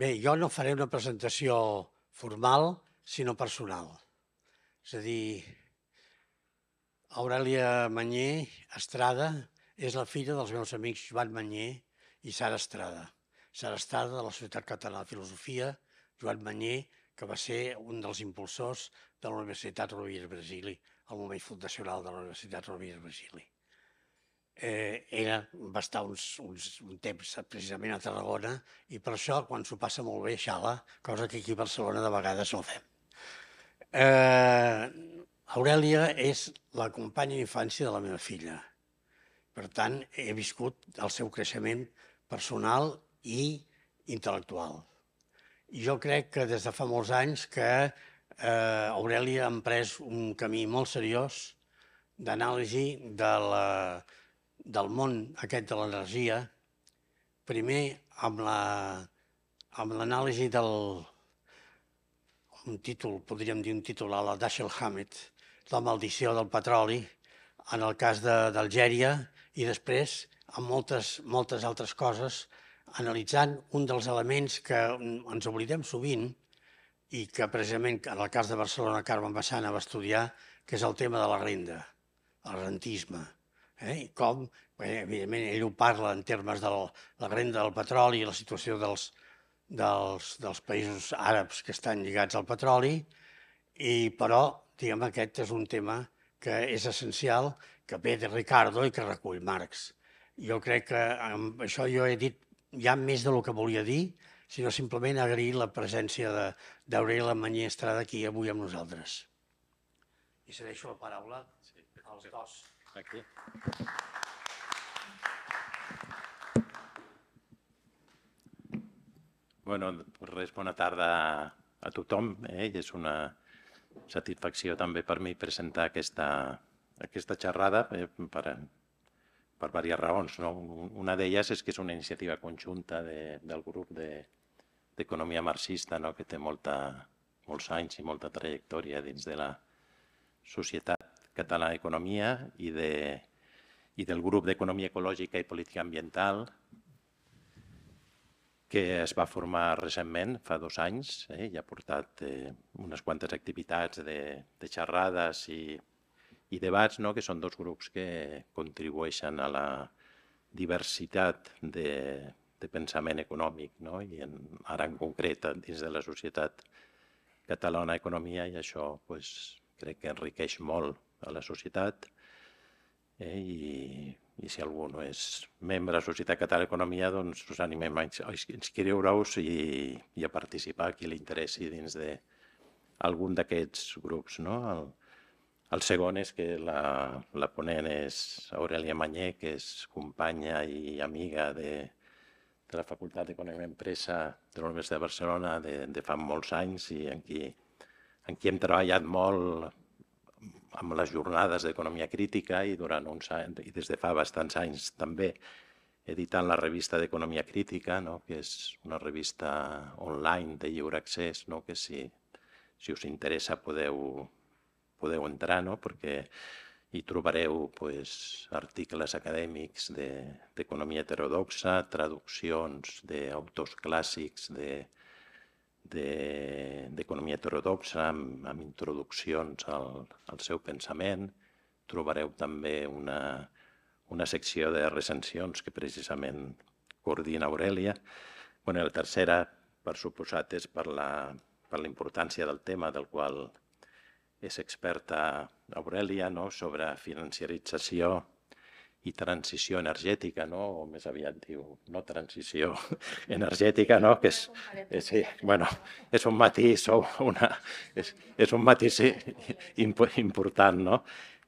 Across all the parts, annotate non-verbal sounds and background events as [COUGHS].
Bé, jo no faré una presentació formal, sinó personal. És a dir, Aurèlia Manyer Estrada és la filla dels meus amics Joan Manyer i Sara Estrada. Sara Estrada de la Societat Catalana de Filosofia, Joan Manyer, que va ser un dels impulsors de la Universitat Rovira i Virgili, el moment fundacional de la Universitat Rovira i Virgili. Eh, era, va estar uns, uns, un temps precisament a Tarragona i per això quan s'ho passa molt bé xala, cosa que aquí a Barcelona de vegades no fem. Eh, Aurèlia és la companya d'infància de la meva filla. Per tant, he viscut el seu creixement personal i intel·lectual. Jo crec que des de fa molts anys que eh, Aurèlia ha emprès un camí molt seriós d'anàlisi de la, del món aquest de l'energia, primer amb la amb l'anàlisi del un títol, podríem dir un títol a la Dashiell Hammett, La maldició del petroli, en el cas d'Algèria, i després amb moltes, moltes altres coses analitzant un dels elements que ens oblidem sovint i que precisament en el cas de Barcelona Carme Bassana va estudiar, que és el tema de la renda, el rentisme. Eh? I com, evidentment, ell ho parla en termes de la renda del petroli i la situació dels, dels, dels països àrabs que estan lligats al petroli, i però, diguem, aquest és un tema que és essencial, que ve de Ricardo i que recull Marx. Jo crec que amb això jo he dit ja més del que volia dir, sinó simplement agrair la presència d'Aurela Manyer Estrada aquí avui amb nosaltres. I cedeixo la paraula als dos. Aquí. Bueno, res, bona tarda a tothom. Eh? És una satisfacció també per mi presentar aquesta, aquesta xerrada eh, per, per diverses raons. No? Una d'elles és que és una iniciativa conjunta de, del grup d'economia de, marxista no? que té molta, molts anys i molta trajectòria dins de la Societat Catalana d'Economia i, de, i del grup d'Economia Ecològica i Política Ambiental que es va formar recentment, fa dos anys, eh, i ha portat eh, unes quantes activitats de, de xerrades i, i debats, no? que són dos grups que contribueixen a la diversitat de, de pensament econòmic, no? i en, ara en concret dins de la societat catalana economia, i això pues, crec que enriqueix molt a la societat eh? I, i si algú no és membre de la Societat Catalana d'Economia, doncs us animem a inscriure-us i, i a participar qui li interessi dins d'algun d'aquests grups. No? El, el segon és que la, la ponent és Aurelia Manyer, que és companya i amiga de, de la Facultat d'Economia i Empresa de la Universitat de Barcelona de, de fa molts anys i en qui, en qui hem treballat molt amb les jornades d'economia crítica i durant uns anys, i des de fa bastants anys també, editant la revista d'Economia Crítica, no? que és una revista online de lliure accés, no? que si, si us interessa podeu, podeu entrar, no? perquè hi trobareu pues, articles acadèmics d'economia de, heterodoxa, traduccions d'autors clàssics d'economia de, heterodoxa amb, amb introduccions al, al seu pensament. Trobareu també una, una secció de recensions que precisament coordina Aurelia. Bueno, la tercera, per suposat, és per la, la importància del tema del qual és experta Aurelia no? sobre financiarització i transició energètica, no? o més aviat diu no transició [LAUGHS] energètica, no? que és, és, sí, bueno, és un matís o una, és, és un matís important, no?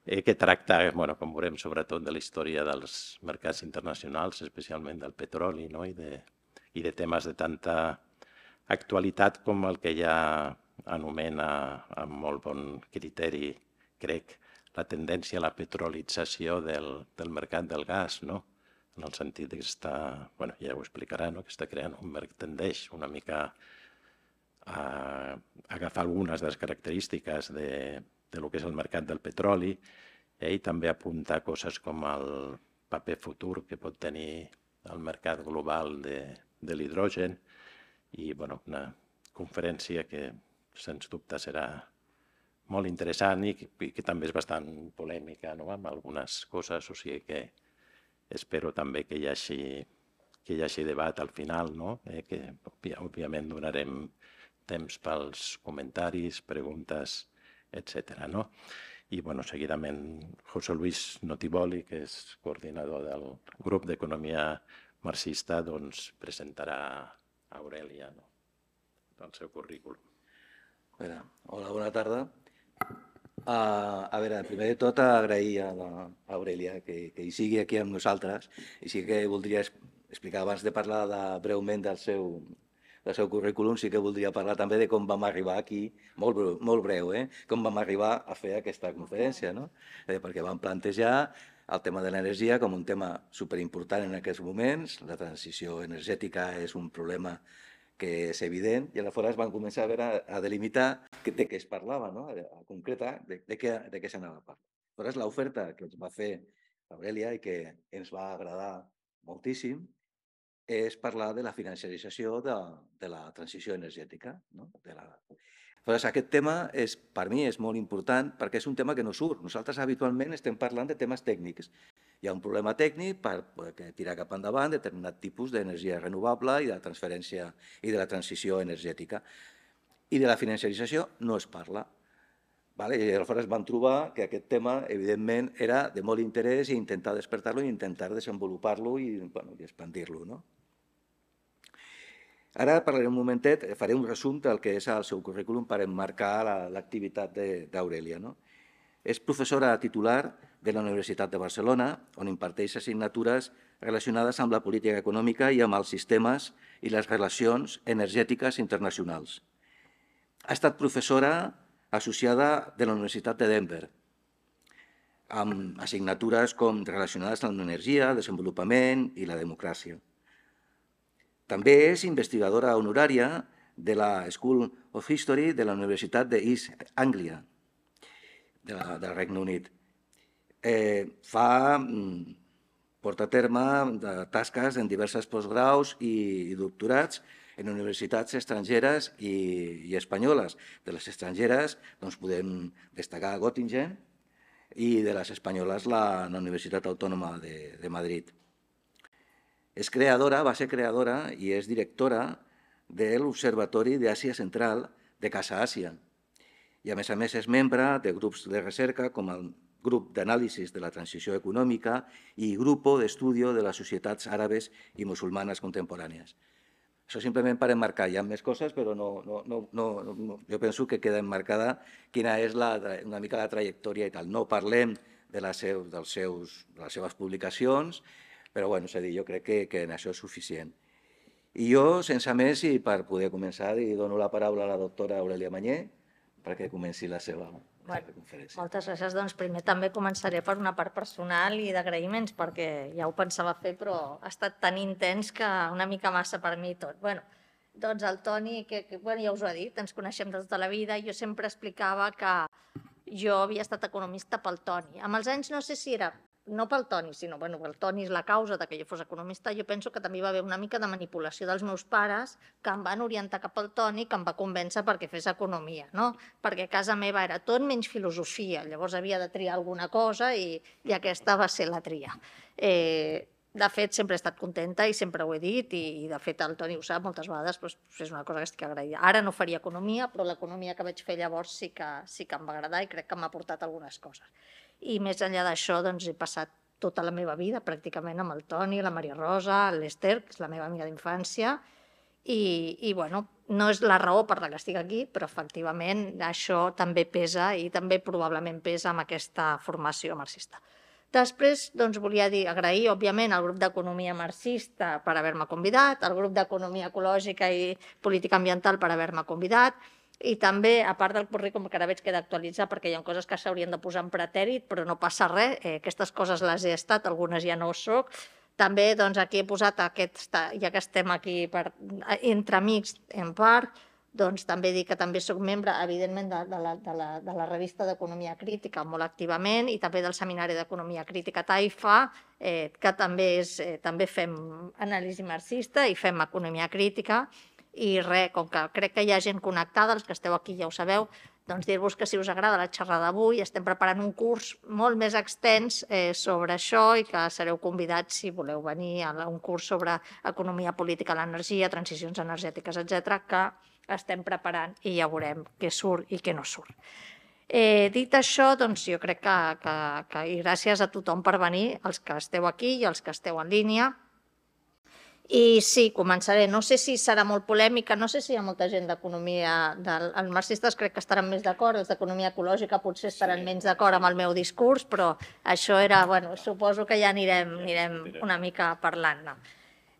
eh, que tracta, bueno, com veurem, sobretot de la història dels mercats internacionals, especialment del petroli no? I, de, i de temes de tanta actualitat com el que ja anomena amb molt bon criteri, crec, la tendència a la petrolització del, del mercat del gas, no? en el sentit que està, bueno, ja ho explicarà, no? que està creant un mercat, tendeix una mica a, agafar algunes de les característiques de, de lo que és el mercat del petroli eh, i també apuntar coses com el paper futur que pot tenir el mercat global de, de l'hidrogen i bueno, una conferència que sens dubte serà molt interessant i que, i que també és bastant polèmica no? amb algunes coses, o sigui que espero també que hi hagi, que hi hagi debat al final, no? eh, que òbviament donarem temps pels comentaris, preguntes, etc. No? I bueno, seguidament José Luis Notiboli, que és coordinador del grup d'economia marxista, doncs presentarà Aurelia no? el seu currículum. Hola, bona tarda. Uh, a veure, primer de tot agrair a l'Aurelia que, que hi sigui aquí amb nosaltres i sí que voldria explicar abans de parlar de, breument del seu, del seu currículum, sí que voldria parlar també de com vam arribar aquí, molt, breu, molt breu, eh? com vam arribar a fer aquesta conferència, no? Eh, perquè vam plantejar el tema de l'energia com un tema superimportant en aquests moments, la transició energètica és un problema que és evident, i aleshores van començar a, veure, a delimitar de què es parlava, no? a concretar de, de què, de què s'anava a parlar. Aleshores, l'oferta que ens va fer Aurelia i que ens va agradar moltíssim és parlar de la financiarització de, de la transició energètica. No? De la... Aleshores, aquest tema és, per mi és molt important perquè és un tema que no surt. Nosaltres habitualment estem parlant de temes tècnics hi ha un problema tècnic per tirar cap endavant determinat tipus d'energia renovable i de la transferència i de la transició energètica. I de la financiarització no es parla. Vale? I aleshores vam trobar que aquest tema, evidentment, era de molt interès i intentar despertar-lo i intentar desenvolupar-lo i, bueno, i expandir-lo. No? Ara parlaré un momentet, faré un resum del que és el seu currículum per emmarcar l'activitat d'Aurelia. No? És professora titular de la Universitat de Barcelona, on imparteix assignatures relacionades amb la política econòmica i amb els sistemes i les relacions energètiques internacionals. Ha estat professora associada de la Universitat de Denver, amb assignatures com relacionades amb l'energia, desenvolupament i la democràcia. També és investigadora honorària de la School of History de la Universitat de East Anglia, de la, del Regne Unit. Eh, fa, mm, porta a terme tasques en diverses postgraus i, i doctorats en universitats estrangeres i, i espanyoles. De les estrangeres doncs, podem destacar Göttingen i de les espanyoles la, la Universitat Autònoma de, de Madrid. És creadora, va ser creadora i és directora de l'Observatori d'Àsia Central de Casa Àsia, i a més a més és membre de grups de recerca com el Grup d'Anàlisis de la Transició Econòmica i Grupo d'Estudio de les Societats Àrabes i Musulmanes Contemporànies. Això simplement per emmarcar. Hi ha més coses, però no, no, no, no, no, jo penso que queda emmarcada quina és la, una mica la trajectòria i tal. No parlem de, la seu, dels seus, de les seves publicacions, però bueno, és a dir, jo crec que, que en això és suficient. I jo, sense més, i per poder començar, i dono la paraula a la doctora Aurelia Manyer, perquè comenci la seva, bueno. Moltes gràcies. Doncs primer també començaré per una part personal i d'agraïments, perquè ja ho pensava fer, però ha estat tan intens que una mica massa per mi tot. Bueno, doncs el Toni, que, que bueno, ja us ho ha dit, ens coneixem de tota la vida, jo sempre explicava que jo havia estat economista pel Toni. Amb els anys no sé si era no pel Toni, sinó bueno, el Toni és la causa de que jo fos economista, jo penso que també hi va haver una mica de manipulació dels meus pares que em van orientar cap al Toni, que em va convèncer perquè fes economia, no? perquè a casa meva era tot menys filosofia, llavors havia de triar alguna cosa i, i aquesta va ser la tria. Eh, de fet, sempre he estat contenta i sempre ho he dit, i, i de fet el Toni ho sap, moltes vegades doncs, és una cosa que estic agraïda. Ara no faria economia, però l'economia que vaig fer llavors sí que, sí que em va agradar i crec que m'ha portat algunes coses i més enllà d'això doncs, he passat tota la meva vida pràcticament amb el Toni, la Maria Rosa, l'Ester, que és la meva amiga d'infància, i, i bueno, no és la raó per la que estic aquí, però efectivament això també pesa i també probablement pesa amb aquesta formació marxista. Després, doncs, volia dir, agrair, òbviament, al grup d'Economia Marxista per haver-me convidat, al grup d'Economia Ecològica i Política Ambiental per haver-me convidat, i també, a part del currículum, que ara veig que he d'actualitzar perquè hi ha coses que s'haurien de posar en pretèrit, però no passa res, eh, aquestes coses les he estat, algunes ja no ho soc. També doncs, aquí he posat, aquest, ja que estem aquí per, entre amics en part, doncs també dic que també sóc membre, evidentment, de, de, la, de, la, de la revista d'Economia Crítica molt activament i també del Seminari d'Economia Crítica TAIFA, eh, que també, és, eh, també fem anàlisi marxista i fem economia crítica I res, com que crec que hi ha gent connectada, els que esteu aquí ja ho sabeu, doncs dir-vos que si us agrada la xerrada d'avui, estem preparant un curs molt més extens eh, sobre això i que sereu convidats si voleu venir a un curs sobre economia política, l'energia, transicions energètiques, etc que estem preparant i ja veurem què surt i què no surt. Eh, dit això, doncs jo crec que, que, que i gràcies a tothom per venir, els que esteu aquí i els que esteu en línia, i sí, començaré. No sé si serà molt polèmica, no sé si hi ha molta gent d'economia... Del... Els marxistes crec que estaran més d'acord, els d'economia ecològica potser estaran sí. menys d'acord amb el meu discurs, però això era... Bueno, suposo que ja anirem, anirem una mica parlant. No?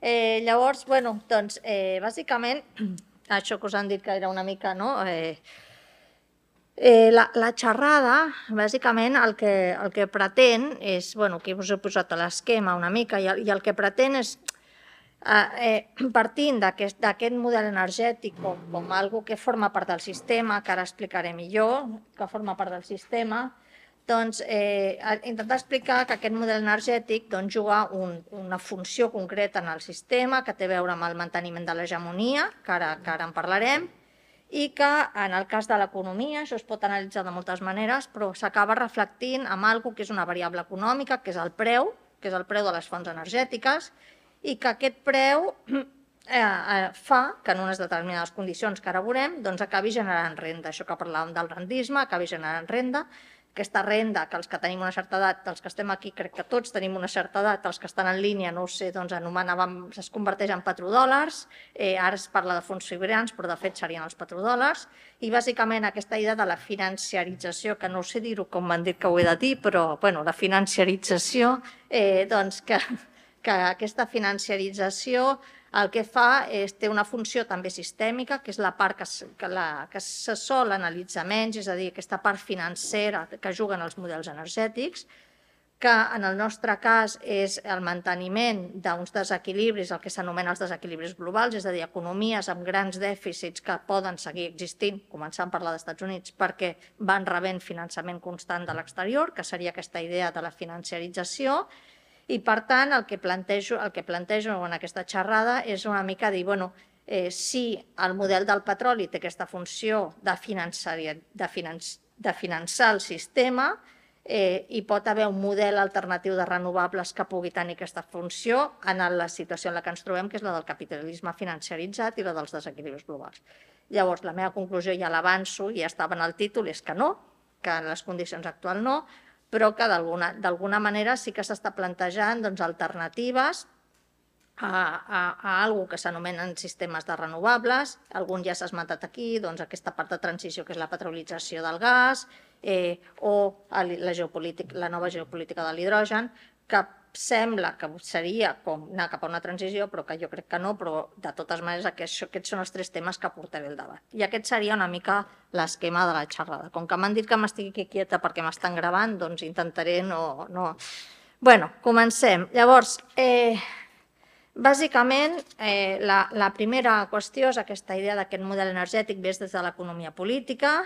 Eh, llavors, bueno, doncs, eh, bàsicament, [CLEARS THROAT] això que us han dit que era una mica, no?, eh, Eh, la, la xerrada, bàsicament, el que, el que pretén és, bueno, aquí us he posat l'esquema una mica, i el, i el que pretén és eh, eh, [CLEARS THROAT] partint d'aquest model energètic com, com algo que forma part del sistema, que ara explicaré millor, que forma part del sistema, doncs eh, intentar explicar que aquest model energètic doncs, juga un, una funció concreta en el sistema que té a veure amb el manteniment de l'hegemonia, que, ara, que ara en parlarem, i que en el cas de l'economia, això es pot analitzar de moltes maneres, però s'acaba reflectint amb algo que és una variable econòmica, que és el preu, que és el preu de les fonts energètiques, i que aquest preu eh, eh, fa que en unes determinades condicions que ara veurem doncs acabi generant renda. Això que parlàvem del rendisme, acabi generant renda. Aquesta renda, que els que tenim una certa edat, els que estem aquí, crec que tots tenim una certa edat, els que estan en línia, no ho sé, doncs anomenàvem, es converteix en petrodòlars, eh, ara es parla de fons sobirans, però de fet serien els petrodòlars, i bàsicament aquesta idea de la financiarització, que no sé dir-ho com m'han dit que ho he de dir, però bueno, la financiarització, eh, doncs que que aquesta financiarització el que fa és, té una funció també sistèmica, que és la part que, que, la, que se sol analitzar menys, és a dir, aquesta part financera que juguen els models energètics, que en el nostre cas és el manteniment d'uns desequilibris, el que s'anomena els desequilibris globals, és a dir, economies amb grans dèficits que poden seguir existint, començant per la d'Estats Units, perquè van rebent finançament constant de l'exterior, que seria aquesta idea de la financiarització, i, per tant, el que plantejo, el que plantejo en aquesta xerrada és una mica dir, bueno, eh, si el model del petroli té aquesta funció de, finançar, de, finanç, de finançar el sistema, eh, hi pot haver un model alternatiu de renovables que pugui tenir aquesta funció en la situació en la que ens trobem, que és la del capitalisme financiaritzat i la dels desequilibris globals. Llavors, la meva conclusió ja l'avanço, ja estava en el títol, és que no, que en les condicions actuals no, però que d'alguna manera sí que s'està plantejant doncs, alternatives a, a, a algo que s'anomenen sistemes de renovables, algun ja s'ha esmentat aquí, doncs aquesta part de transició que és la petrolització del gas, eh, o la, geopolítica, la nova geopolítica de l'hidrogen, que sembla que seria com anar cap a una transició, però que jo crec que no, però de totes maneres aquests, aquests són els tres temes que portaré al debat. I aquest seria una mica l'esquema de la xerrada. Com que m'han dit que m'estigui quieta perquè m'estan gravant, doncs intentaré no... no... bueno, comencem. Llavors, eh, bàsicament, eh, la, la primera qüestió és aquesta idea d'aquest model energètic ves des de l'economia política,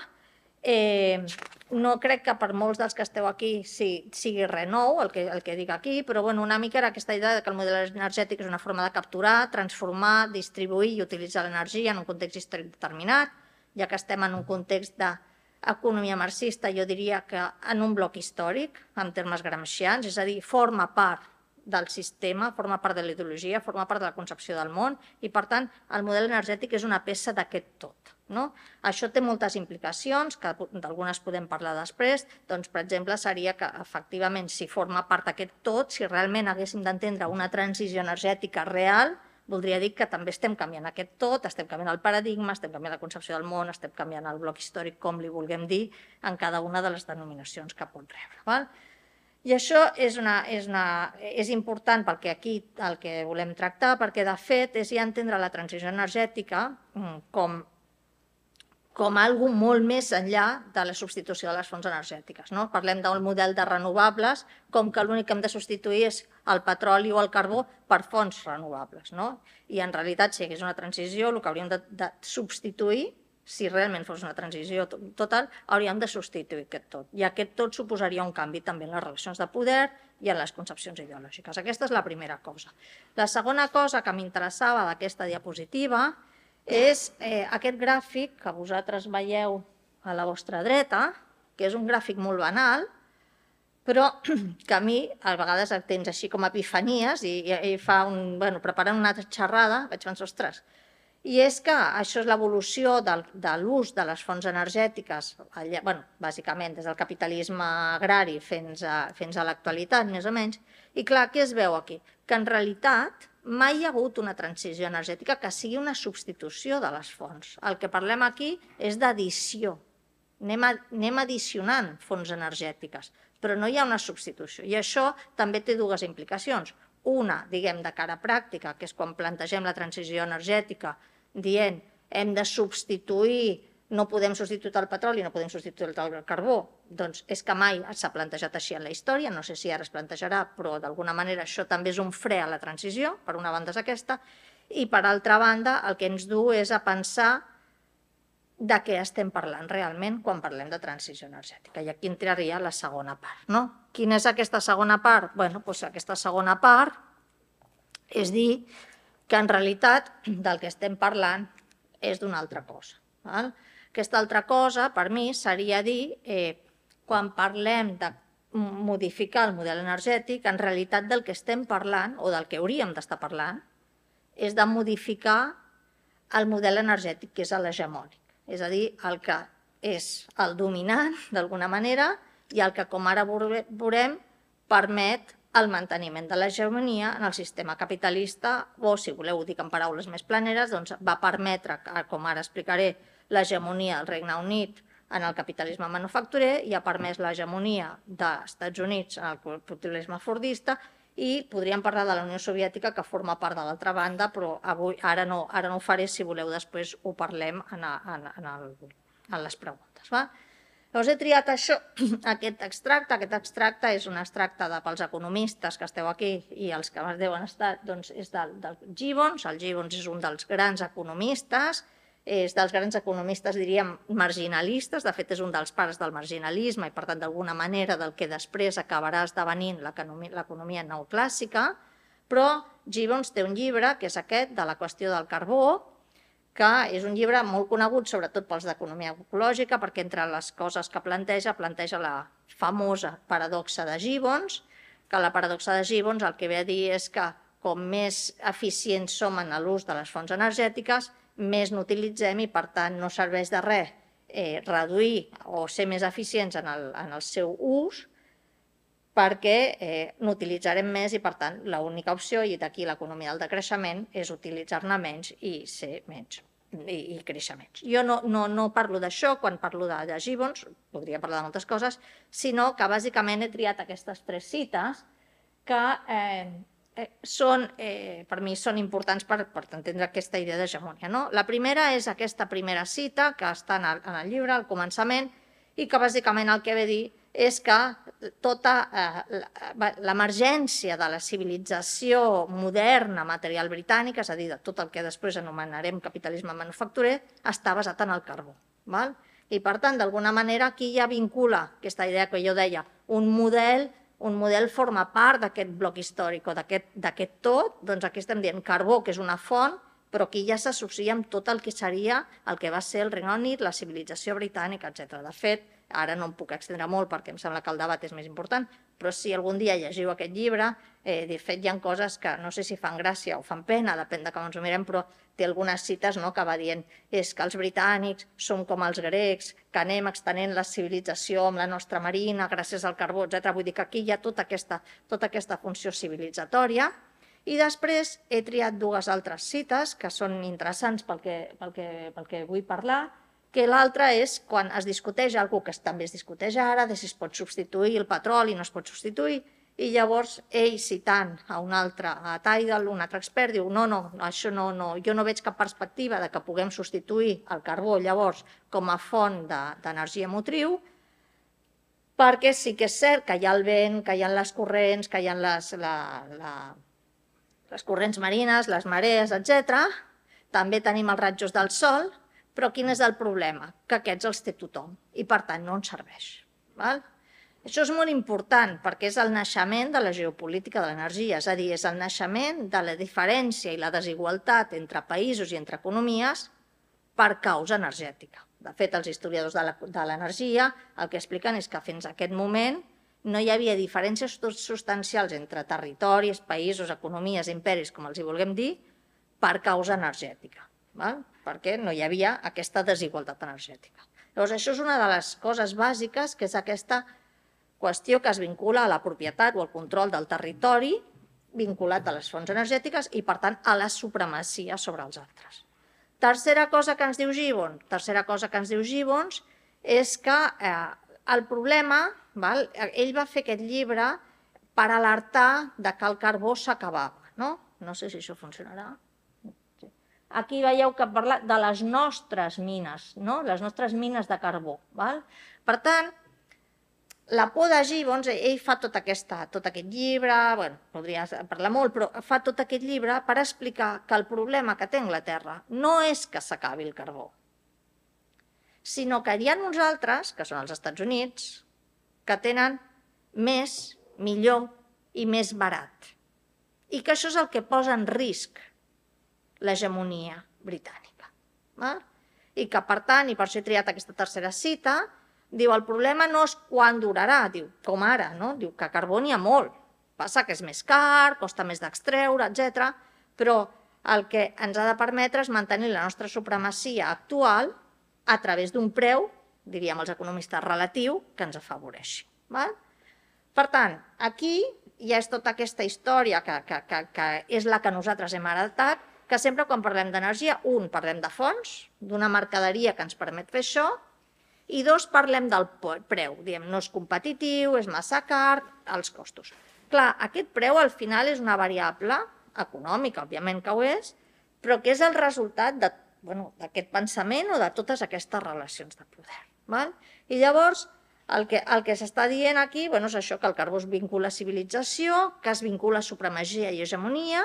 Eh, no crec que per molts dels que esteu aquí sí, sigui res nou el que, el que dic aquí, però bueno, una mica era aquesta idea de que el model energètic és una forma de capturar, transformar, distribuir i utilitzar l'energia en un context històric determinat, ja que estem en un context d'economia marxista, jo diria que en un bloc històric, en termes gramscians, és a dir, forma part del sistema, forma part de l'ideologia, forma part de la concepció del món i, per tant, el model energètic és una peça d'aquest tot. No? Això té moltes implicacions, que d'algunes podem parlar després, doncs, per exemple, seria que efectivament si forma part d'aquest tot, si realment haguéssim d'entendre una transició energètica real, voldria dir que també estem canviant aquest tot, estem canviant el paradigma, estem canviant la concepció del món, estem canviant el bloc històric, com li vulguem dir, en cada una de les denominacions que pot rebre. Val? I això és, una, és, una, és important perquè aquí el que volem tractar, perquè de fet és ja entendre la transició energètica mm, com com algo molt més enllà de la substitució de les fonts energètiques. No? Parlem d'un model de renovables com que l'únic que hem de substituir és el petroli o el carbó per fonts renovables. No? I en realitat, si hi hagués una transició, el que hauríem de, de substituir, si realment fos una transició total, hauríem de substituir aquest tot. I aquest tot suposaria un canvi també en les relacions de poder i en les concepcions ideològiques. Aquesta és la primera cosa. La segona cosa que m'interessava d'aquesta diapositiva és eh, aquest gràfic que vosaltres veieu a la vostra dreta, que és un gràfic molt banal, però que a mi a vegades el tens així com epifanies i, i, i fa un, bueno, preparant una xerrada vaig pensar, ostres, i és que això és l'evolució de l'ús de les fonts energètiques, allà, bueno, bàsicament des del capitalisme agrari fins a, fins a l'actualitat, més o menys, i clar, què es veu aquí? Que en realitat mai hi ha hagut una transició energètica que sigui una substitució de les fonts. El que parlem aquí és d'addició, anem, anem addicionant fonts energètiques, però no hi ha una substitució. I això també té dues implicacions. Una, diguem, de cara pràctica, que és quan plantegem la transició energètica, dient hem de substituir, no podem substituir el petroli, no podem substituir el carbó, doncs és que mai s'ha plantejat així en la història, no sé si ara es plantejarà, però d'alguna manera això també és un fre a la transició, per una banda és aquesta, i per altra banda el que ens du és a pensar de què estem parlant realment quan parlem de transició energètica. I aquí entraria la segona part. No? Quina és aquesta segona part? bueno, doncs aquesta segona part és dir que en realitat del que estem parlant és d'una altra cosa. Val? Aquesta altra cosa, per mi, seria dir, eh, quan parlem de modificar el model energètic, en realitat del que estem parlant, o del que hauríem d'estar parlant, és de modificar el model energètic que és l'hegemònic. És a dir, el que és el dominant d'alguna manera i el que, com ara veurem, permet el manteniment de l'hegemonia en el sistema capitalista o, si voleu dir en paraules més planeres, doncs va permetre, com ara explicaré, l'hegemonia del Regne Unit en el capitalisme manufacturer i ha permès l'hegemonia dels Estats Units en el capitalisme fordista i podríem parlar de la Unió Soviètica, que forma part de l'altra banda, però avui, ara, no, ara no ho faré, si voleu després ho parlem en, a, en, en, el, en les preguntes. Va? Llavors he triat això, [CLEARS THROAT] aquest extracte. Aquest extracte és un extracte de, pels economistes que esteu aquí i els que deuen estar, doncs és del, del Gibbons. El Gibbons és un dels grans economistes, és dels grans economistes, diríem, marginalistes, de fet és un dels pares del marginalisme i per tant d'alguna manera del que després acabarà esdevenint l'economia neoclàssica, però Gibbons té un llibre, que és aquest, de la qüestió del carbó, que és un llibre molt conegut sobretot pels d'economia ecològica, perquè entre les coses que planteja, planteja la famosa paradoxa de Gibbons, que la paradoxa de Gibbons el que ve a dir és que com més eficients som en l'ús de les fonts energètiques, més n'utilitzem i, per tant, no serveix de res eh, reduir o ser més eficients en el, en el seu ús perquè eh, n'utilitzarem més i, per tant, l'única opció, i d'aquí l'economia del decreixement, és utilitzar-ne menys i ser menys i, i créixer menys. Jo no, no, no parlo d'això quan parlo de, de Gibbons, podria parlar de moltes coses, sinó que bàsicament he triat aquestes tres cites que eh, eh, són, eh, per mi són importants per, per entendre aquesta idea d'hegemonia. No? La primera és aquesta primera cita que està en el, en el llibre, al començament, i que bàsicament el que ve dir és que tota eh, l'emergència de la civilització moderna material britànica, és a dir, de tot el que després anomenarem capitalisme manufacturer, està basat en el carbó. Val? I per tant, d'alguna manera, aquí ja vincula aquesta idea que jo deia, un model un model forma part d'aquest bloc històric o d'aquest tot, doncs aquí estem dient carbó, que és una font, però aquí ja s'associa amb tot el que seria el que va ser el Regne Unit, la civilització britànica, etc. De fet, Ara no em puc extendre molt perquè em sembla que el debat és més important, però si algun dia llegiu aquest llibre, eh, de fet hi ha coses que no sé si fan gràcia o fan pena, depèn de com ens ho mirem, però té algunes cites no, que va dient és que els britànics som com els grecs, que anem extenent la civilització amb la nostra marina gràcies al carbó, etc. Vull dir que aquí hi ha tota aquesta, tota aquesta funció civilitzatòria. I després he triat dues altres cites que són interessants pel que, pel que, pel que vull parlar, que l'altra és quan es discuteix algú que també es discuteix ara, de si es pot substituir el petroli, no es pot substituir, i llavors ell citant a un altre, a Tidal, un altre expert, diu no, no, això no, no, jo no veig cap perspectiva de que puguem substituir el carbó llavors com a font d'energia de, motriu, perquè sí que és cert que hi ha el vent, que hi ha les corrents, que hi ha les, la, la, les corrents marines, les marees, etc. També tenim els ratjos del sol, però quin és el problema? Que aquests els té tothom i, per tant, no ens serveix. Val? Això és molt important perquè és el naixement de la geopolítica de l'energia, és a dir, és el naixement de la diferència i la desigualtat entre països i entre economies per causa energètica. De fet, els historiadors de l'energia el que expliquen és que fins a aquest moment no hi havia diferències substancials entre territoris, països, economies, imperis, com els hi vulguem dir, per causa energètica, val? perquè no hi havia aquesta desigualtat energètica. Llavors, això és una de les coses bàsiques, que és aquesta qüestió que es vincula a la propietat o al control del territori vinculat a les fonts energètiques i, per tant, a la supremacia sobre els altres. Tercera cosa que ens diu Gibbons, tercera cosa que ens diu Gibbons és que eh, el problema, val, ell va fer aquest llibre per alertar de que el carbó s'acabava. No? no sé si això funcionarà. Aquí veieu que parla de les nostres mines, no? les nostres mines de carbó. Val? Per tant, la por de Gibbons, ell fa tot, aquesta, tot aquest llibre, bueno, podria parlar molt, però fa tot aquest llibre per explicar que el problema que té Anglaterra no és que s'acabi el carbó, sinó que hi ha uns altres, que són els Estats Units, que tenen més, millor i més barat. I que això és el que posa en risc l'hegemonia britànica. Val? I que, per tant, i per això he triat aquesta tercera cita, diu, el problema no és quan durarà, diu, com ara, no? diu que carbó n'hi ha molt, passa que és més car, costa més d'extreure, etc. però el que ens ha de permetre és mantenir la nostra supremacia actual a través d'un preu, diríem els economistes, relatiu, que ens afavoreixi. Val? Per tant, aquí ja és tota aquesta història que, que, que, que és la que nosaltres hem heretat, que sempre quan parlem d'energia, un, parlem de fons, d'una mercaderia que ens permet fer això, i dos, parlem del preu. Diem, no és competitiu, és massa car, els costos. Clar, aquest preu al final és una variable econòmica, òbviament que ho és, però que és el resultat d'aquest bueno, pensament o de totes aquestes relacions de poder. Val? I llavors, el que, el que s'està dient aquí bueno, és això, que el carbó es vincula a civilització, que es vincula a supremagia i hegemonia,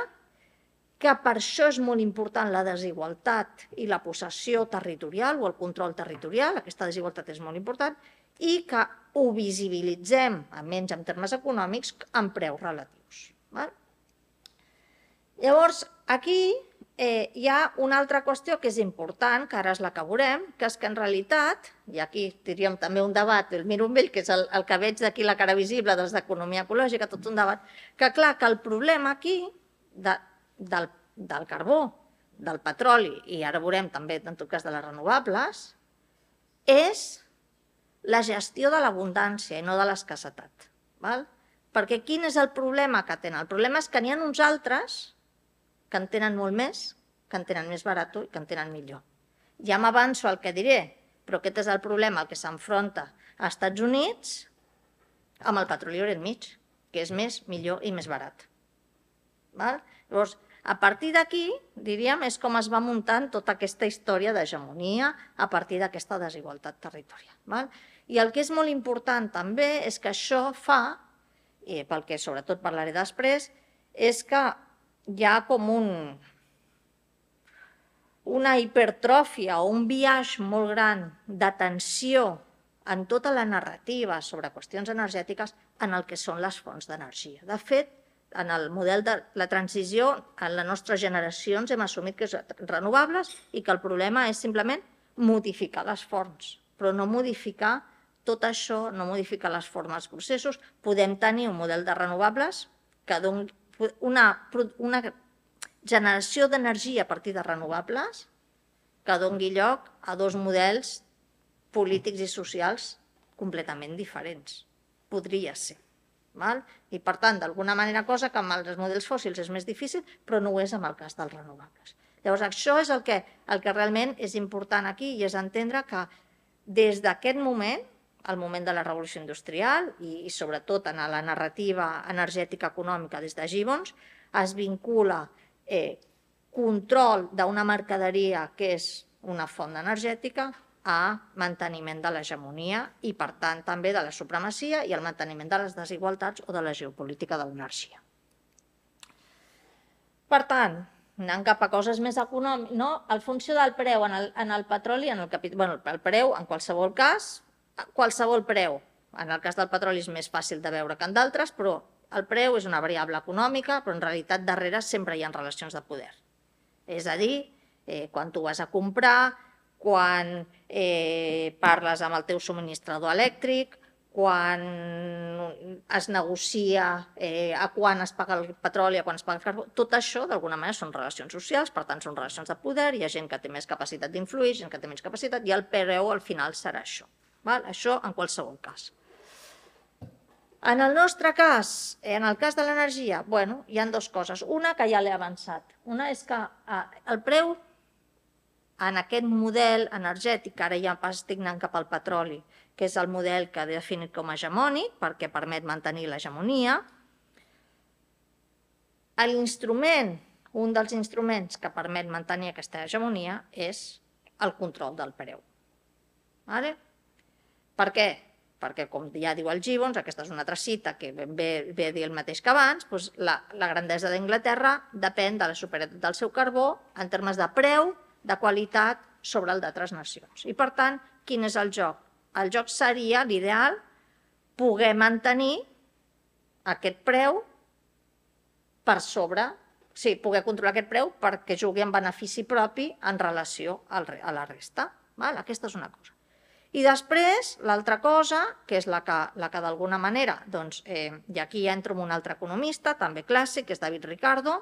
que per això és molt important la desigualtat i la possessió territorial o el control territorial, aquesta desigualtat és molt important, i que ho visibilitzem, almenys en termes econòmics, en preus relatius. Val? Llavors, aquí eh, hi ha una altra qüestió que és important, que ara és la que veurem, que és que en realitat, i aquí diríem també un debat, el miro amb ell, que és el, el que veig d'aquí la cara visible dels d'economia ecològica, tot un debat, que clar, que el problema aquí de, del, del carbó, del petroli, i ara veurem també, en tot cas, de les renovables, és la gestió de l'abundància i no de l'escassetat. Perquè quin és el problema que tenen? El problema és que n'hi ha uns altres que en tenen molt més, que en tenen més barat i que en tenen millor. Ja m'avanço al que diré, però aquest és el problema al que s'enfronta als Estats Units amb el petroli orient mig, que és més, millor i més barat. Val? Llavors, a partir d'aquí, diríem, és com es va muntant tota aquesta història d'hegemonia a partir d'aquesta desigualtat territorial. Val? I el que és molt important també és que això fa, i pel que sobretot parlaré després, és que hi ha com un, una hipertròfia o un viatge molt gran d'atenció en tota la narrativa sobre qüestions energètiques en el que són les fonts d'energia. De fet, en el model de la transició, en les nostres generacions hem assumit que és renovables i que el problema és simplement modificar les fonts, però no modificar tot això, no modificar les formes, els processos. Podem tenir un model de renovables que doni una, una generació d'energia a partir de renovables que dongui lloc a dos models polítics i socials completament diferents. Podria ser. Val? I, per tant, d'alguna manera cosa que amb els models fòssils és més difícil, però no ho és amb el cas dels renovables. Llavors, això és el que, el que realment és important aquí i és entendre que des d'aquest moment al moment de la revolució industrial i, i sobretot en la narrativa energètica econòmica des de Gibbons, es vincula eh, control d'una mercaderia que és una font energètica a manteniment de l'hegemonia i, per tant, també de la supremacia i el manteniment de les desigualtats o de la geopolítica de l'energia. Per tant, anant cap a coses més econòmiques, no? el funció del preu en el, en el petroli, en el, capi... bueno, el preu, en qualsevol cas, qualsevol preu. En el cas del petroli és més fàcil de veure que en d'altres, però el preu és una variable econòmica, però en realitat darrere sempre hi ha relacions de poder. És a dir, eh, quan tu vas a comprar, quan eh, parles amb el teu subministrador elèctric, quan es negocia eh, a quan es paga el petroli, a quan es paga el carbó, tot això d'alguna manera són relacions socials, per tant són relacions de poder, hi ha gent que té més capacitat d'influir, gent que té menys capacitat, i el preu al final serà això. Val? Això en qualsevol cas. En el nostre cas, en el cas de l'energia, bueno, hi han dues coses. Una que ja l'he avançat. Una és que eh, el preu en aquest model energètic, ara ja estic anant cap al petroli, que és el model que he definit com a hegemònic, perquè permet mantenir l'hegemonia, l'instrument, un dels instruments que permet mantenir aquesta hegemonia és el control del preu. Vale? Per què? Perquè, com ja diu el Gibbons, aquesta és una altra cita que ve, ve a dir el mateix que abans, doncs la, la grandesa d'Inglaterra depèn de la superioritat del seu carbó en termes de preu, de qualitat sobre el d'altres nacions. I, per tant, quin és el joc? El joc seria, l'ideal, poder mantenir aquest preu per sobre, sí, poder controlar aquest preu perquè jugui en benefici propi en relació a la resta. Val? Aquesta és una cosa. I després, l'altra cosa, que és la que, la que d'alguna manera, doncs, eh, i aquí ja entro amb un altre economista, també clàssic, que és David Ricardo,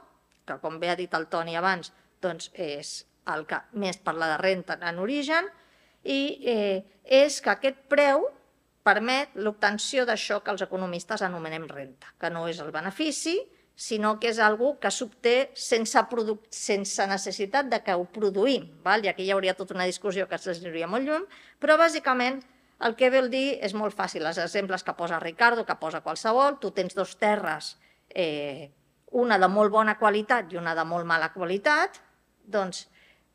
que com bé ha dit el Toni abans, doncs és el que més parla de renta en origen, i eh, és que aquest preu permet l'obtenció d'això que els economistes anomenem renta, que no és el benefici, sinó que és algú que s'obté sense, sense necessitat de que ho produïm. Val? I aquí hi hauria tota una discussió que ens aniria molt lluny, però bàsicament el que vol dir és molt fàcil. Els exemples que posa Ricardo, que posa qualsevol, tu tens dos terres, eh, una de molt bona qualitat i una de molt mala qualitat, doncs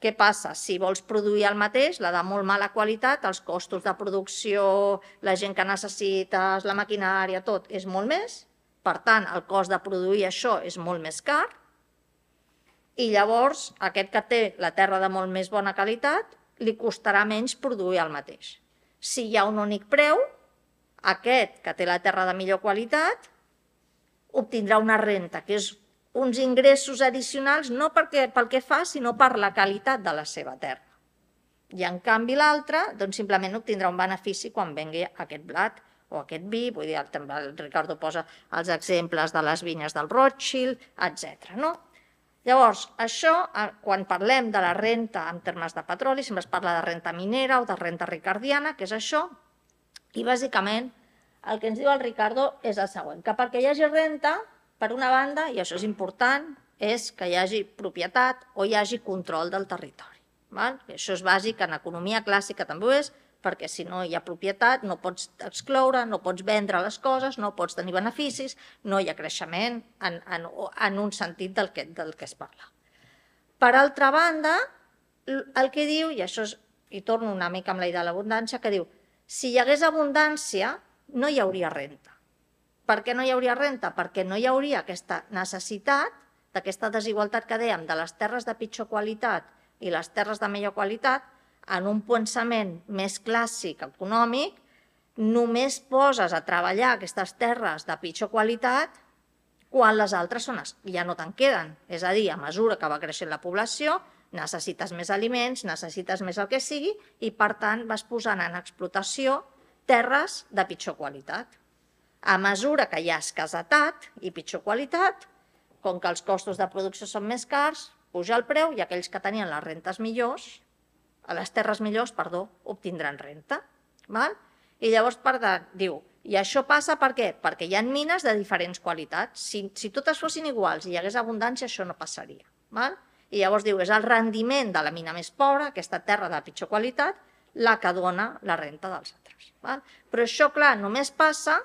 què passa? Si vols produir el mateix, la de molt mala qualitat, els costos de producció, la gent que necessites, la maquinària, tot, és molt més. Per tant, el cost de produir això és molt més car. I llavors, aquest que té la terra de molt més bona qualitat, li costarà menys produir el mateix. Si hi ha un únic preu, aquest que té la terra de millor qualitat obtindrà una renta, que és uns ingressos addicionals no perquè, pel que fa, sinó per la qualitat de la seva terra. I en canvi l'altre doncs, simplement obtindrà un benefici quan vengui aquest blat o aquest vi, vull dir, també el Ricardo posa els exemples de les vinyes del Rothschild, etc. No? Llavors, això, quan parlem de la renta en termes de petroli, sempre es parla de renta minera o de renta ricardiana, que és això, i bàsicament el que ens diu el Ricardo és el següent, que perquè hi hagi renta per una banda, i això és important, és que hi hagi propietat o hi hagi control del territori. Val? I això és bàsic, en economia clàssica també ho és, perquè si no hi ha propietat no pots excloure, no pots vendre les coses, no pots tenir beneficis, no hi ha creixement en, en, en un sentit del que, del que es parla. Per altra banda, el que diu, i això és, i torno una mica amb la idea de l'abundància, que diu, si hi hagués abundància, no hi hauria renta. Per què no hi hauria renta? Perquè no hi hauria aquesta necessitat d'aquesta desigualtat que dèiem de les terres de pitjor qualitat i les terres de millor qualitat, en un pensament més clàssic econòmic, només poses a treballar aquestes terres de pitjor qualitat quan les altres zones ja no te'n queden. És a dir, a mesura que va creixent la població, necessites més aliments, necessites més el que sigui, i per tant vas posant en explotació terres de pitjor qualitat. A mesura que hi ha escasetat i pitjor qualitat, com que els costos de producció són més cars, puja el preu i aquells que tenien les rentes millors, a les terres millors, perdó, obtindran renta. Val? I llavors, per tant, diu, i això passa per què? Perquè hi ha mines de diferents qualitats. Si, si totes fossin iguals i hi hagués abundància, això no passaria. Val? I llavors diu, és el rendiment de la mina més pobra, aquesta terra de pitjor qualitat, la que dona la renta dels altres. Val? Però això, clar, només passa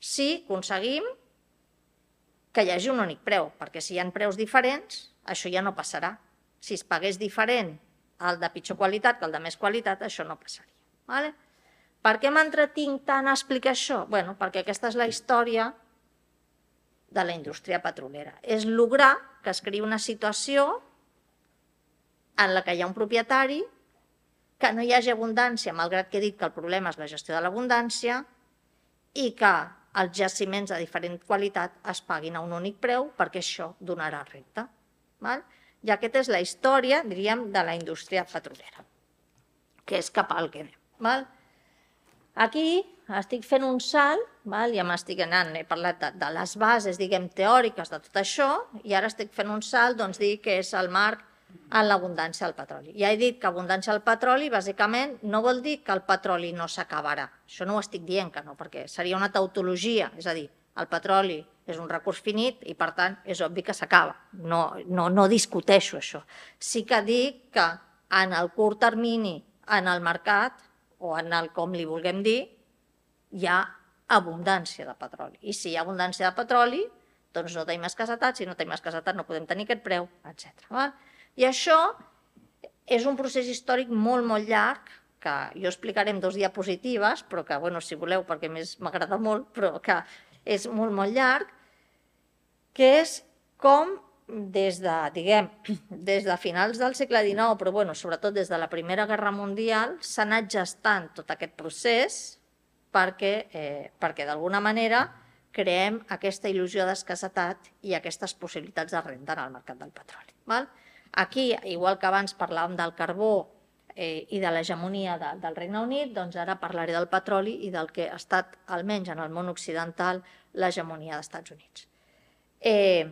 si aconseguim que hi hagi un únic preu, perquè si hi ha preus diferents, això ja no passarà. Si es pagués diferent el de pitjor qualitat que el de més qualitat, això no passaria. Vale? Per què m'entretinc tant a explicar això? Bueno, perquè aquesta és la història de la indústria petrolera. És lograr que es creï una situació en la que hi ha un propietari, que no hi hagi abundància, malgrat que he dit que el problema és la gestió de l'abundància, i que els jaciments de diferent qualitat es paguin a un únic preu perquè això donarà renta. Val? I aquesta és la història, diríem, de la indústria petrolera, que és cap al que anem. Val? Aquí estic fent un salt, val? ja m'estic anant, he parlat de, de les bases, diguem, teòriques de tot això, i ara estic fent un salt, doncs dir que és el marc en l'abundància del petroli. Ja he dit que abundància del petroli, bàsicament, no vol dir que el petroli no s'acabarà. Això no ho estic dient que no, perquè seria una tautologia, és a dir, el petroli és un recurs finit i, per tant, és obvi que s'acaba. No, no, no discuteixo això. Sí que dic que en el curt termini, en el mercat, o en el com li vulguem dir, hi ha abundància de petroli. I si hi ha abundància de petroli, doncs no tenim escassetat, si no tenim escassetat no podem tenir aquest preu, etc. I això és un procés històric molt, molt llarg, que jo explicaré en dos diapositives, però que, bueno, si voleu, perquè més m'agrada molt, però que és molt, molt llarg, que és com des de, diguem, [CLEARS THROAT] des de finals del segle XIX, però bueno, sobretot des de la Primera Guerra Mundial, s'ha anat gestant tot aquest procés perquè, eh, perquè d'alguna manera creem aquesta il·lusió d'escassetat i aquestes possibilitats de renda en el mercat del petroli. Val? Aquí, igual que abans parlàvem del carbó eh, i de l'hegemonia de, del Regne Unit, doncs ara parlaré del petroli i del que ha estat, almenys en el món occidental, l'hegemonia dels Estats Units. Eh,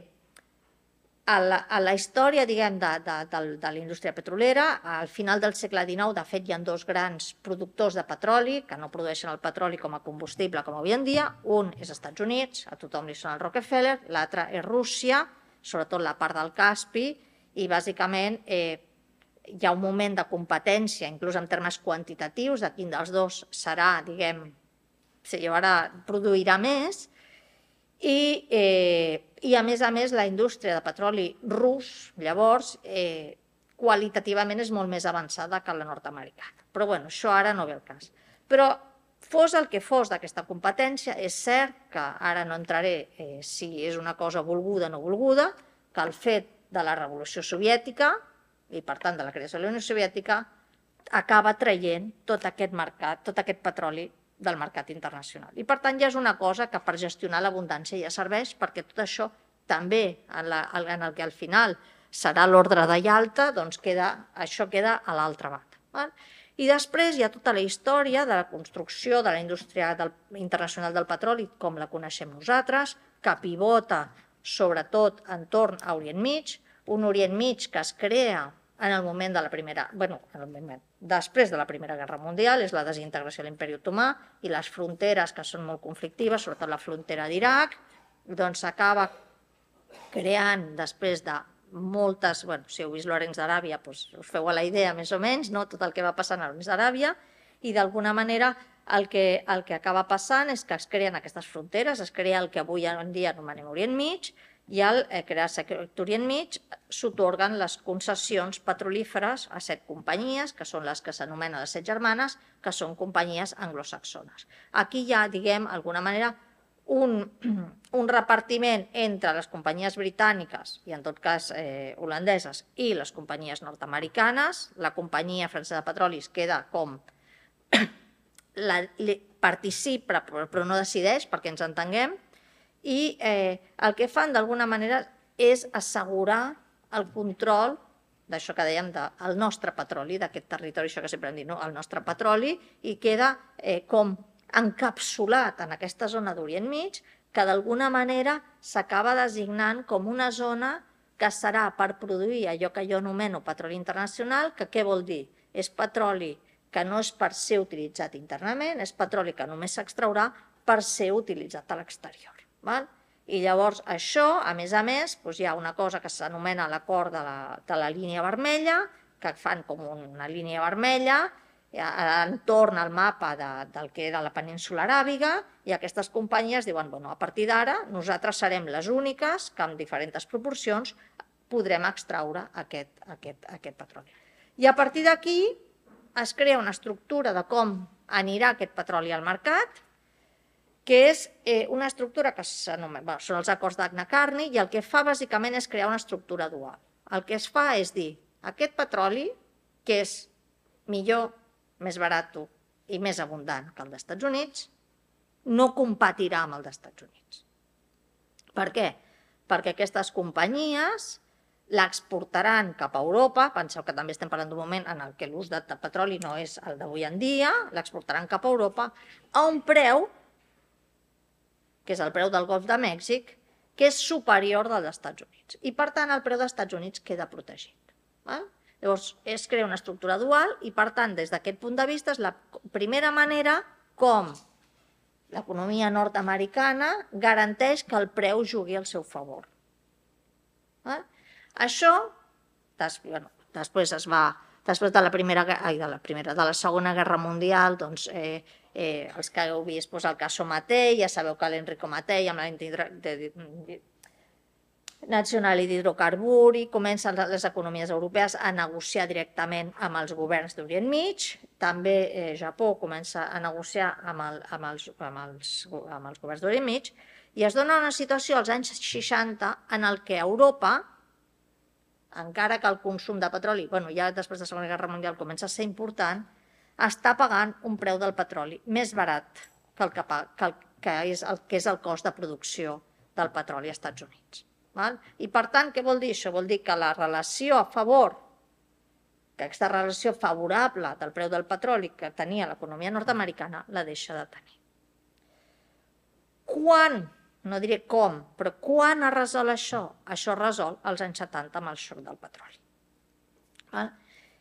a la, a la història diguem, de, de, de, de la indústria petrolera, al final del segle XIX, de fet, hi ha dos grans productors de petroli que no produeixen el petroli com a combustible com avui en dia. Un és Estats Units, a tothom li sona el Rockefeller, l'altre és Rússia, sobretot la part del Caspi, i bàsicament eh, hi ha un moment de competència, inclús en termes quantitatius, de quin dels dos serà, diguem, se llevarà, produirà més, i, eh, i a més a més la indústria de petroli rus, llavors, eh, qualitativament és molt més avançada que la nord-americana. Però bueno, això ara no ve el cas. Però fos el que fos d'aquesta competència, és cert que ara no entraré eh, si és una cosa volguda o no volguda, que el fet de la revolució soviètica i per tant de la creació de la Unió Soviètica acaba traient tot aquest mercat, tot aquest petroli del mercat internacional. I per tant ja és una cosa que per gestionar l'abundància ja serveix perquè tot això també en, la, en el que al final serà l'ordre de Yalta, doncs queda, això queda a l'altra banda. Val? I després hi ha tota la història de la construcció de la indústria del, internacional del petroli, com la coneixem nosaltres, que pivota sobretot entorn a Orient Mig, un Orient Mig que es crea en el moment de la primera, bueno, en el moment, després de la Primera Guerra Mundial, és la desintegració de l'imperi otomà i les fronteres que són molt conflictives, sobretot la frontera d'Iraq, doncs s'acaba creant després de moltes, bueno, si heu vist Lorenz d'Aràbia, doncs us feu a la idea més o menys, no? tot el que va passant a Lorenz d'Aràbia, i d'alguna manera el que, el que acaba passant és que es creen aquestes fronteres, es crea el que avui en dia anomenem Orient Mig, i al eh, crear-se Orient Mig s'otorguen les concessions petrolíferes a set companyies, que són les que s'anomenen les set germanes, que són companyies anglosaxones. Aquí hi ha, diguem, d'alguna manera, un, un repartiment entre les companyies britàniques i, en tot cas, eh, holandeses i les companyies nord-americanes. La companyia francesa de petrolis queda com la, participa però no decideix, perquè ens entenguem, i eh, el que fan d'alguna manera és assegurar el control d'això que dèiem del nostre petroli, d'aquest territori, això que sempre hem dit, no? el nostre petroli, i queda eh, com encapsulat en aquesta zona d'Orient Mig, que d'alguna manera s'acaba designant com una zona que serà per produir allò que jo anomeno petroli internacional, que què vol dir? És petroli que no és per ser utilitzat internament, és petroli que només s'extraurà per ser utilitzat a l'exterior. I llavors això, a més a més, doncs hi ha una cosa que s'anomena l'acord de, la, de la línia vermella, que fan com una línia vermella entorn al mapa de, del que era la península aràbiga i aquestes companyies diuen, bueno, a partir d'ara nosaltres serem les úniques que amb diferents proporcions podrem extraure aquest, aquest, aquest petroli. I a partir d'aquí es crea una estructura de com anirà aquest petroli al mercat, que és eh, una estructura que bueno, són els acords d'Agna Carni i el que fa bàsicament és crear una estructura dual. El que es fa és dir, aquest petroli, que és millor, més barat i més abundant que el dels Estats Units, no competirà amb el dels Estats Units. Per què? Perquè aquestes companyies l'exportaran cap a Europa, penseu que també estem parlant d'un moment en el què l'ús de petroli no és el d'avui en dia, l'exportaran cap a Europa a un preu, que és el preu del Golf de Mèxic, que és superior dels Estats Units. I, per tant, el preu dels Estats Units queda protegit. Val? Llavors, es crea una estructura dual i, per tant, des d'aquest punt de vista, és la primera manera com l'economia nord-americana garanteix que el preu jugui al seu favor. Eh? Això, des, bueno, després es va, després de la primera, ai, de la primera, de la segona guerra mundial, doncs, eh, eh, els que heu vist doncs, el cas Matei, ja sabeu que l'Enrico Matei amb la de, nacional i d'hidrocarburi, comencen les economies europees a negociar directament amb els governs d'Orient Mig, també eh, Japó comença a negociar amb, el, amb, els, amb, els, amb els governs d'Orient Mig, i es dona una situació als anys 60 en el que Europa, encara que el consum de petroli, bueno, ja després de la Segona Guerra Mundial comença a ser important, està pagant un preu del petroli més barat que el que, que, el, que, és, el, que és el cost de producció del petroli als Estats Units. Val? I per tant, què vol dir això? Vol dir que la relació a favor, que aquesta relació favorable del preu del petroli que tenia l'economia nord-americana, la deixa de tenir. Quan, no diré com, però quan es resol això? Això es resol als anys 70 amb el xoc del petroli. Val?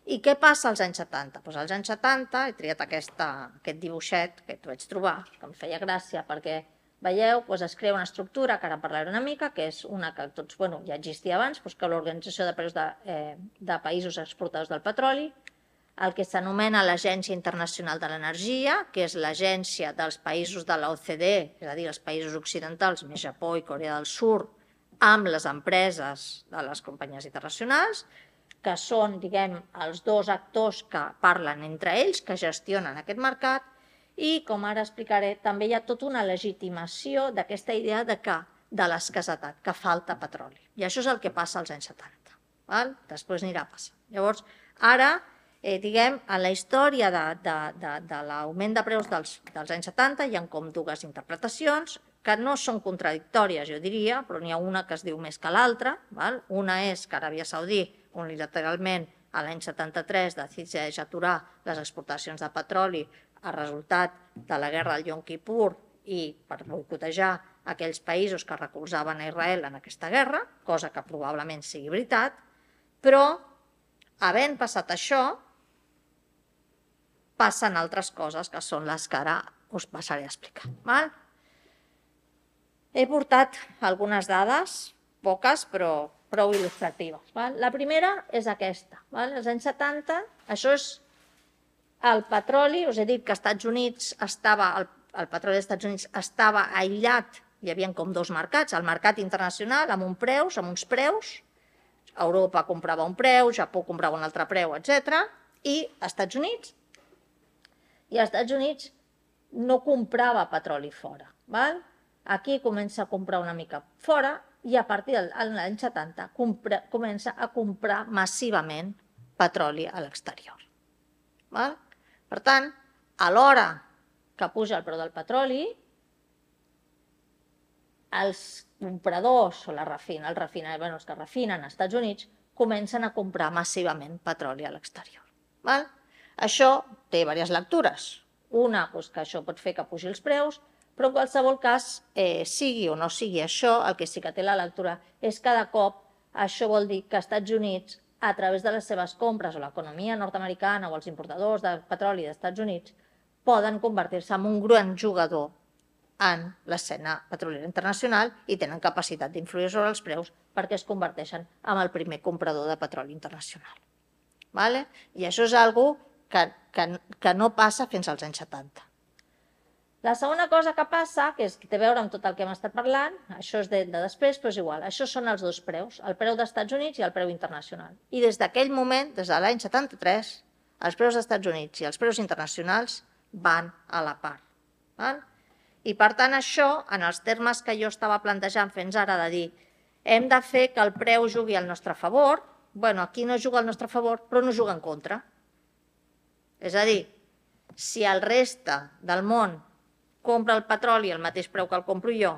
I què passa als anys 70? Pues als anys 70 he triat aquesta, aquest dibuixet que vaig trobar, que em feia gràcia perquè Veieu, doncs es crea una estructura, que ara parlaré una mica, que és una que tots, bueno, ja existia abans, doncs que l'Organització de Preus de, eh, de Països Exportadors del Petroli, el que s'anomena l'Agència Internacional de l'Energia, que és l'agència dels països de l'OCDE, és a dir, els països occidentals, més Japó i Corea del Sur, amb les empreses de les companyies internacionals, que són, diguem, els dos actors que parlen entre ells, que gestionen aquest mercat, i, com ara explicaré, també hi ha tota una legitimació d'aquesta idea de que de l'escassetat, que falta petroli. I això és el que passa als anys 70. Val? Després anirà a passar. Llavors, ara, eh, diguem, en la història de, de, de, de l'augment de preus dels, dels anys 70 hi ha com dues interpretacions que no són contradictòries, jo diria, però n'hi ha una que es diu més que l'altra. Una és que Aràbia Saudí, unilateralment, a l'any 73 decideix aturar les exportacions de petroli a resultat de la guerra del Yom Kippur i per boicotejar aquells països que recolzaven a Israel en aquesta guerra, cosa que probablement sigui veritat, però havent passat això, passen altres coses que són les que ara us passaré a explicar. Val? He portat algunes dades, poques però prou il·lustratives. Val? La primera és aquesta. Val? Els anys 70, això és el petroli, us he dit que Estats Units estava, el, el petroli dels Estats Units estava aïllat, hi havia com dos mercats, el mercat internacional amb un preus, amb uns preus, Europa comprava un preu, Japó comprava un altre preu, etc. i Estats Units, i als Estats Units no comprava petroli fora. Val? Aquí comença a comprar una mica fora i a partir de l'any 70 compra, comença a comprar massivament petroli a l'exterior. Per tant, a l'hora que puja el preu del petroli, els compradors o la refina, el refina, bueno, els que refinen als Estats Units comencen a comprar massivament petroli a l'exterior. Això té diverses lectures. Una, doncs, que això pot fer que pugi els preus, però en qualsevol cas, eh, sigui o no sigui això, el que sí que té la lectura és cada cop això vol dir que als Estats Units a través de les seves compres o l'economia nord-americana o els importadors de petroli dels Estats Units poden convertir-se en un gran jugador en l'escena petrolera internacional i tenen capacitat d'influir sobre els preus perquè es converteixen en el primer comprador de petroli internacional. Vale? I això és algo que, que, que no passa fins als anys 70. La segona cosa que passa, que, és, que té a veure amb tot el que hem estat parlant, això és de, de després, però és igual, això són els dos preus, el preu dels Estats Units i el preu internacional. I des d'aquell moment, des de l'any 73, els preus dels Estats Units i els preus internacionals van a la part. Val? I per tant això, en els termes que jo estava plantejant fins ara de dir hem de fer que el preu jugui al nostre favor, bueno, aquí no juga al nostre favor, però no juga en contra. És a dir, si el reste del món compra el petroli al mateix preu que el compro jo,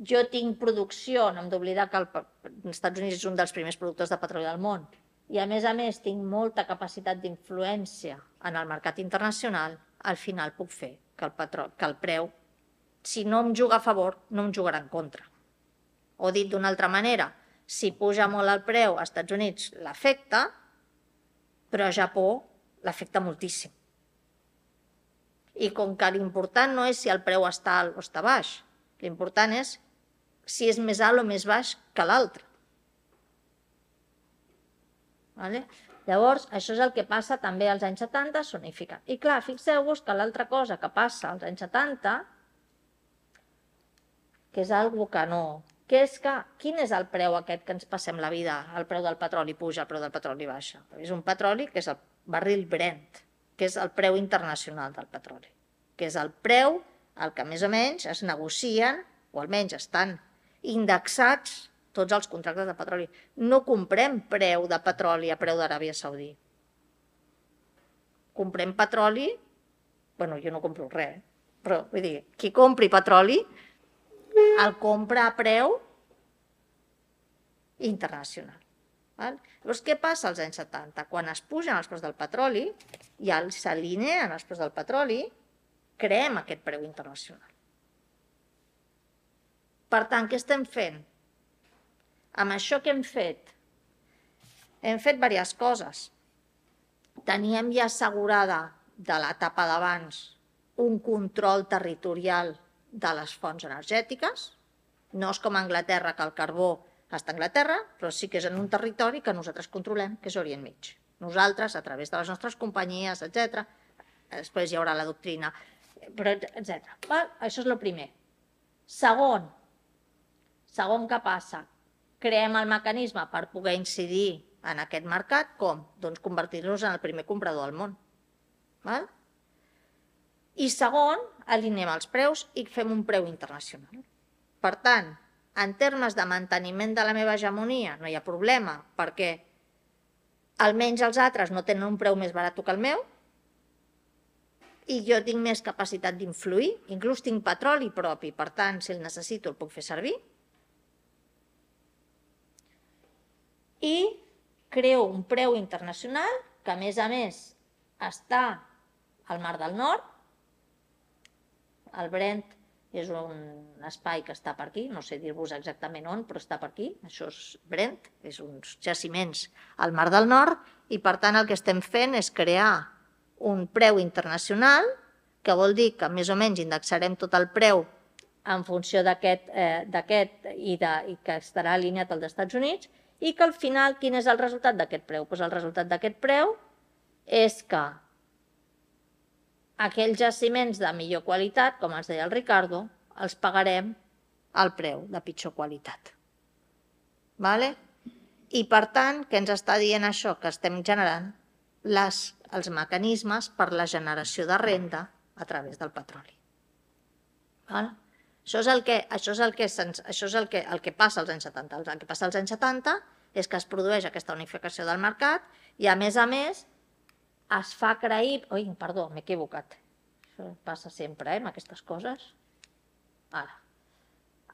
jo tinc producció, no hem d'oblidar que el, els Estats Units és un dels primers productors de petroli del món, i a més a més tinc molta capacitat d'influència en el mercat internacional, al final puc fer que el, patró, que el preu, si no em juga a favor, no em jugarà en contra. O dit d'una altra manera, si puja molt el preu als Estats Units l'afecta, però a Japó l'afecta moltíssim. I com que l'important no és si el preu està alt o està baix, l'important és si és més alt o més baix que l'altre. Vale? Llavors, això és el que passa també als anys 70, s'unifica. I clar, fixeu-vos que l'altra cosa que passa als anys 70, que és algo que no... Que és que, quin és el preu aquest que ens passem la vida? El preu del petroli puja, el preu del petroli baixa. És un petroli que és el barril Brent, que és el preu internacional del petroli, que és el preu al que més o menys es negocien, o almenys estan indexats tots els contractes de petroli. No comprem preu de petroli a preu d'Aràbia Saudí. Comprem petroli, bueno, jo no compro res, però vull dir, qui compri petroli el compra a preu internacional. Val? Llavors, què passa als anys 70? Quan es pugen els preus del petroli i s'alineen els preus del petroli, creem aquest preu internacional. Per tant, què estem fent? Amb això que hem fet? Hem fet diverses coses. Teníem ja assegurada de l'etapa d'abans un control territorial de les fonts energètiques. No és com a Anglaterra, que el carbó està a Anglaterra, però sí que és en un territori que nosaltres controlem, que és Orient Mig. Nosaltres, a través de les nostres companyies, etc. Després hi haurà la doctrina, però etc. Això és el primer. Segon, segon que passa, creem el mecanisme per poder incidir en aquest mercat, com? Doncs convertir-nos en el primer comprador del món. Val? I segon, alinem els preus i fem un preu internacional. Per tant, en termes de manteniment de la meva hegemonia no hi ha problema, perquè almenys els altres no tenen un preu més barat que el meu, i jo tinc més capacitat d'influir, inclús tinc petroli propi, per tant, si el necessito el puc fer servir, i creo un preu internacional que, a més a més, està al Mar del Nord. El Brent és un espai que està per aquí, no sé dir-vos exactament on, però està per aquí. Això és Brent, és uns jaciments al Mar del Nord i, per tant, el que estem fent és crear un preu internacional, que vol dir que més o menys indexarem tot el preu en funció d'aquest eh, i, de, i que estarà alineat als Estats Units, i que al final quin és el resultat d'aquest preu? Pues el resultat d'aquest preu és que aquells jaciments de millor qualitat, com ens deia el Ricardo, els pagarem al preu de pitjor qualitat. Vale? I per tant, què ens està dient això? Que estem generant les, els mecanismes per la generació de renda a través del petroli. Vale? Això és el que, això és el que, això és el que, el que passa als anys 70. El que passa als anys 70 és que es produeix aquesta unificació del mercat i, a més a més, es fa creïble... Ui, perdó, m'he equivocat. Això passa sempre, eh, amb aquestes coses. Ara.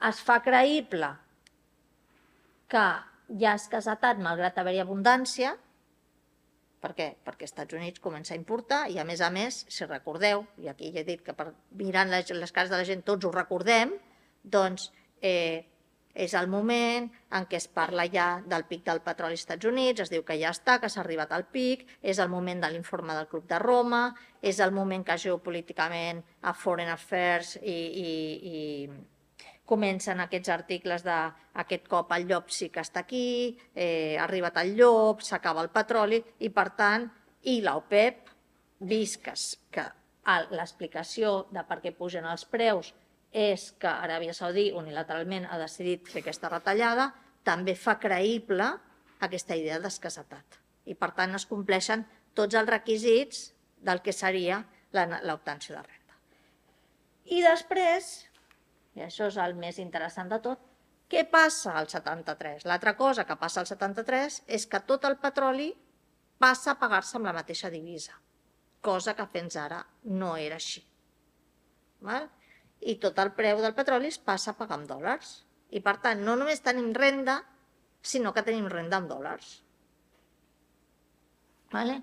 Es fa creïble que hi ha escassetat malgrat haver-hi abundància, per què? Perquè els Estats Units comença a importar i, a més a més, si recordeu, i aquí ja he dit que per, mirant les, les cares de la gent tots ho recordem, doncs eh, és el moment en què es parla ja del pic del petroli als Estats Units, es diu que ja està, que s'ha arribat al pic, és el moment de l'informe del Club de Roma, és el moment que geopolíticament a Foreign Affairs i, i, i comencen aquests articles de aquest cop el llop sí que està aquí, eh, ha arribat el llop, s'acaba el petroli i per tant, i l'OPEP, vist que, que l'explicació de per què pugen els preus és que Aràbia Saudí unilateralment ha decidit fer aquesta retallada, també fa creïble aquesta idea d'escassetat. I per tant es compleixen tots els requisits del que seria l'obtenció de renda. I després i això és el més interessant de tot. Què passa al 73? L'altra cosa que passa al 73 és que tot el petroli passa a pagar-se amb la mateixa divisa, cosa que fins ara no era així. Val? I tot el preu del petroli es passa a pagar en dòlars. I per tant, no només tenim renda, sinó que tenim renda en dòlars. Vale?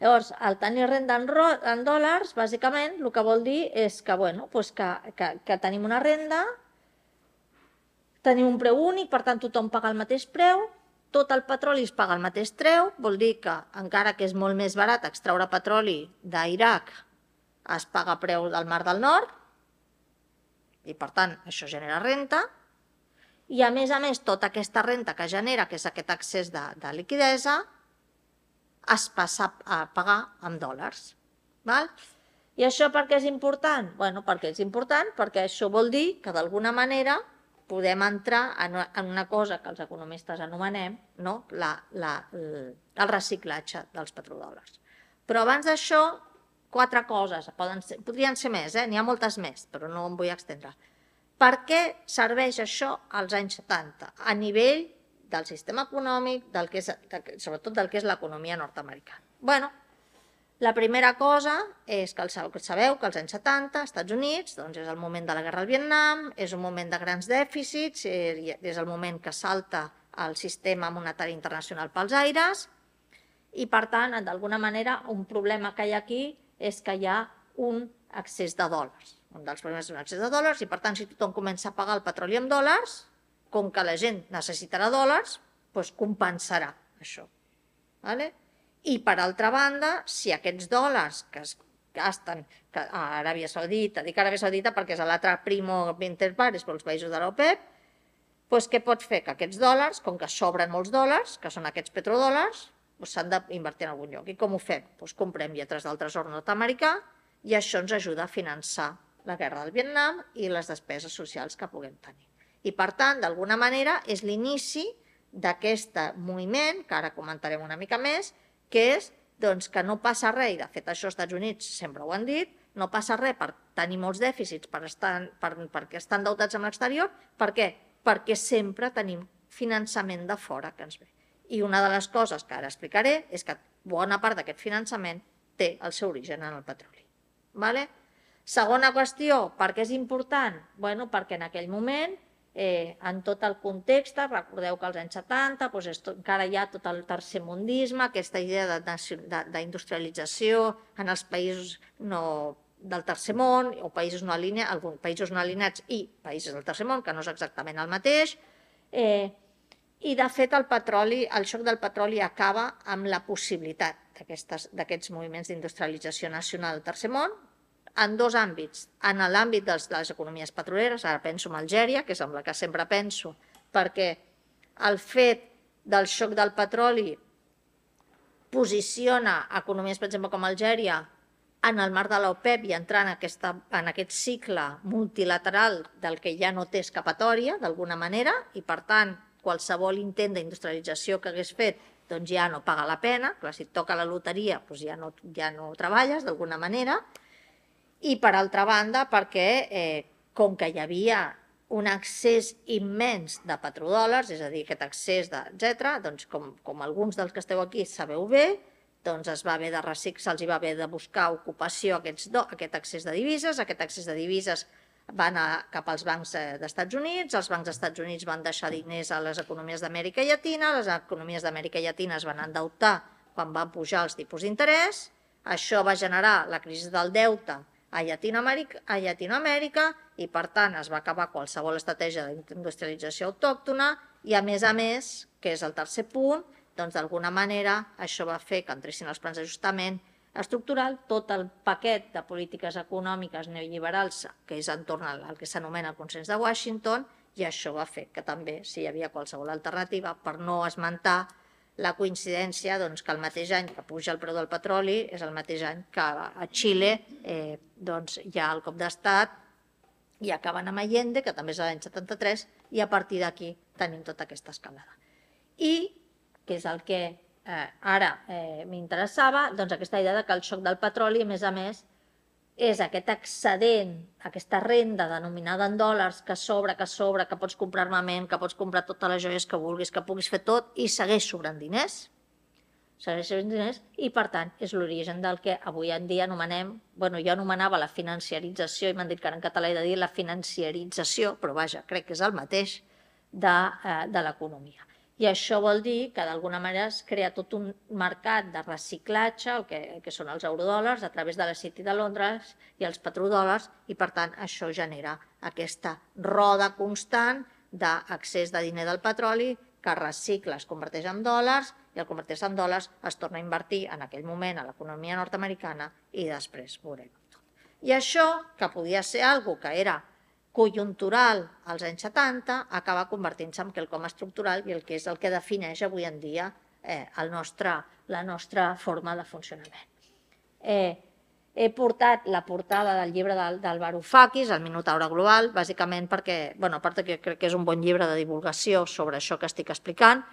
Llavors, el tenir renda en, en dòlars, bàsicament, el que vol dir és que, bueno, pues que, que, que tenim una renda, tenim un preu únic, per tant, tothom paga el mateix preu, tot el petroli es paga el mateix treu, vol dir que, encara que és molt més barat extraure petroli d'Iraq, es paga preu del Mar del Nord, i per tant això genera renta, i a més a més tota aquesta renta que genera, que és aquest accés de, de liquidesa, es passa a pagar amb dòlars. Val? I això per què és important? Bueno, perquè és important perquè això vol dir que d'alguna manera podem entrar en una cosa que els economistes anomenem no? la, la, el reciclatge dels petrodòlars. Però abans d'això, quatre coses, poden ser, podrien ser més, eh? n'hi ha moltes més, però no em vull extendre. Per què serveix això als anys 70 a nivell del sistema econòmic, del que és, sobretot del que és l'economia nord-americana? bueno, la primera cosa és que sabeu que als anys 70, als Estats Units, doncs és el moment de la guerra al Vietnam, és un moment de grans dèficits, és el moment que salta el sistema monetari internacional pels aires, i per tant, d'alguna manera, un problema que hi ha aquí és que hi ha un excés de dòlars. Un dels problemes és un excés de dòlars i, per tant, si tothom comença a pagar el petroli amb dòlars, com que la gent necessitarà dòlars, doncs compensarà això. Vale? I, per altra banda, si aquests dòlars que es gasten a Aràbia Saudita, dic Aràbia Saudita perquè és l'altre primo inter pares pels països de l'OPEP, doncs què pot fer? Que aquests dòlars, com que sobren molts dòlars, que són aquests petrodòlars, s'han d'invertir en algun lloc. I com ho fem? Doncs comprem lletres del tresor nord-americà i això ens ajuda a finançar la guerra del Vietnam i les despeses socials que puguem tenir. I, per tant, d'alguna manera, és l'inici d'aquest moviment, que ara comentarem una mica més, que és doncs, que no passa res, i de fet això als Estats Units sempre ho han dit, no passa res per tenir molts dèficits, per estar, per, perquè estan endeutats amb l'exterior, per què? Perquè sempre tenim finançament de fora que ens ve. I una de les coses que ara explicaré és que bona part d'aquest finançament té el seu origen en el petroli. Vale? Segona qüestió, per què és important? Bueno, perquè en aquell moment eh, en tot el context, recordeu que als anys 70 doncs és tot, encara hi ha tot el tercer mundisme, aquesta idea d'industrialització en els països no, del tercer món o països no alineats, alguns països no alineats i països del tercer món, que no és exactament el mateix. Eh, I, de fet, el petroli, el xoc del petroli acaba amb la possibilitat d'aquests moviments d'industrialització nacional del tercer món, en dos àmbits. En l'àmbit de les economies petroleres, ara penso en Algèria, que és amb la que sempre penso, perquè el fet del xoc del petroli posiciona economies, per exemple, com Algèria, en el marc de l'OPEP i entrar en, aquesta, en aquest cicle multilateral del que ja no té escapatòria, d'alguna manera, i per tant, qualsevol intent d'industrialització que hagués fet doncs ja no paga la pena, clar, si et toca la loteria doncs ja no, ja no treballes d'alguna manera, i per altra banda perquè eh, com que hi havia un accés immens de petrodòlars, és a dir, aquest accés de, etc., doncs com, com alguns dels que esteu aquí sabeu bé, doncs es va haver de reciclar, se'ls va haver de buscar ocupació aquests aquest accés de divises, aquest accés de divises va anar cap als bancs eh, d'Estats Units, els bancs d'Estats Units van deixar diners a les economies d'Amèrica Llatina, les economies d'Amèrica Llatina es van endeutar quan van pujar els tipus d'interès, això va generar la crisi del deute a Llatinoamèrica, a Llatinoamèrica i, per tant, es va acabar qualsevol estratègia d'industrialització autòctona i, a més a més, que és el tercer punt, doncs d'alguna manera això va fer que entressin els plans d'ajustament estructural tot el paquet de polítiques econòmiques neoliberals que és entorn al que s'anomena el consens de Washington i això va fer que també, si hi havia qualsevol alternativa, per no esmentar la coincidència doncs, que el mateix any que puja el preu del petroli és el mateix any que a Xile eh, doncs, hi ha el cop d'estat i acaben amb Allende, que també és l'any 73, i a partir d'aquí tenim tota aquesta escalada. I, que és el que eh, ara eh, m'interessava, doncs aquesta idea de que el xoc del petroli, a més a més, és aquest excedent, aquesta renda denominada en dòlars que sobra, que sobra, que pots comprar armament, que pots comprar totes les joies que vulguis, que puguis fer tot i segueix sobrant diners. segueix sent diners i, per tant, és l'origen del que avui en dia anomenem, bueno, jo anomenava la financiarització i m'han dit que ara en català he de dir la financiarització, però vaja, crec que és el mateix, de, eh, de l'economia. I això vol dir que d'alguna manera es crea tot un mercat de reciclatge, el que, el que són els eurodòlars, a través de la City de Londres i els petrodòlars, i per tant això genera aquesta roda constant d'accés de diner del petroli que es recicla, es converteix en dòlars i al convertir-se en dòlars es torna a invertir en aquell moment a l'economia nord-americana i després veurem tot. I això, que podia ser algo que era conjuntural als anys 70, acaba convertint-se en quelcom estructural i el que és el que defineix avui en dia eh, el nostre, la nostra forma de funcionament. Eh, he portat la portada del llibre del, del Varoufakis, el Minotaure Global, bàsicament perquè, bueno, a part que crec que és un bon llibre de divulgació sobre això que estic explicant,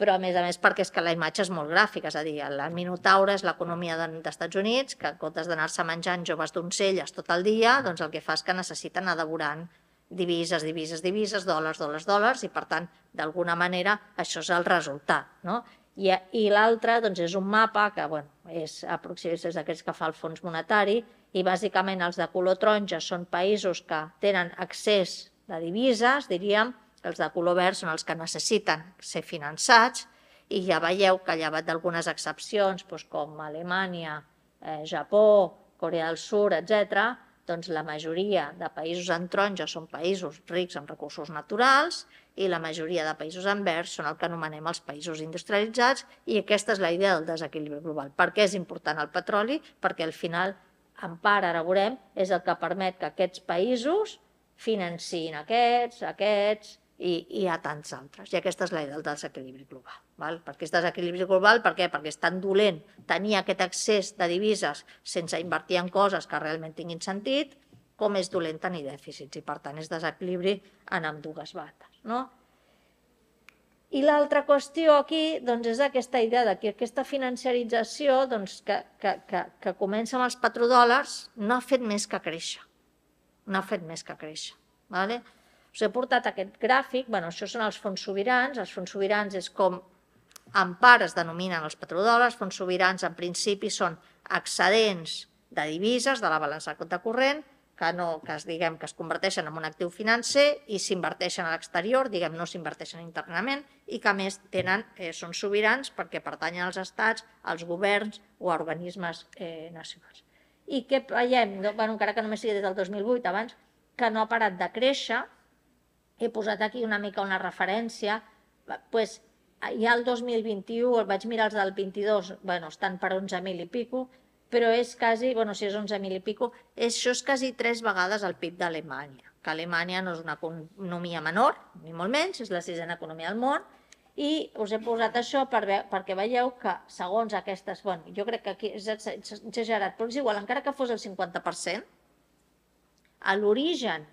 però a més a més perquè és que la imatge és molt gràfica, és a dir, el Minotaure és l'economia d'Estats Units, que en comptes d'anar-se menjant joves doncelles tot el dia, doncs el que fa és que necessiten anar devorant divises, divises, divises, dòlars, dòlars, dòlars, i per tant, d'alguna manera, això és el resultat. No? I, i l'altre doncs, és un mapa que bueno, és aproximadament d'aquests que fa el Fons Monetari i bàsicament els de color taronja són països que tenen accés de divises, diríem, els de color verd són els que necessiten ser finançats i ja veieu que llevat d'algunes excepcions doncs com Alemanya, eh, Japó, Corea del Sur, etc., doncs la majoria de països en taronja són països rics en recursos naturals i la majoria de països en verd són el que anomenem els països industrialitzats i aquesta és la idea del desequilibri global. Per què és important el petroli? Perquè al final, en part, ara veurem, és el que permet que aquests països financin aquests, aquests i, i a tants altres. I aquesta és la idea del desequilibri global. Val? Perquè és desequilibri global, per què? Perquè és tan dolent tenir aquest accés de divises sense invertir en coses que realment tinguin sentit, com és dolent tenir dèficits i per tant és desequilibri en amb dues bates. No? I l'altra qüestió aquí doncs, és aquesta idea de que aquesta financiarització doncs, que, que, que, que comença amb els petrodòlars no ha fet més que créixer. No ha fet més que créixer. Vale? Us he portat aquest gràfic, bueno, això són els fons sobirans, els fons sobirans és com en part es denominen els petrodòlars, fons sobirans en principi són excedents de divises de la balança de compte corrent que, no, que, es, diguem, que es converteixen en un actiu financer i s'inverteixen a l'exterior, diguem, no s'inverteixen internament i que a més tenen, eh, són sobirans perquè pertanyen als estats, als governs o a organismes eh, nacionals. I què veiem? Bueno, encara que només sigui des del 2008, abans, que no ha parat de créixer, he posat aquí una mica una referència, pues, ja el 2021, vaig mirar els del 22, bueno, estan per 11.000 i pico, però és quasi, bueno, si és 11.000 i pico, això és quasi tres vegades el PIB d'Alemanya, que Alemanya no és una economia menor, ni molt menys, és la sisena economia del món, i us he posat això per ve perquè veieu que segons aquestes, bueno, jo crec que aquí és exagerat, però és igual, encara que fos el 50%, l'origen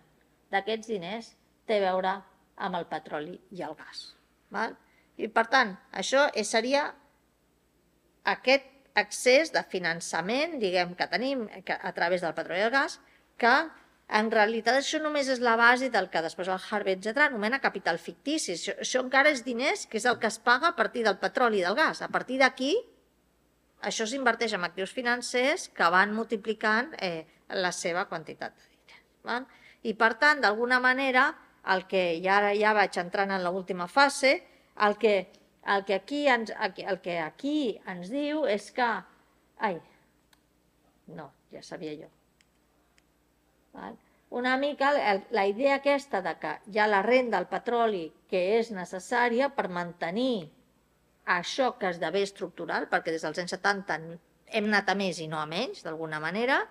d'aquests diners té a veure amb el petroli i el gas. Val? I per tant, això seria aquest accés de finançament, diguem, que tenim a través del petroli i el gas, que en realitat això només és la base del que després el Harvey, etc anomena capital fictici. Això, això encara és diners, que és el que es paga a partir del petroli i del gas. A partir d'aquí, això s'inverteix en actius financers que van multiplicant eh, la seva quantitat de diners. Val? I per tant, d'alguna manera, el que ja, ja vaig entrant en l'última fase, el que el que aquí ens, el que aquí ens diu és que... Ai, no, ja sabia jo. Val? Una mica la idea aquesta de que hi ha la renda al petroli que és necessària per mantenir això que esdevé estructural, perquè des dels anys 70 hem anat a més i no a menys, d'alguna manera,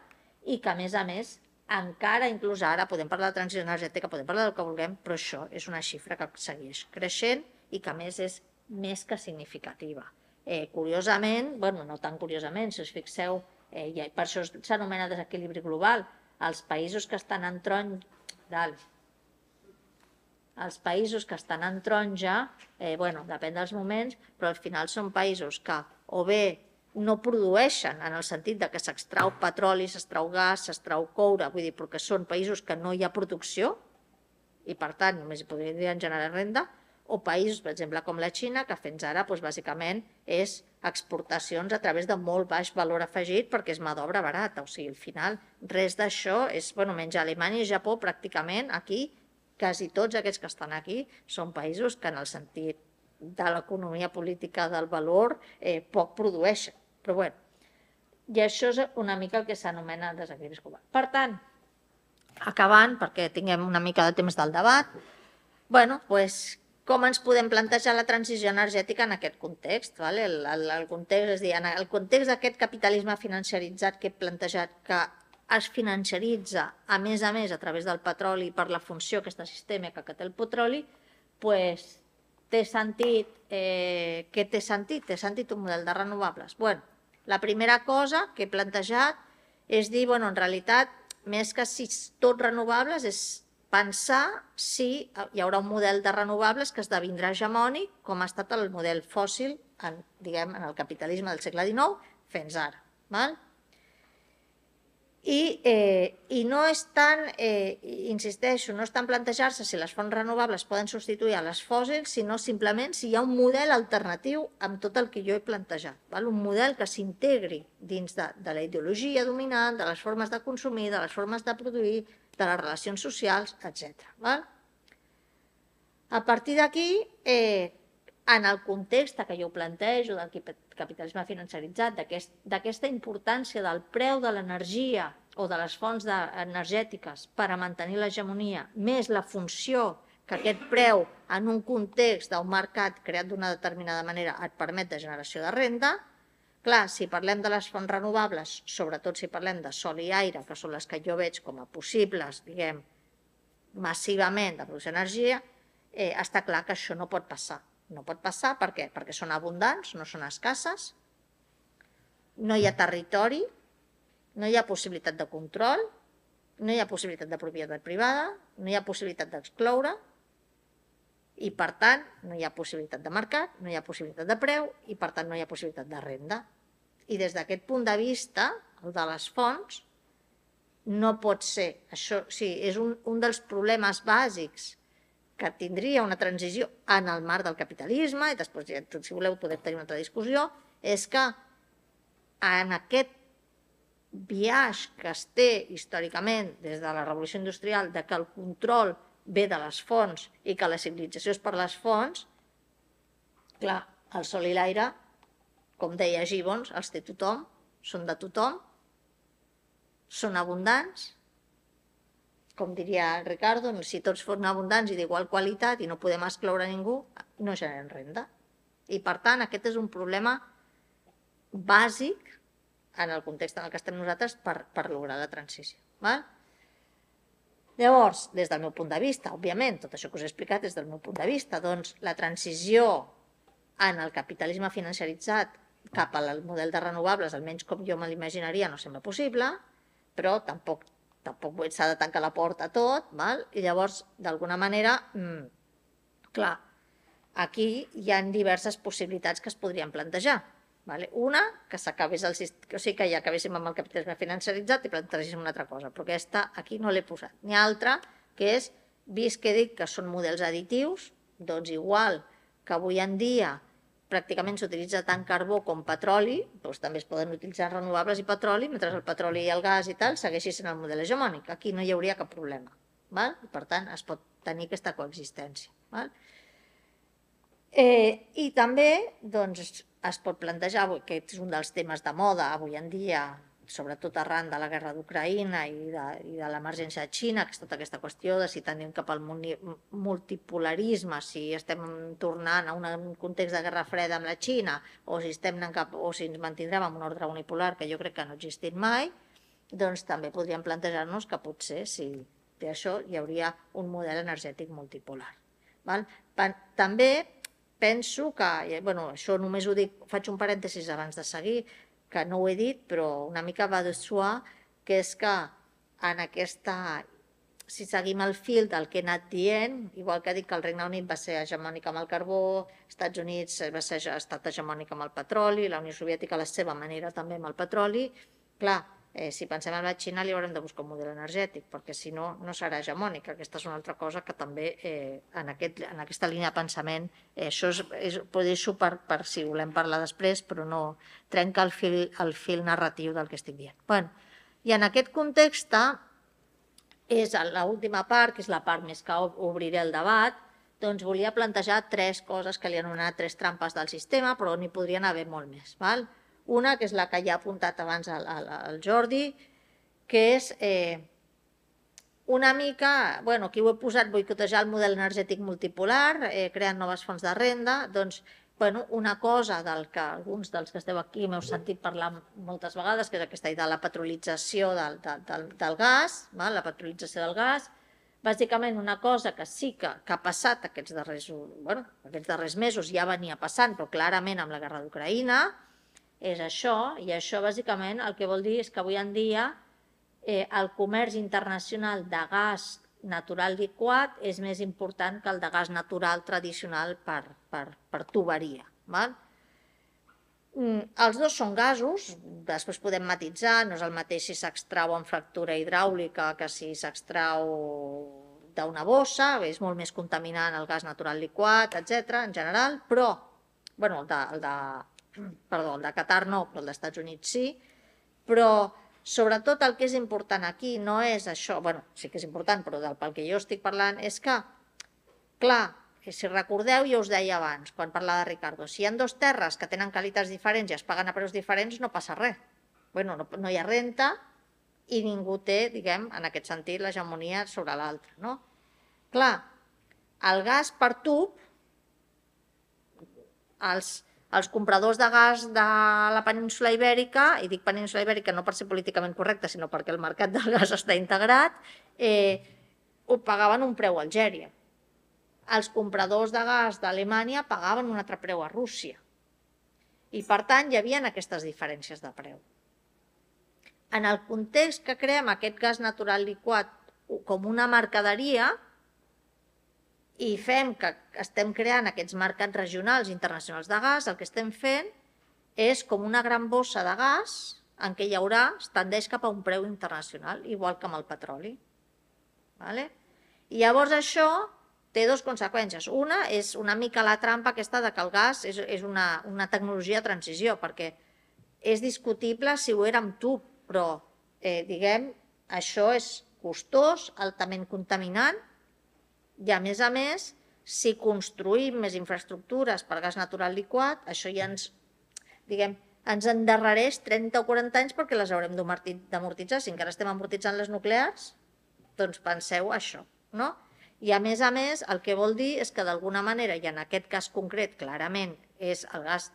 i que a més a més encara, inclús ara, podem parlar de transició energètica, podem parlar del que vulguem, però això és una xifra que segueix creixent i que a més és més que significativa. Eh, curiosament, bueno, no tan curiosament, si us fixeu, eh, i per això s'anomena desequilibri global, els països que estan en tron... Dalt. Els països que estan en taronja, eh, bueno, depèn dels moments, però al final són països que o bé no produeixen en el sentit de que s'extrau petroli, s'extrau gas, s'extrau coure, vull dir, perquè són països que no hi ha producció i per tant només podrien generar renda, o països, per exemple, com la Xina, que fins ara doncs, bàsicament és exportacions a través de molt baix valor afegit perquè és mà d'obra barata. O sigui, al final, res d'això és, bueno, menys Alemanya i Japó, pràcticament aquí, quasi tots aquests que estan aquí són països que en el sentit de l'economia política del valor eh, poc produeixen. Però bueno, i això és una mica el que s'anomena desequilibri global. Per tant, acabant, perquè tinguem una mica de temps del debat, bueno, pues, com ens podem plantejar la transició energètica en aquest context. Vale? El, el, el context, és dir, en el context d'aquest capitalisme financiaritzat que he plantejat, que es financiaritza, a més a més, a través del petroli per la funció aquesta sistèmica que té el petroli, pues, té sentit, eh, què té sentit? Té sentit un model de renovables. Bueno, la primera cosa que he plantejat és dir, bueno, en realitat, més que si tot renovables, és pensar si hi haurà un model de renovables que esdevindrà hegemònic, com ha estat el model fòssil en, diguem, en el capitalisme del segle XIX fins ara. Val? I, eh, i no és tant, eh, insisteixo, no és tant plantejar-se si les fonts renovables poden substituir a les fòssils, sinó simplement si hi ha un model alternatiu amb tot el que jo he plantejat. Val? Un model que s'integri dins de, de la ideologia dominant, de les formes de consumir, de les formes de produir, de les relacions socials, etc. Val? A partir d'aquí, eh, en el context que jo plantejo del capitalisme financiaritzat, d'aquesta importància del preu de l'energia o de les fonts energètiques per a mantenir l'hegemonia, més la funció que aquest preu en un context d'un mercat creat d'una determinada manera et permet de generació de renda, clar, si parlem de les fonts renovables, sobretot si parlem de sol i aire, que són les que jo veig com a possibles, diguem, massivament de producció d'energia, eh, està clar que això no pot passar no pot passar, per què? Perquè són abundants, no són escasses, no hi ha territori, no hi ha possibilitat de control, no hi ha possibilitat de propietat privada, no hi ha possibilitat d'excloure, i per tant no hi ha possibilitat de mercat, no hi ha possibilitat de preu i per tant no hi ha possibilitat de renda. I des d'aquest punt de vista, el de les fonts, no pot ser. Això sí, és un, un dels problemes bàsics que tindria una transició en el marc del capitalisme, i després, si voleu, podem tenir una altra discussió, és que en aquest viatge que es té històricament des de la revolució industrial de que el control ve de les fonts i que la civilització és per les fonts, clar, el sol i l'aire, com deia Gibbons, els té tothom, són de tothom, són abundants, com diria Ricardo, si tots fossin abundants i d'igual qualitat i no podem excloure ningú, no generem renda. I per tant, aquest és un problema bàsic en el context en el que estem nosaltres per, per lograr la transició. Val? Llavors, des del meu punt de vista, òbviament, tot això que us he explicat des del meu punt de vista, doncs la transició en el capitalisme financiaritzat cap al model de renovables, almenys com jo me l'imaginaria, no sembla possible, però tampoc tampoc s'ha de tancar la porta a tot, val? i llavors, d'alguna manera, mmm, clar, aquí hi ha diverses possibilitats que es podrien plantejar. Vale? Una, que s'acabés el o sigui, que ja acabéssim amb el capitalisme financiaritzat i plantegéssim una altra cosa, però aquesta aquí no l'he posat. N'hi ha altra, que és, vist que dic que són models additius, doncs igual que avui en dia pràcticament s'utilitza tant carbó com petroli, doncs també es poden utilitzar renovables i petroli, mentre el petroli i el gas i tal segueixin el model hegemònic. Aquí no hi hauria cap problema. Val? Per tant, es pot tenir aquesta coexistència. Val? Eh, I també doncs, es pot plantejar, que és un dels temes de moda avui en dia, sobretot arran de la guerra d'Ucraïna i de, i de l'emergència de Xina, que és tota aquesta qüestió de si tenim cap al multipolarisme, si estem tornant a un context de guerra freda amb la Xina, o si, estem cap, o si ens mantindrem en un ordre unipolar, que jo crec que no ha existit mai, doncs també podríem plantejar-nos que potser, si té això, hi hauria un model energètic multipolar. Val? També penso que, bueno, això només ho dic, faig un parèntesis abans de seguir, que no ho he dit, però una mica va de suar, que és que en aquesta, si seguim el fil del que he anat dient, igual que dic que el Regne Unit va ser hegemònic amb el carbó, Estats Units va ser estat hegemònic amb el petroli, la Unió Soviètica la seva manera també amb el petroli, clar, eh, si pensem en la Xina li haurem de buscar un model energètic, perquè si no, no serà hegemònica. Aquesta és una altra cosa que també eh, en, aquest, en aquesta línia de pensament, eh, això és, és, pot dir per, per si volem parlar després, però no trenca el fil, el fil narratiu del que estic dient. Bueno, I en aquest context és l'última part, que és la part més que obriré el debat, doncs volia plantejar tres coses que li han donat tres trampes del sistema, però n'hi podrien haver molt més. Val? Una, que és la que ja ha apuntat abans el, el, el Jordi, que és eh, una mica, bueno, aquí ho he posat, boicotejar el model energètic multipolar, eh, creant noves fonts de renda, doncs, bueno, una cosa del que alguns dels que esteu aquí m'heu sentit parlar moltes vegades, que és aquesta idea de la petrolització del, del, del, del gas, val? la petrolització del gas, bàsicament una cosa que sí que, que ha passat aquests darrers, bueno, aquests darrers mesos, ja venia passant, però clarament amb la guerra d'Ucraïna, és això, i això bàsicament el que vol dir és que avui en dia eh, el comerç internacional de gas natural liquat és més important que el de gas natural tradicional per, per, per tuberia. Val? Mm, els dos són gasos, després podem matitzar, no és el mateix si s'extrau en fractura hidràulica que si s'extrau d'una bossa, és molt més contaminant el gas natural liquat, etc en general, però bueno, el de, el de [CLEARS THROAT] perdó, el de Qatar no, però el dels Estats Units sí, però sobretot el que és important aquí no és això, bueno, sí que és important, però del pel que jo estic parlant és que, clar, si recordeu, jo us deia abans, quan parlava de Ricardo, si hi ha dos terres que tenen qualitats diferents i es paguen a preus diferents, no passa res. Bueno, no, no hi ha renta i ningú té, diguem, en aquest sentit, l'hegemonia sobre l'altre, no? Clar, el gas per tub, els, els compradors de gas de la península ibèrica, i dic península ibèrica no per ser políticament correcte, sinó perquè el mercat del gas està integrat, eh, ho pagaven un preu a Algèria. Els compradors de gas d'Alemanya pagaven un altre preu a Rússia. I, per tant, hi havia aquestes diferències de preu. En el context que creem aquest gas natural liquat com una mercaderia, i fem que estem creant aquests mercats regionals internacionals de gas, el que estem fent és com una gran bossa de gas en què hi haurà, es tendeix cap a un preu internacional, igual que amb el petroli. Vale? I llavors això té dues conseqüències. Una és una mica la trampa aquesta de que el gas és, és una, una tecnologia de transició, perquè és discutible si ho era amb tu, però eh, diguem, això és costós, altament contaminant, i a més a més, si construïm més infraestructures per gas natural liquat, això ja ens, diguem, ens endarrereix 30 o 40 anys perquè les haurem d'amortitzar. Si encara estem amortitzant les nuclears, doncs penseu això, no? I a més a més, el que vol dir és que d'alguna manera, i en aquest cas concret clarament és el gas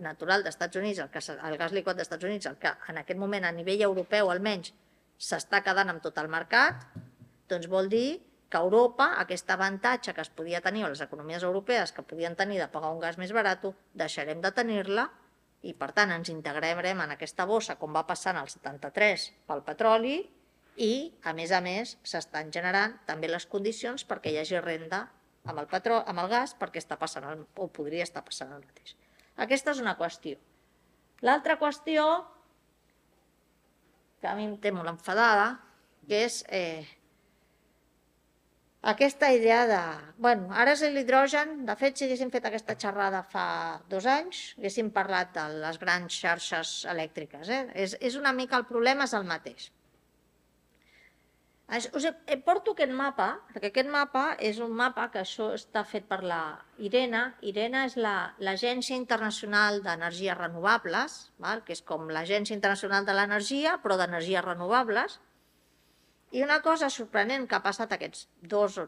natural dels Estats Units, el, que, el gas liquat dels Estats Units, el que en aquest moment a nivell europeu almenys s'està quedant amb tot el mercat, doncs vol dir que Europa, aquest avantatge que es podia tenir, o les economies europees que podien tenir de pagar un gas més barat, deixarem de tenir-la i, per tant, ens integrarem en aquesta bossa, com va passar en el 73 pel petroli, i, a més a més, s'estan generant també les condicions perquè hi hagi renda amb el, petró, amb el gas, perquè està passant, el, o podria estar passant el mateix. Aquesta és una qüestió. L'altra qüestió, que a mi em té molt enfadada, que és eh, aquesta idea de... Bueno, ara és l'hidrogen, de fet, si haguéssim fet aquesta xerrada fa dos anys, haguéssim parlat de les grans xarxes elèctriques. Eh? És, és una mica el problema, és el mateix. Us he, porto aquest mapa, perquè aquest mapa és un mapa que això està fet per la IRENA. IRENA és l'Agència la, Internacional d'Energies Renovables, val? que és com l'Agència Internacional de l'Energia, però d'energies renovables, i una cosa sorprenent que ha passat aquests dos,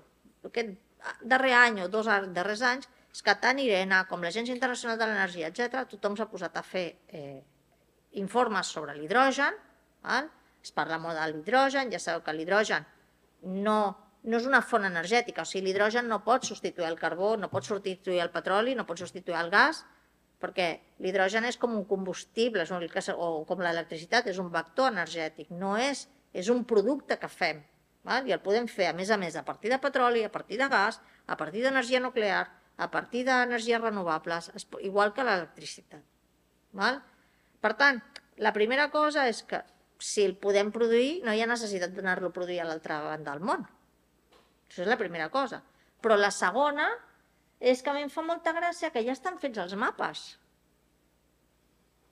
aquest darrer any o dos darrers anys, és que tant IRENA com l'Agència Internacional de l'Energia, etc., tothom s'ha posat a fer eh, informes sobre l'hidrogen, es parla molt de l'hidrogen, ja sabeu que l'hidrogen no, no és una font energètica, o sigui, l'hidrogen no pot substituir el carbó, no pot substituir el petroli, no pot substituir el gas, perquè l'hidrogen és com un combustible, és un, o com l'electricitat, és un vector energètic, no és és un producte que fem. Val? I el podem fer, a més a més, a partir de petroli, a partir de gas, a partir d'energia nuclear, a partir d'energies renovables, igual que l'electricitat. Per tant, la primera cosa és que si el podem produir, no hi ha necessitat d'anar-lo a produir a l'altra banda del món. Això és la primera cosa. Però la segona és que a mi em fa molta gràcia que ja estan fets els mapes.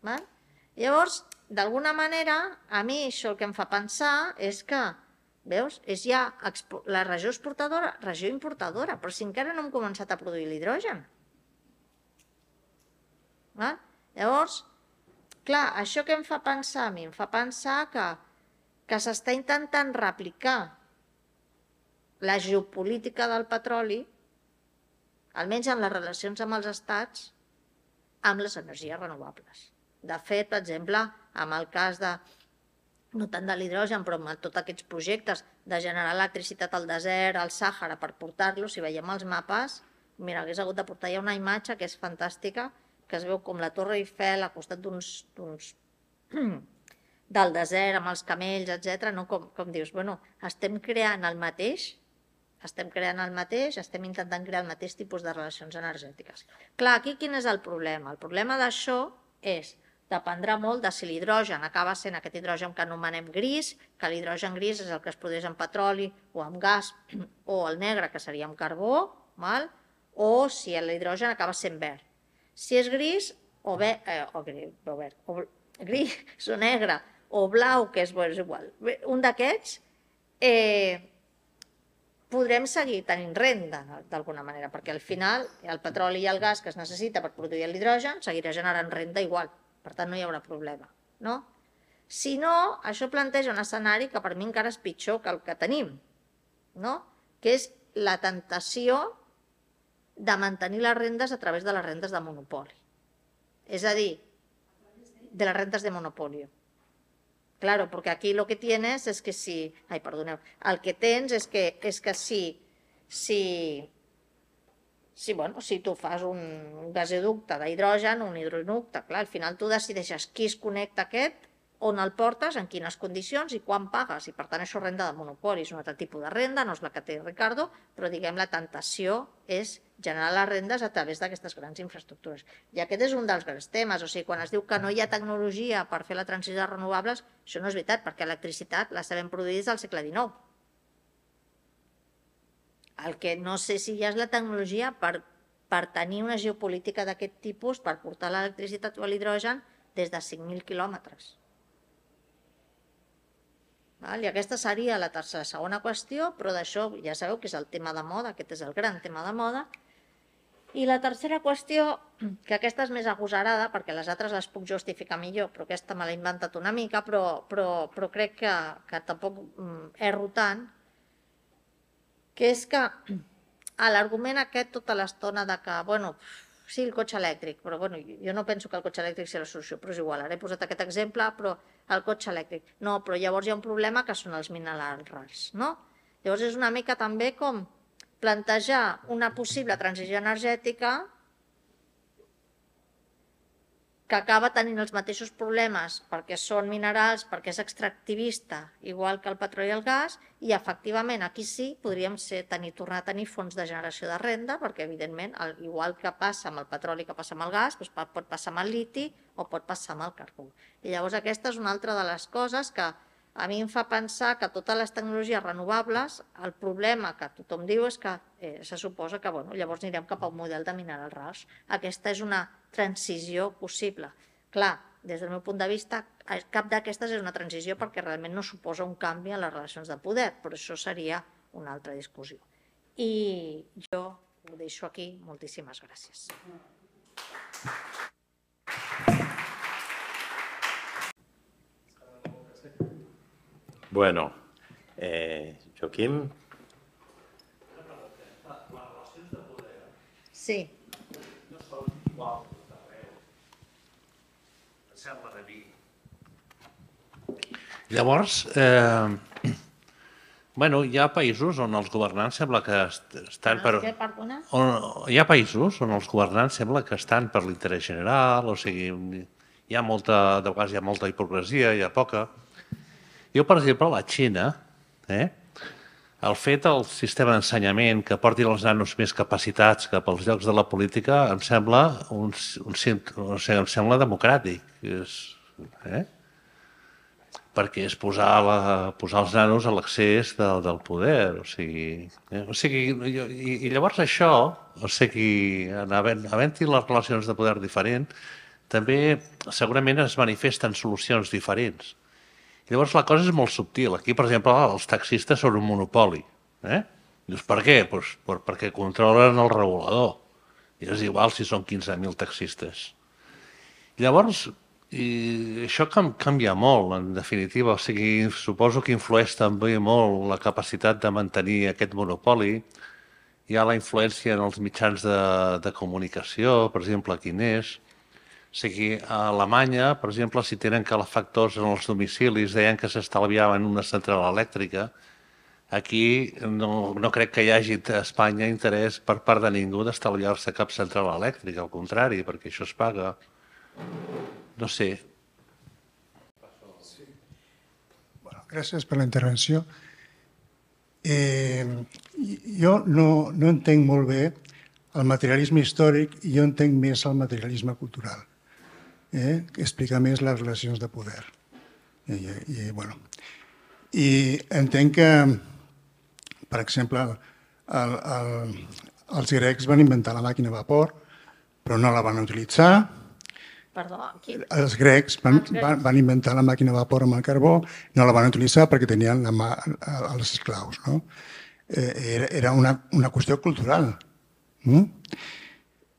Val? Llavors, d'alguna manera, a mi això el que em fa pensar és que, veus, és ja la regió exportadora, regió importadora, però si encara no hem començat a produir l'hidrogen. Llavors, clar, això que em fa pensar a mi? Em fa pensar que, que s'està intentant replicar la geopolítica del petroli, almenys en les relacions amb els estats, amb les energies renovables. De fet, per exemple, amb el cas de, no tant de l'hidrogen, però amb tots aquests projectes de generar electricitat al desert, al Sàhara, per portar-lo, si veiem els mapes, mira, hagués hagut de portar ja una imatge que és fantàstica, que es veu com la Torre Eiffel a costat d'uns [CLEARS THROAT] del desert, amb els camells, etc. No? Com, com dius, bueno, estem creant el mateix estem creant el mateix, estem intentant crear el mateix tipus de relacions energètiques. Clar, aquí quin és el problema? El problema d'això és dependrà molt de si l'hidrogen acaba sent aquest hidrogen que anomenem gris, que l'hidrogen gris és el que es produeix en petroli o amb gas, [CLEARS THROAT] o el negre, que seria amb carbó, val? o si l'hidrogen acaba sent verd. Si és gris, o, ve, eh, o, gris, o, verd, o gris [LAUGHS] o negre, o blau, que és, és igual, un d'aquests, eh, podrem seguir tenint renda d'alguna manera, perquè al final el petroli i el gas que es necessita per produir l'hidrogen seguirà generant renda igual, per tant no hi haurà problema. No? Si no, això planteja un escenari que per mi encara és pitjor que el que tenim, no? que és la tentació de mantenir les rendes a través de les rendes de monopoli. És a dir, de les rendes de monopoli. Claro, porque aquí lo que tienes es que si, ay, perdoneu, el que tens és que, és que si, si, si, bueno, si tu fas un gasoducte d'hidrogen, un hidroducte, clar, al final tu decideixes qui es connecta aquest on el portes, en quines condicions i quan pagues. I per tant això renda de monopoli, és un altre tipus de renda, no és la que té Ricardo, però diguem la tentació és generar les rendes a través d'aquestes grans infraestructures. I aquest és un dels grans temes, o sigui, quan es diu que no hi ha tecnologia per fer la transició de renovables, això no és veritat, perquè l'electricitat la sabem produir des del segle XIX. El que no sé si ha és la tecnologia per, per tenir una geopolítica d'aquest tipus, per portar l'electricitat o l'hidrogen des de 5.000 quilòmetres. I aquesta seria la tercera, segona qüestió, però d'això ja sabeu que és el tema de moda, aquest és el gran tema de moda. I la tercera qüestió, que aquesta és més agosarada, perquè les altres les puc justificar millor, però aquesta me l'he inventat una mica, però, però, però crec que, que tampoc mm, erro tant, que és que [CLEARS THROAT] l'argument aquest tota l'estona de que, bueno, sí, el cotxe elèctric, però bueno, jo no penso que el cotxe elèctric sigui la solució, però és igual, ara he posat aquest exemple, però el cotxe elèctric. No, però llavors hi ha un problema que són els minerals rars, no? Llavors és una mica també com plantejar una possible transició energètica que acaba tenint els mateixos problemes perquè són minerals, perquè és extractivista, igual que el petroli i el gas, i efectivament aquí sí podríem ser, tenir, tornar a tenir fons de generació de renda, perquè evidentment, el, igual que passa amb el petroli que passa amb el gas, doncs pot passar amb el liti o pot passar amb el carbó. I llavors aquesta és una altra de les coses que a mi em fa pensar que totes les tecnologies renovables, el problema que tothom diu és que eh, se suposa que bueno, llavors anirem cap a un model de mineral rars. Aquesta és una transició possible. Clar, des del meu punt de vista, eh, cap d'aquestes és una transició perquè realment no suposa un canvi en les relacions de poder, però això seria una altra discussió. I jo ho deixo aquí. Moltíssimes gràcies. Bueno, eh, Joaquim. Sí. No són iguals d'arreu. Em sembla mi. Llavors, eh, bueno, hi ha països on els governants sembla que est- estan per... Què, perdona? On, hi ha països on els governants sembla que estan per l'interès general, o sigui, hi ha molta, de vegades hi ha molta hipocresia, hi ha poca. Jo, per exemple, a la Xina, eh, el fet del sistema d'ensenyament que portin els nanos més capacitats cap als llocs de la política em sembla un, un, o sigui, em sembla democràtic. És, eh? perquè és posar, la, posar els nanos a l'accés del, del poder. O sigui, eh? o sigui i, i llavors això, o sigui, havent-hi havent les relacions de poder diferent, també segurament es manifesten solucions diferents. Llavors la cosa és molt subtil. Aquí, per exemple, els taxistes són un monopoli. Eh? Dius, per què? Pues, pues perquè controlen el regulador. I és igual si són 15.000 taxistes. Llavors, i això canvia molt, en definitiva. O sigui, suposo que influeix també molt la capacitat de mantenir aquest monopoli. Hi ha la influència en els mitjans de, de comunicació, per exemple, quin és. O sigui, a Alemanya, per exemple, si tenen calefactors en els domicilis, deien que s'estalviaven una central elèctrica. Aquí no, no crec que hi hagi a Espanya interès per part de ningú d'estalviar-se cap central elèctrica, al contrari, perquè això es paga. No sé. Sí. Bueno, gràcies per la intervenció. Eh, jo no, no entenc molt bé el materialisme històric i jo entenc més el materialisme cultural, eh, explica més les relacions de poder. I, i, bueno, i entenc que, per exemple, el, el, els grecs van inventar la màquina a vapor, però no la van utilitzar, Perdó, qui? Els grecs van, Els grecs. van, van inventar la màquina de vapor amb el carbó, no la van utilitzar perquè tenien la mà als esclaus. No? Eh, era era una, una qüestió cultural. Mm?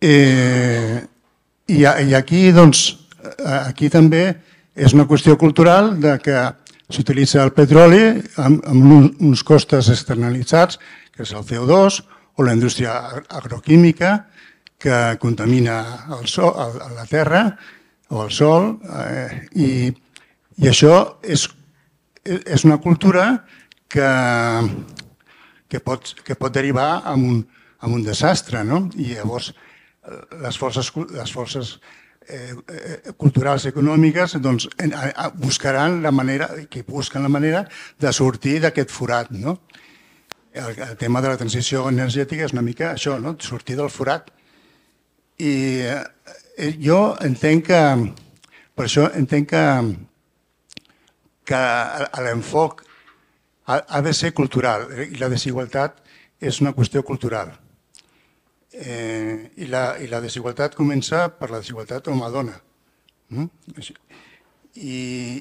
Eh, i, I aquí, doncs, aquí també és una qüestió cultural de que s'utilitza el petroli amb, amb uns, costes externalitzats, que és el CO2, o la indústria agroquímica, que contamina el sol, la terra o el sol, eh, i, i això és, és una cultura que, que, pot, que pot derivar en un, en un desastre, no? I llavors eh, les forces, les forces eh, eh, culturals econòmiques doncs, buscaran la manera, que busquen la manera de sortir d'aquest forat. No? El, el tema de la transició energètica és una mica això, no? sortir del forat. I eh, jo entenc que, per això entenc que, que l'enfoc ha, ha de ser cultural i la desigualtat és una qüestió cultural. Eh, i, la, I la desigualtat comença per la desigualtat home-dona. Mm? I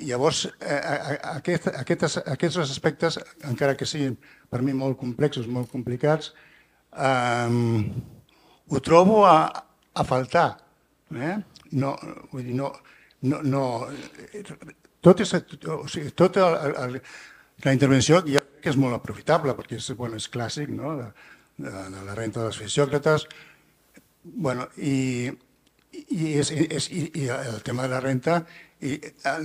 llavors, eh, aquest, aquests, aquests aspectes, encara que siguin per mi molt complexos, molt complicats, eh, ho trobo a, a faltar. Eh? No, vull dir, no, no, no, tot és, o sigui, tota el, el, la intervenció ja que és molt aprofitable, perquè és, bueno, és clàssic, no? De, la renta dels fisiòcrates, bueno, i, i, és, és, i, i el tema de la renta i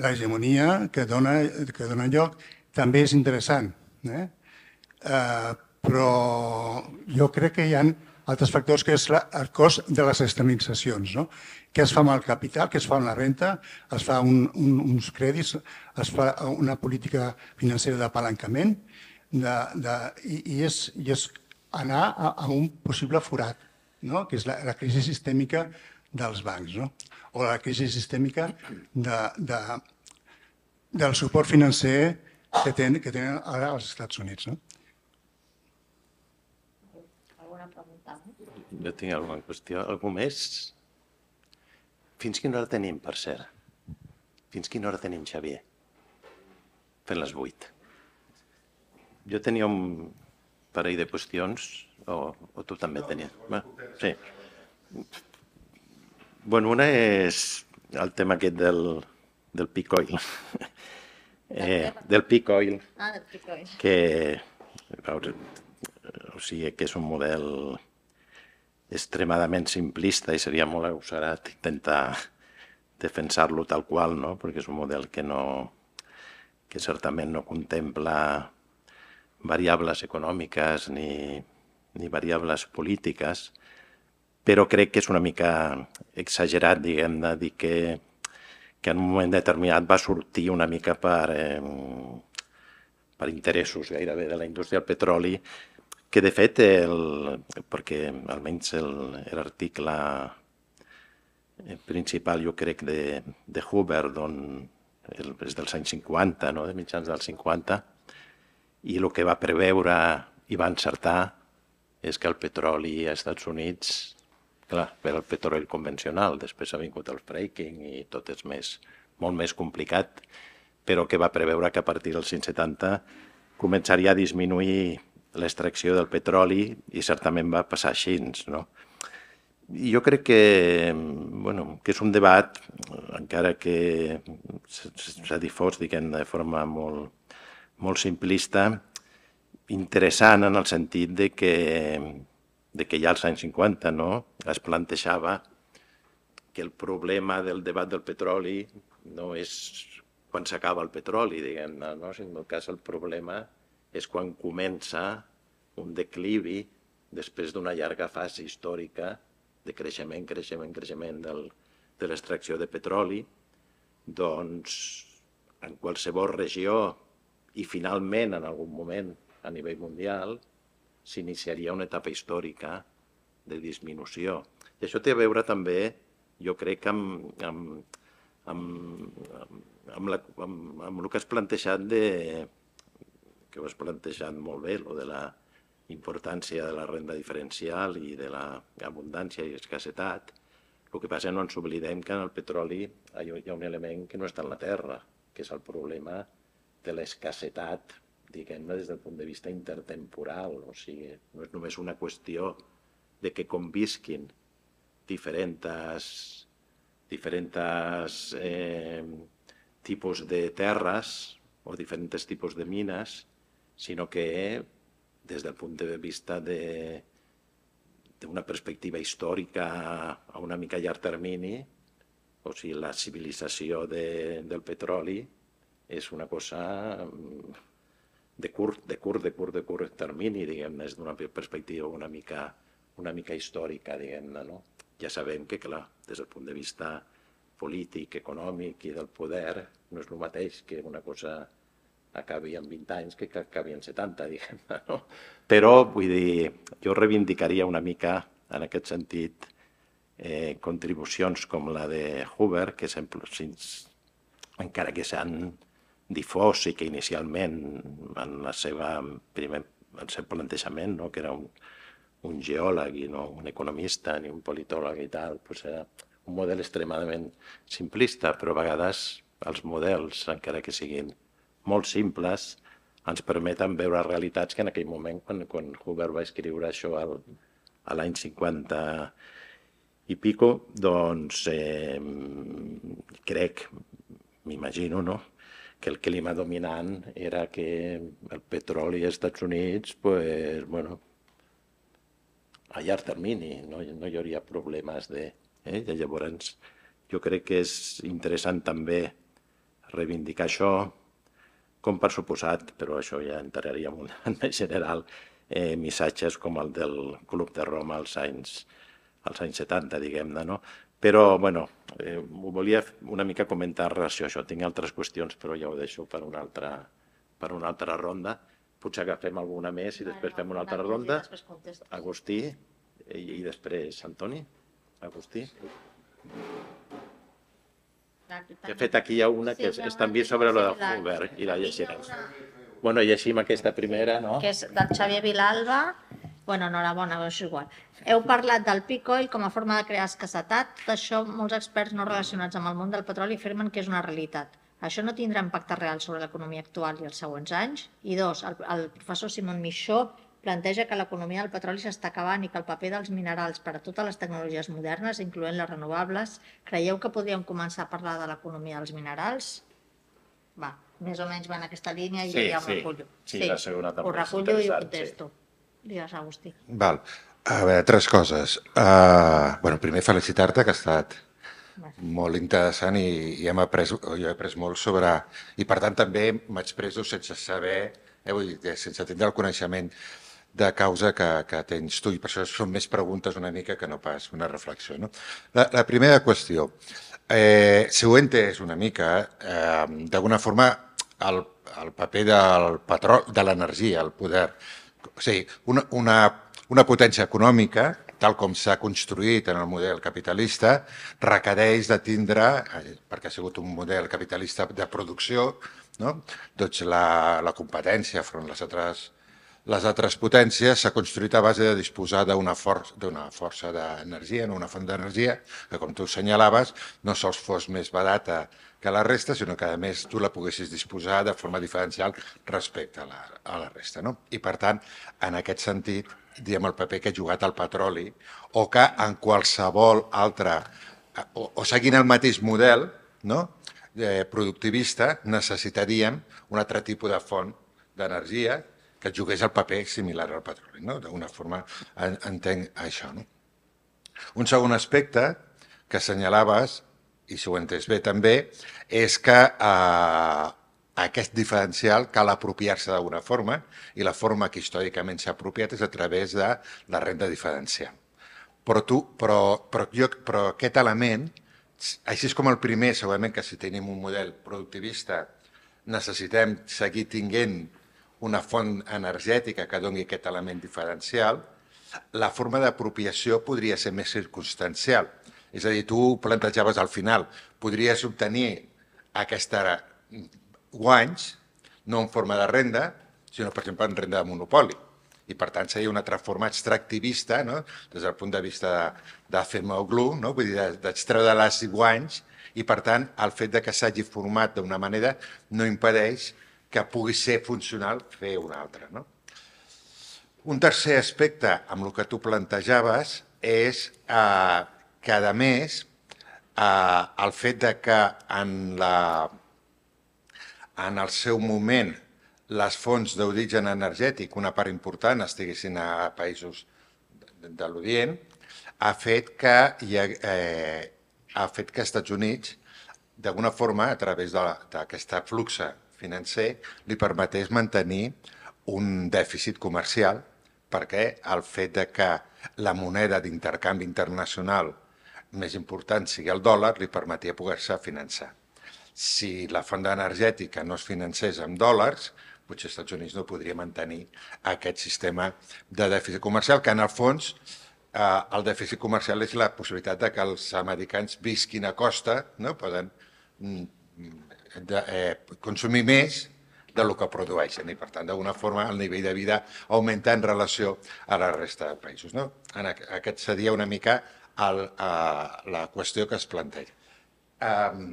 l'hegemonia que, dona, que dona lloc també és interessant. Eh? Uh, però jo crec que hi ha altres factors que és la, el cost de les externalitzacions. No? Què es fa amb el capital, què es fa amb la renta, es fa un, un, uns crèdits, es fa una política financera d'apalancament de, de, i, i, és, i és anar a, a un possible forat, no? que és la, la crisi sistèmica dels bancs, no? o la crisi sistèmica de, de, del suport financer que, ten, que tenen ara els Estats Units. No? Alguna pregunta? Jo tinc alguna qüestió. Algú més? Fins quina hora tenim, per cert? Fins quina hora tenim, Xavier? Fent les vuit. Jo tenia un parell de qüestions, o, o tu també tenies. Bé, sí. Bueno, una és el tema aquest del, del peak oil. [LAUGHS] eh, del peak oil, Ah, del Picoy. que, veure, o sigui, que és un model extremadament simplista i seria molt agosarat intentar defensar-lo tal qual, no? perquè és un model que, no, que certament no contempla variables econòmiques ni, ni variables polítiques, però crec que és una mica exagerat, diguem, de dir que, que en un moment determinat va sortir una mica per, eh, per interessos gairebé de la indústria del petroli, que de fet, el, perquè almenys l'article principal, jo crec, de, de Huber, d'on és dels anys 50, no? de mitjans dels 50, i el que va preveure i va encertar és que el petroli als Estats Units, clar, per el petroli convencional, després ha vingut el fracking i tot és més, molt més complicat, però que va preveure que a partir del 170 començaria a disminuir l'extracció del petroli i certament va passar així. No? Jo crec que, bueno, que és un debat, encara que s'ha difós diguem, de forma molt, molt simplista, interessant en el sentit de que, de que ja als anys 50 no? es plantejava que el problema del debat del petroli no és quan s'acaba el petroli, diguem-ne, no? el cas el problema és quan comença un declivi després d'una llarga fase històrica de creixement, creixement, creixement del, de l'extracció de petroli, doncs en qualsevol regió i finalment en algun moment a nivell mundial s'iniciaria una etapa històrica de disminució. I això té a veure també, jo crec, amb, amb, amb, amb, la, amb, amb el que has plantejat de, que ho has plantejat molt bé, lo de la importància de la renda diferencial i de l'abundància i escassetat. El que passa no ens oblidem que en el petroli hi ha un element que no està en la terra, que és el problema de l'escassetat, diguem-ne, des del punt de vista intertemporal. O sigui, no és només una qüestió de que convisquin diferents, diferents eh, tipus de terres o diferents tipus de mines, sinó que des del punt de vista de d'una perspectiva històrica a una mica llarg termini, o sigui, la civilització de, del petroli és una cosa mm, de curt, de curt, de curt, de curt termini, diguem-ne, és d'una perspectiva una mica, una mica històrica, diguem-ne, no? Ja sabem que, clar, des del punt de vista polític, econòmic i del poder, no és el mateix que una cosa acabi en 20 anys que, que acabi en 70, diguem-ne, no? Però, vull dir, jo reivindicaria una mica, en aquest sentit, eh, contribucions com la de Hoover, que sempre, encara que s'han difós i que inicialment en la seva primer, el seu plantejament, no, que era un, un geòleg i no un economista ni un politòleg i tal, pues era un model extremadament simplista, però a vegades els models, encara que siguin molt simples, ens permeten veure realitats que en aquell moment, quan, quan Hoover va escriure això al, a l'any 50 i pico, doncs eh, crec, m'imagino, no?, que el clima dominant era que el petroli als Estats Units, pues, bueno, a llarg termini, no, no hi hauria problemes de... Eh? I llavors, jo crec que és interessant també reivindicar això, com per suposat, però això ja entraríem en més [LAUGHS] general, eh, missatges com el del Club de Roma als anys, als anys 70, diguem-ne, no? Però, bueno, eh, ho volia una mica comentar relació a això. Tinc altres qüestions, però ja ho deixo per una altra, per una altra ronda. Potser agafem alguna més i després fem una altra ronda. Agustí i, i després Antoni. Agustí. De fet, aquí hi ha una que és, és també sobre lo de Hoover i la llegirem. Bueno, llegim aquesta primera, no? Que és del Xavier Vilalba. Bueno, enhorabona, però és igual. Heu parlat del peak oil com a forma de crear escassetat. Tot això, molts experts no relacionats amb el món del petroli afirmen que és una realitat. Això no tindrà impacte real sobre l'economia actual i els següents anys. I dos, el, el professor Simon Michaud planteja que l'economia del petroli s'està acabant i que el paper dels minerals per a totes les tecnologies modernes, incloent les renovables, creieu que podríem començar a parlar de l'economia dels minerals? Va, més o menys va en aquesta línia i Sí, ja ho sí. recullo. Sí, la segona també Ho recullo i ho contesto. Digues, Agustí. Val. A veure, tres coses. Uh, bueno, primer felicitar-te, que ha estat molt interessant i, i hem après, jo he après molt sobre... I per tant també m'haig preso sense saber, eh, vull dir, sense tindre el coneixement de causa que, que tens tu i per això són més preguntes una mica que no pas una reflexió. No? La, la primera qüestió, eh, si ho entès una mica, eh, d'alguna forma el, el paper del petroli, de l'energia, el poder, o sigui, una, una, una potència econòmica tal com s'ha construït en el model capitalista, requereix de tindre, eh, perquè ha sigut un model capitalista de producció, no? doncs la, la competència front les altres, les altres potències s'ha construït a base de disposar d'una for força d'energia, no una font d'energia, que com tu senyalaves, no sols fos més barata que la resta, sinó que a més tu la poguessis disposar de forma diferencial respecte a la, a la resta. No? I per tant, en aquest sentit, diem el paper que ha jugat el petroli o que en qualsevol altre, o, o seguint el mateix model no? eh, productivista, necessitaríem un altre tipus de font d'energia que jugués el paper similar al petroli. No? D'alguna forma en, entenc això. No? Un segon aspecte que assenyalaves i si ho entès bé també, és que eh, aquest diferencial cal apropiar-se d'alguna forma i la forma que històricament s'ha apropiat és a través de la renda diferencial. Però, tu, però, però, jo, però aquest element, així és com el primer, segurament que si tenim un model productivista necessitem seguir tinguent una font energètica que doni aquest element diferencial, la forma d'apropiació podria ser més circumstancial és a dir, tu plantejaves al final, podries obtenir aquesta guanys no en forma de renda, sinó, per exemple, en renda de monopoli. I, per tant, seria una altra forma extractivista, no? des del punt de vista d'Afemoglu, no? vull dir, d'extreure les guanys, i, per tant, el fet de que s'hagi format d'una manera no impedeix que pugui ser funcional fer una altra. No? Un tercer aspecte amb el que tu plantejaves és eh, que, a més, eh, el fet de que en, la, en el seu moment les fonts d'origen energètic, una part important, estiguessin a països de, l'Orient, ha fet que hi ha, eh, ha fet que Estats Units, d'alguna forma, a través d'aquest flux financer, li permetés mantenir un dèficit comercial perquè el fet de que la moneda d'intercanvi internacional més important sigui el dòlar, li permetia poder-se finançar. Si la font energètica no es financés amb dòlars, potser els Estats Units no podria mantenir aquest sistema de dèficit comercial, que en el fons eh, el dèficit comercial és la possibilitat de que els americans visquin a costa, no? poden mm, de, eh, consumir més de lo que produeixen i, per tant, d'alguna forma el nivell de vida augmenta en relació a la resta de països. No? En aquest seria una mica el, a la qüestió que es planteja. Um,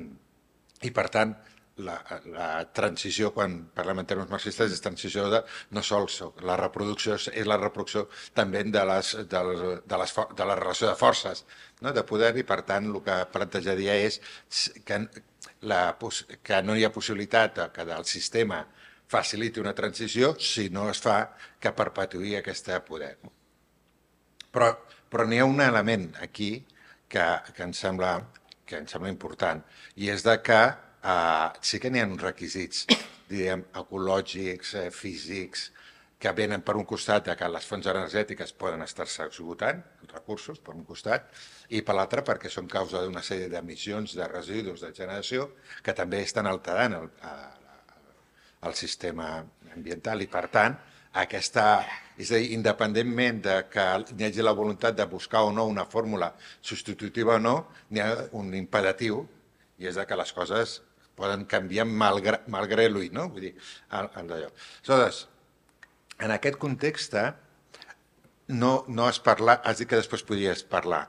I, per tant, la, la transició, quan parlem en termes marxistes, és transició de no sols la reproducció, és la reproducció també de, les, de, de, les, de la relació de forces no? de poder i, per tant, el que plantejaria és que, la, que no hi ha possibilitat que el sistema faciliti una transició si no es fa que perpetuï aquesta poder. Però però n'hi ha un element aquí que, que, em sembla, que em sembla important, i és de que eh, sí que n'hi ha uns requisits, [COUGHS] diguem, ecològics, eh, físics, que venen per un costat de que les fonts energètiques poden estar-se esgotant, els recursos, per un costat, i per l'altre perquè són causa d'una sèrie d'emissions de residus de generació que també estan alterant el, el, el sistema ambiental. I, per tant, aquesta, és a dir, independentment de que hi hagi la voluntat de buscar o no una fórmula substitutiva o no, n'hi ha un imperatiu, i és que les coses poden canviar malgrat, malgrat l'ull, no? Vull dir, d'allò. Aleshores, en aquest context, no, no has parlat, has dit que després podries parlar,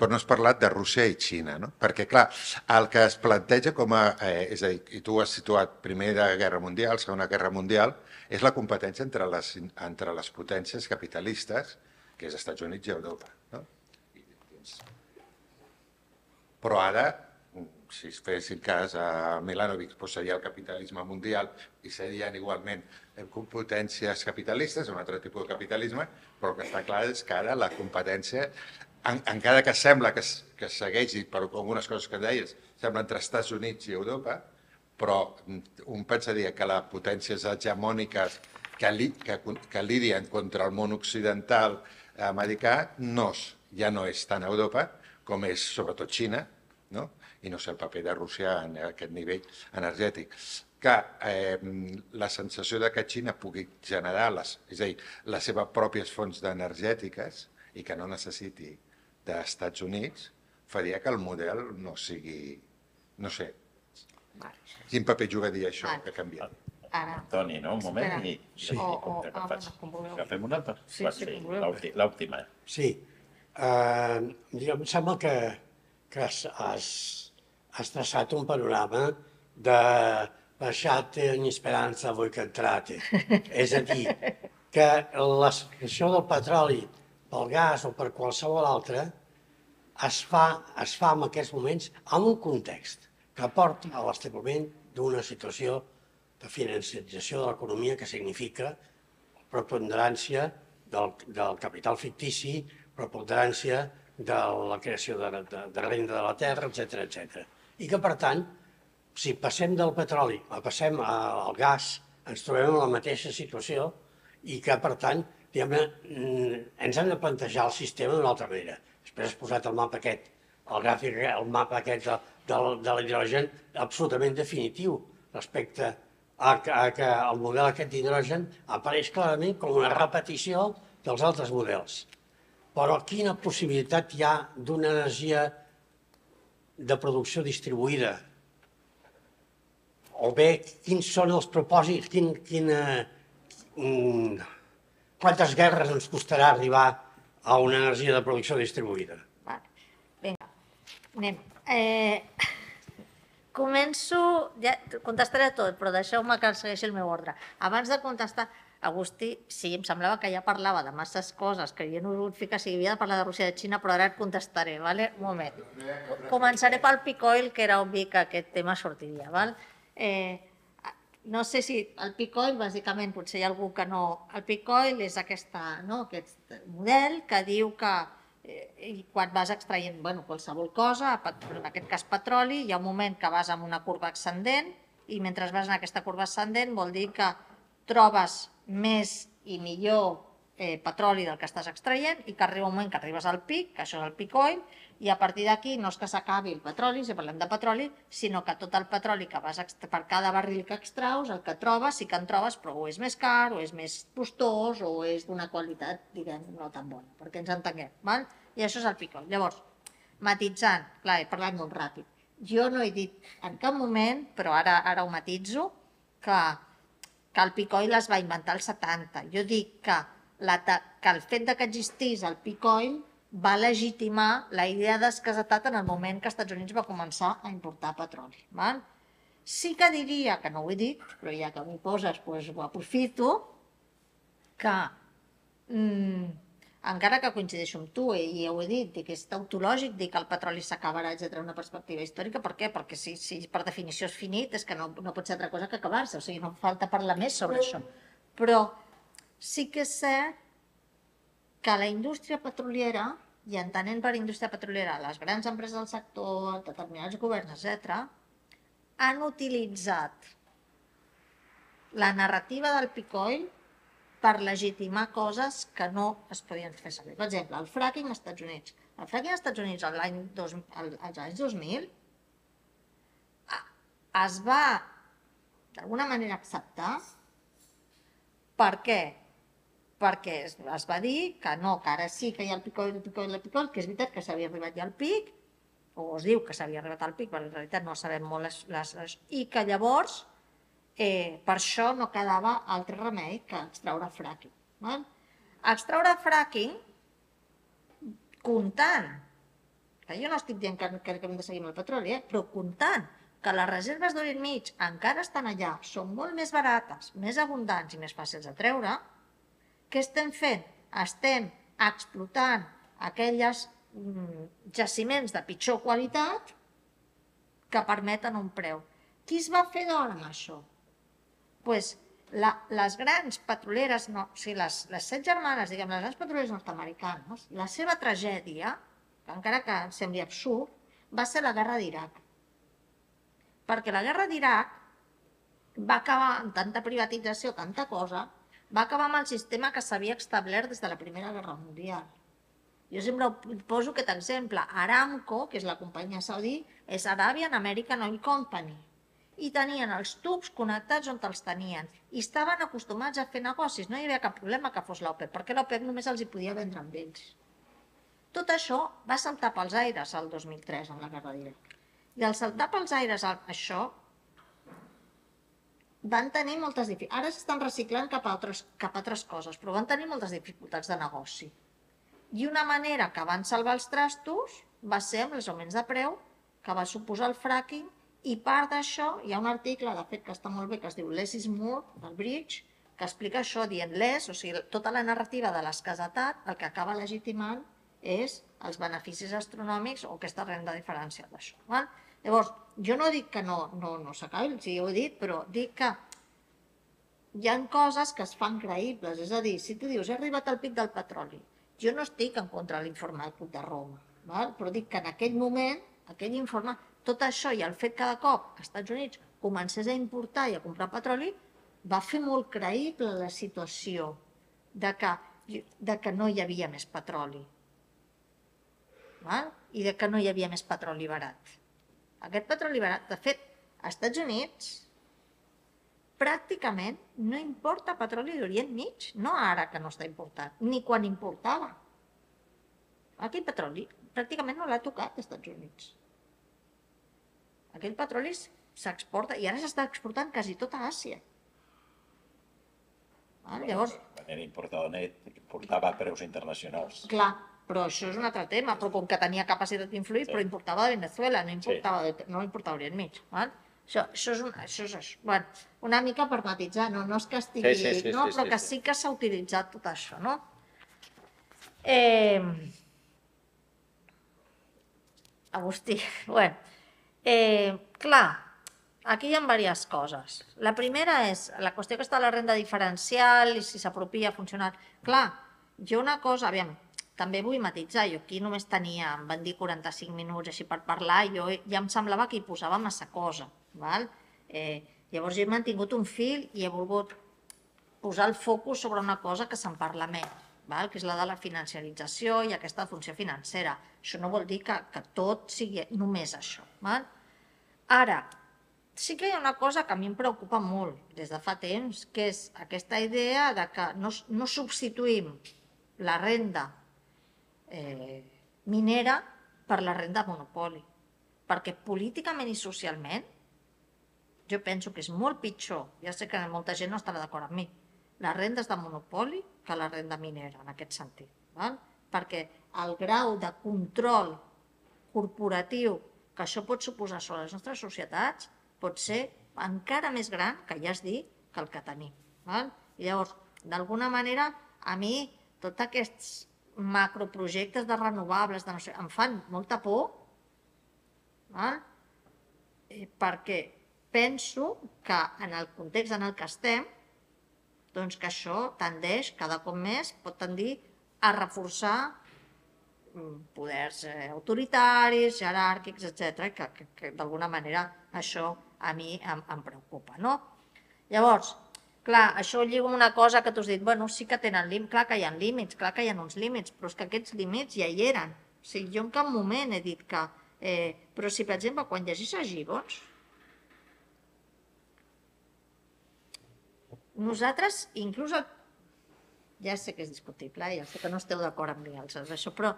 però no has parlat de Rússia i Xina, no? Perquè, clar, el que es planteja com a... Eh, és a dir, i tu has situat Primera Guerra Mundial, Segona Guerra Mundial, és la competència entre les, entre les potències capitalistes, que és Estats Units i Europa. No? Però ara, si es fessin cas a Milanovic, doncs seria el capitalisme mundial i serien igualment potències capitalistes, un altre tipus de capitalisme, però el que està clar és que ara la competència en, encara que sembla que, que segueixi per algunes coses que deies, sembla entre Estats Units i Europa, però un pensaria que les potències hegemòniques que, li, que, que lidien contra el món occidental americà no, ja no és tant Europa com és sobretot Xina, no? i no sé el paper de Rússia en aquest nivell energètic que eh, la sensació de que Xina pugui generar les, és a dir, les seves pròpies fonts energètiques i que no necessiti d'Estats Units, faria que el model no sigui, no sé, quin paper jugaria això Vale. que ha canviat. Ara, Toni, no? Un moment Espera. i... Sí. O- o- que ah, faig. bueno, com vulgueu. Agafem una altra? Sí, Va, sí, com vulgueu. l'últi- L'última. Sí. Uh, em sembla que, que has, has, has traçat un panorama de baixate en esperança voi que entrate. [LAUGHS] És a dir, que la situació del petroli pel gas o per qualsevol altre es fa, es fa en aquests moments en un context que porta a l'establiment d'una situació de financiarització de l'economia que significa preponderància del, del capital fictici, preponderància de la creació de, de, de renda de la terra, etc etc. I que, per tant, si passem del petroli a passem al gas, ens trobem en la mateixa situació i que, per tant, diguem-ne, mm, ens hem de plantejar el sistema d'una altra manera. Després has posat el mapa aquest, el gràfic, el mapa aquest de, de, de l'hidrogen absolutament definitiu respecte a a que el model aquest d'hidrogen apareix clarament com una repetició dels altres models. Però quina possibilitat hi ha d'una energia de producció distribuïda? O bé, quins són els propòsits, quin, quina, mm, quantes guerres ens costarà arribar a una energia de producció distribuïda? Anem. Eh, començo, ja contestaré tot, però deixeu-me que segueixi el meu ordre. Abans de contestar, Agustí, sí, em semblava que ja parlava de masses coses que havia volgut ficar, si havia de parlar de Rússia i de Xina, però ara et contestaré, vale? un moment. Començaré pel Picoil, que era obvi que aquest tema sortiria. Val? Eh, no sé si el Picoil, bàsicament, potser hi ha algú que no... El Picoil és aquesta, no, aquest model que diu que i quan vas extraient bueno, qualsevol cosa, en aquest cas petroli, hi ha un moment que vas amb una curva ascendent i mentre vas en aquesta curva ascendent vol dir que trobes més i millor eh, petroli del que estàs extraient i que arriba un moment que arribes al pic, que això és el peak oil, i a partir d'aquí no és que s'acabi el petroli, si parlem de petroli, sinó que tot el petroli que vas per cada barril que extraus, el que trobes, sí que en trobes, però o és més car, o és més costós, o és d'una qualitat, diguem, no tan bona, perquè ens entenguem, val? I això és el oil. Llavors, matitzant, clar, he parlat molt ràpid, jo no he dit en cap moment, però ara, ara ho matitzo, que que el picoil es va inventar als 70. Jo dic que, la, que el fet de que existís el picoil va legitimar la idea d'escasetat en el moment que els Estats Units va començar a importar petroli. Val? Sí que diria, que no ho he dit, però ja que m'hi poses, doncs ho aprofito, que mm, encara que coincideixo amb tu, i ja ho he dit, dic, és tautològic dir que el petroli s'acabarà, etc una perspectiva històrica. Per què? Perquè si, si per definició és finit, és que no, no pot ser altra cosa que acabar-se, o sigui, no falta parlar més sobre això. Però sí que és cert que la indústria petroliera, i entenent per indústria petroliera les grans empreses del sector, determinats governs, etc., han utilitzat la narrativa del picoil per legitimar coses que no es podien fer servir. Per exemple, el fracking als Estats Units. El fracking als Estats Units als anys 2000 a- es va d'alguna manera acceptar. Per què? Perquè es, es va dir que no, que ara sí que hi ha el picoil, el picoil, el picoil, que és veritat que s'havia arribat ja al pic, o es diu que s'havia arribat al pic, però en realitat no sabem molt les, les, les... i que llavors eh, per això no quedava altre remei que extraure fracking. Val? Extraure fracking comptant, que jo no estic dient que, que, que hem de seguir amb el petroli, eh? però comptant que les reserves d'Orient Mig encara estan allà, són molt més barates, més abundants i més fàcils de treure, què estem fent? Estem explotant aquelles mm, jaciments de pitjor qualitat que permeten un preu. Qui es va fer d'or amb això? pues, la, les grans petroleres, no, o sigui, les, les set germanes, diguem, les grans petroleres nord-americanes, la seva tragèdia, encara que em sembli absurd, va ser la guerra d'Iraq. Perquè la guerra d'Iraq va acabar amb tanta privatització, tanta cosa, va acabar amb el sistema que s'havia establert des de la Primera Guerra Mundial. Jo sempre poso aquest exemple. Aramco, que és la companyia saudí, és Arabian American Oil Company i tenien els tubs connectats on els tenien i estaven acostumats a fer negocis, no hi havia cap problema que fos l'OPEP, perquè l'OPEP només els hi podia vendre amb ells. Tot això va saltar pels aires el 2003 en la guerra d'Iraq. I al saltar pels aires això, van tenir moltes dificultats. Ara s'estan reciclant cap a, altres, cap a altres coses, però van tenir moltes dificultats de negoci. I una manera que van salvar els trastos va ser amb els augments de preu que va suposar el fracking i part d'això, hi ha un article, de fet, que està molt bé, que es diu Less is more, del Bridge, que explica això dient less, o sigui, tota la narrativa de l'escasetat, el que acaba legitimant és els beneficis astronòmics o aquesta renda diferencial d'això. Llavors, jo no dic que no, no, no s'acabi, sí, ho he dit, però dic que hi han coses que es fan creïbles, és a dir, si tu dius he arribat al pic del petroli, jo no estic en contra de l'informe del Club de Roma, val? però dic que en aquell moment, aquell informe, tot això i el fet que de cop als Estats Units comencés a importar i a comprar petroli, va fer molt creïble la situació de que, de que no hi havia més petroli val? i de que no hi havia més petroli barat. Aquest petroli barat, de fet, als Estats Units pràcticament no importa petroli d'Orient Mig, no ara que no està importat, ni quan importava. Aquell petroli pràcticament no l'ha tocat als Estats Units. Aquell petroli s'exporta i ara s'està exportant quasi tota Àsia. Val? Llavors, De manera importada net, importava a preus internacionals. Clar, però això és un altre tema, però com que tenia capacitat d'influir, Sí. però importava de Venezuela, no importava, de, no importava Orient Mig. Val? Això, això, és un, això és això. Bueno, una mica per matitzar, no, no és que estigui... Sí, sí, sí, no, sí, però sí, que sí. sí que s'ha utilitzat tot això, no? Eh... Agustí, [LAUGHS] bueno, eh, clar, aquí hi ha diverses coses. La primera és la qüestió que està la renda diferencial i si s'apropia a funcionar. Clar, jo una cosa, aviam, també vull matitzar, jo aquí només tenia, em van dir 45 minuts així per parlar, i jo ja em semblava que hi posava massa cosa. Val? Eh, llavors jo he mantingut un fil i he volgut posar el focus sobre una cosa que se'n parla menys, val? que és la de la financiarització i aquesta funció financera. Això no vol dir que, que tot sigui només això. Val? Ara, sí que hi ha una cosa que a mi em preocupa molt des de fa temps, que és aquesta idea de que no, no substituïm la renda eh, minera per la renda monopoli. Perquè políticament i socialment jo penso que és molt pitjor, ja sé que molta gent no estarà d'acord amb mi, les rendes de monopoli que la renda minera, en aquest sentit. Val? Perquè el grau de control corporatiu que això pot suposar sobre les nostres societats pot ser encara més gran, que ja es dit, que el que tenim. Val? I llavors, d'alguna manera, a mi, tots aquests macroprojectes de renovables, de no sé, em fan molta por, val? Eh, perquè penso que en el context en el que estem, doncs que això tendeix cada cop més, pot tendir a reforçar mm, poders eh, autoritaris, jeràrquics, etc que, que, que d'alguna manera això a mi em, em preocupa. No? Llavors, clar, això lliga amb una cosa que tu has dit, bueno, sí que tenen límits, clar que hi ha límits, clar que hi ha uns límits, però és que aquests límits ja hi eren. O sigui, jo en cap moment he dit que... Eh, però si, per exemple, quan llegís a Gibbons, nosaltres, inclús el... ja sé que és discutible, eh? ja sé que no esteu d'acord amb mi, els, això, però,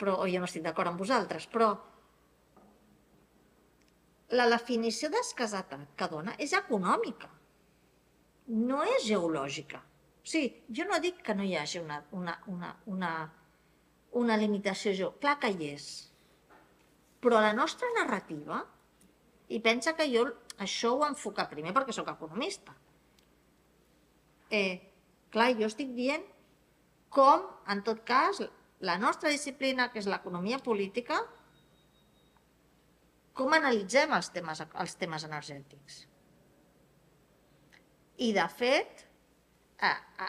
però, o jo no estic d'acord amb vosaltres, però la definició d'escasetat que dona és econòmica, no és geològica. O sigui, jo no dic que no hi hagi una, una, una, una, una limitació geo... Clar que hi és. Però la nostra narrativa, i pensa que jo això ho enfoca primer perquè sóc economista, eh, clar, jo estic dient com, en tot cas, la nostra disciplina, que és l'economia política, com analitzem els temes, els temes energètics. I, de fet, a, a,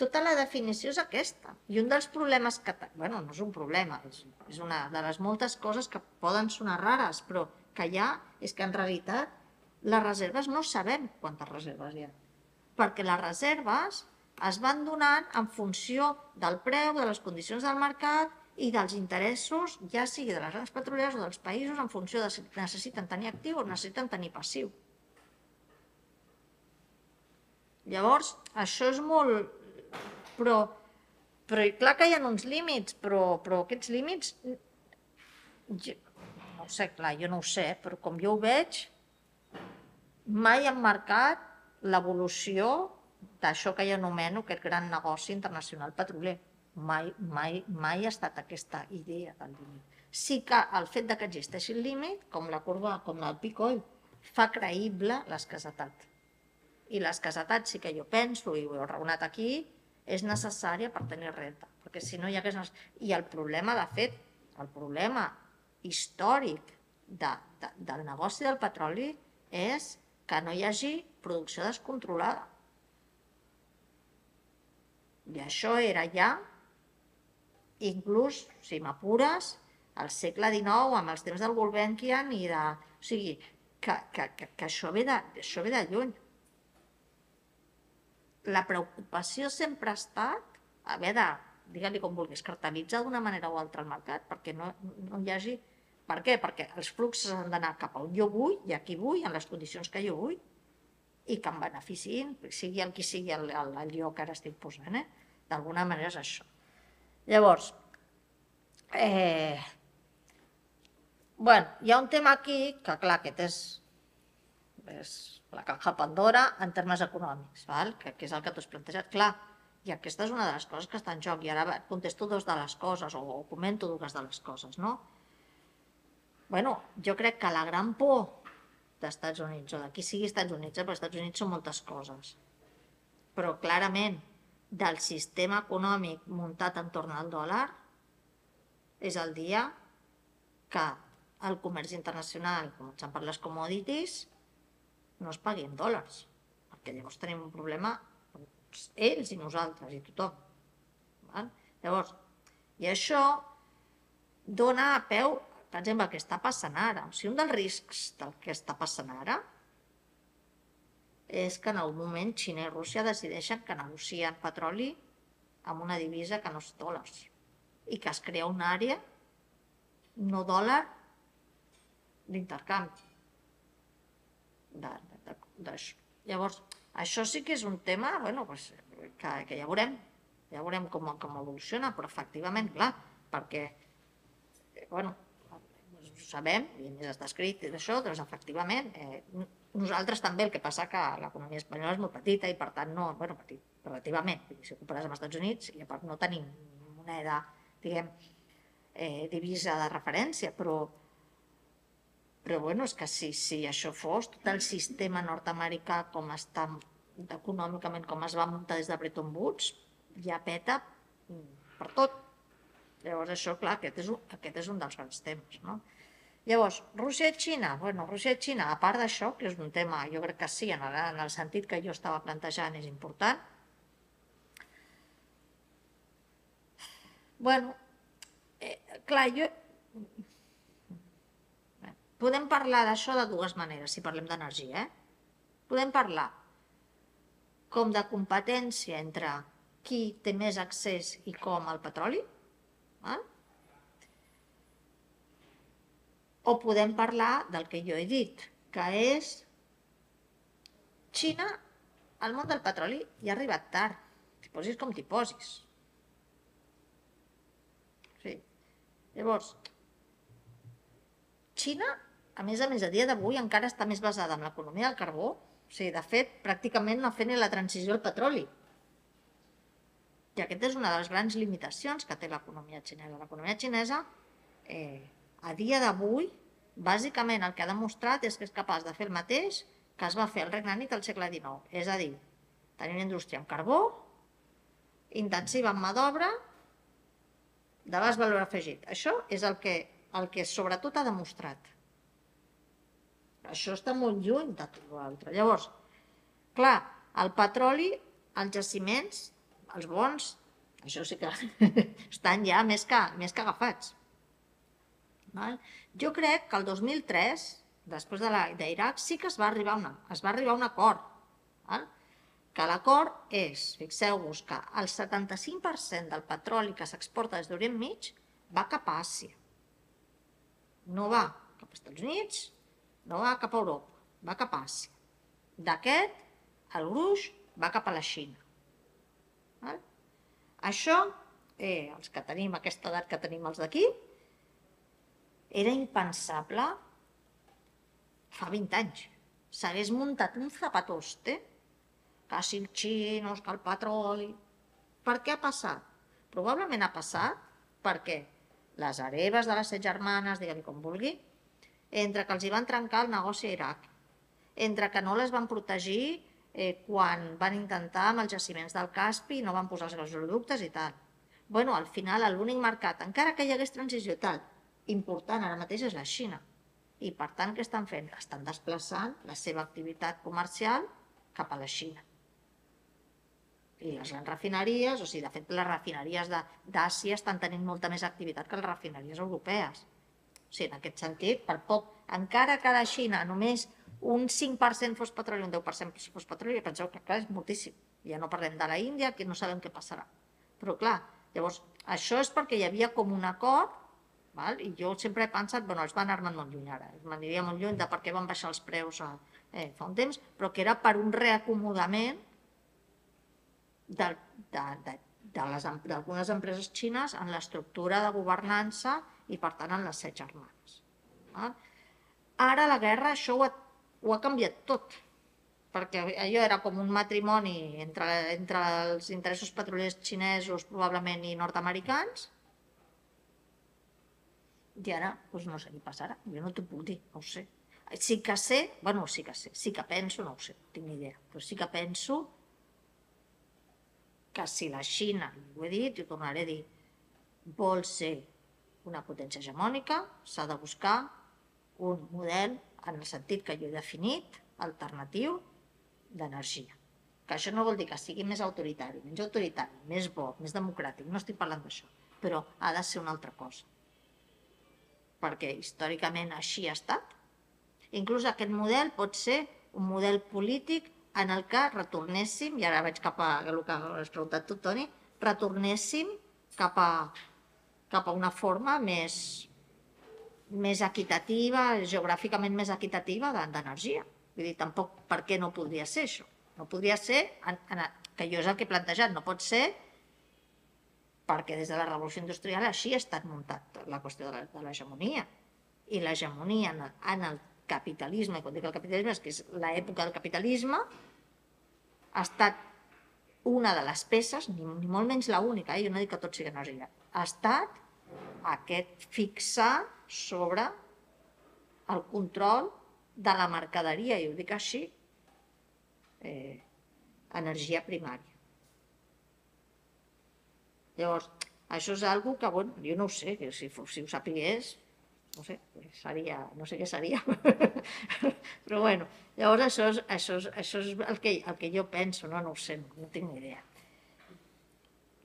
tota la definició és aquesta. I un dels problemes que... bueno, no és un problema, és, és una de les moltes coses que poden sonar rares, però que hi ha és que en realitat les reserves no sabem quantes reserves hi ha. Perquè les reserves es van donant en funció del preu, de les condicions del mercat i dels interessos, ja sigui de les grans petrolieres o dels països, en funció de si necessiten tenir actiu o necessiten tenir passiu. Llavors, això és molt... Però Però clar que hi ha uns límits, però, però aquests límits... Jo, no ho sé, clar, jo no ho sé, però com jo ho veig, mai han marcat l'evolució d'això que jo anomeno aquest gran negoci internacional petroler. Mai, mai, mai ha estat aquesta idea del límit. Sí que el fet de que existeixi el límit, com la curva, com el picoll, fa creïble l'escassetat. I l'escassetat sí que jo penso, i ho he raonat aquí, és necessària per tenir renta. Perquè si no hi hagués... I el problema, de fet, el problema històric de, de, del negoci del petroli és que no hi hagi producció descontrolada. I això era ja, inclús, si m'apures, al segle XIX, amb els temps del Gulbenkian i de... O sigui, que, que, que, que això, ve de, això ve de lluny. La preocupació sempre ha estat haver de, digue-li com vulguis, cartelitzar d'una manera o altra al mercat perquè no, no hi hagi... Per què? Perquè els fluxos han d'anar cap a on jo vull i aquí vull, en les condicions que jo vull i que em beneficiïn, sigui el que sigui el, el, el lloc que ara estic posant. Eh? D'alguna manera és això. Llavors, eh, bueno, hi ha un tema aquí que, clar, aquest és, és la caja Pandora en termes econòmics, val? Que, que és el que tu has plantejat. Clar, i aquesta és una de les coses que està en joc, i ara contesto dos de les coses, o, o comento dues de les coses, no? bueno, jo crec que la gran por d'Estats Units, o d'aquí sigui Estats Units, eh, però Estats Units són moltes coses, però clarament del sistema econòmic muntat entorn al dòlar és el dia que el comerç internacional, començant per les commodities, no es pagui en dòlars, perquè llavors tenim un problema ells i nosaltres i tothom. Val? Llavors, i això dona a peu per exemple, el que està passant ara. O sigui, un dels riscs del que està passant ara és que en algun moment Xina i Rússia decideixen que negocien petroli amb una divisa que no és dòlars i que es crea una àrea no dòlar d'intercanvi. Llavors, això sí que és un tema bueno, pues, que, que ja veurem, ja veurem com, com evoluciona, però efectivament, clar, perquè bueno, ho sabem, i a més està escrit d'això, doncs efectivament, eh, nosaltres també, el que passa que l'economia espanyola és molt petita i per tant no, bueno, petit, relativament, si ho compares amb els Estats Units i a part no tenim moneda, diguem, eh, divisa de referència, però però bueno, és que si, si això fos tot el sistema nord-americà com està econòmicament com es va muntar des de Bretton Woods, ja peta per tot. Llavors això, clar, aquest és un, aquest és un dels grans temes. No? Llavors, Rússia i Xina, bueno, Rússia i Xina, a part d'això, que és un tema, jo crec que sí, en el, en el sentit que jo estava plantejant, és important. Bueno, eh, clar, jo... Podem parlar d'això de dues maneres, si parlem d'energia. Eh? Podem parlar com de competència entre qui té més accés i com al petroli, val? O podem parlar del que jo he dit, que és Xina, al món del petroli, hi ha arribat tard. T'hi posis com t'hi posis. Sí. Llavors, Xina, a més a més, a dia d'avui encara està més basada en l'economia del carbó. O sigui, de fet, pràcticament no fet ni la transició al petroli. I aquesta és una de les grans limitacions que té l'economia xinesa. L'economia xinesa eh, a dia d'avui, bàsicament el que ha demostrat és que és capaç de fer el mateix que es va fer al Regne Unit al segle XIX. És a dir, tenir una indústria amb carbó, intensiva en mà d'obra, de baix valor afegit. Això és el que, el que sobretot ha demostrat. Això està molt lluny de tot l'altre. Llavors, clar, el petroli, els jaciments, els bons, això sí que [LAUGHS] estan ja més que, més que agafats. Val? Jo crec que el 2003, després de d'Iraq, sí que es va arribar una, es va arribar a un acord. Val? Que l'acord és, fixeu-vos, que el 75% del petroli que s'exporta des d'Orient Mig va cap a Àsia. No va cap als Estats Units, no va cap a Europa, va cap a Àsia. D'aquest, el gruix va cap a la Xina. Val? Això eh, els que tenim aquesta edat que tenim els d'aquí, era impensable fa 20 anys. S'hagués muntat un zapatoste, que si els xinos, que el petroli... Per què ha passat? Probablement ha passat perquè les hereves de les set germanes, diguem com vulgui, entre que els hi van trencar el negoci a Iraq, entre que no les van protegir eh, quan van intentar amb els jaciments del Caspi i no van posar els gasoductes i tal. bueno, al final l'únic mercat, encara que hi hagués transició tal, important ara mateix és la Xina. I per tant, què estan fent? Estan desplaçant la seva activitat comercial cap a la Xina. I les grans refineries, o sigui, de fet, les refineries d'Àsia estan tenint molta més activitat que les refineries europees. O sigui, en aquest sentit, per poc, encara que la Xina només un 5% fos petroli, un 10% fos petroli, penseu que clar, és moltíssim. Ja no parlem de la Índia, que no sabem què passarà. Però clar, llavors, això és perquè hi havia com un acord, val? i jo sempre he pensat, bueno, els van armant molt lluny ara, m'aniria molt lluny de per què van baixar els preus a, eh, fa un temps, però que era per un reacomodament de, d'algunes empreses xines en l'estructura de governança i, per tant, en les set germanes. Val? Ara la guerra això ho ha, ho ha canviat tot, perquè allò era com un matrimoni entre, entre els interessos petroliers xinesos probablement i nord-americans, i ara doncs no sé què passarà, jo no t'ho puc dir, no ho sé. Sí que sé, bueno, sí que sé, sí que penso, no ho sé, no tinc ni idea, però sí que penso que si la Xina, ho he dit i ho tornaré a dir, vol ser una potència hegemònica, s'ha de buscar un model, en el sentit que jo he definit, alternatiu d'energia. Que això no vol dir que sigui més autoritari, menys autoritari, més bo, més democràtic, no estic parlant d'això, però ha de ser una altra cosa. Perquè històricament així ha estat. Inclús aquest model pot ser un model polític en el que retornéssim, i ara vaig cap a el que has preguntat tu, Toni, retornéssim cap a, cap a una forma més, més equitativa, geogràficament més equitativa de- d'energia. Vull dir, tampoc per què no podria ser això. No podria ser, en, en, que jo és el que he plantejat, no pot ser perquè des de la revolució industrial així ha estat muntat la qüestió de l'hegemonia. I l'hegemonia en, el- en el capitalisme, quan dic el capitalisme és que és l'època del capitalisme, ha estat una de les peces, ni, ni molt menys la única, eh? jo no dic que tot sigui energia, ha estat aquest fixar sobre el control de la mercaderia, i ho dic així, eh, energia primària. Llavors, això és algo que, bueno, jo no ho sé, que si, si ho sapigués, no sé, seria, no sé què seria. [LAUGHS] Però bueno, llavors això és, això és, això és el, que, el que jo penso, no, no ho sé, no, tinc ni idea.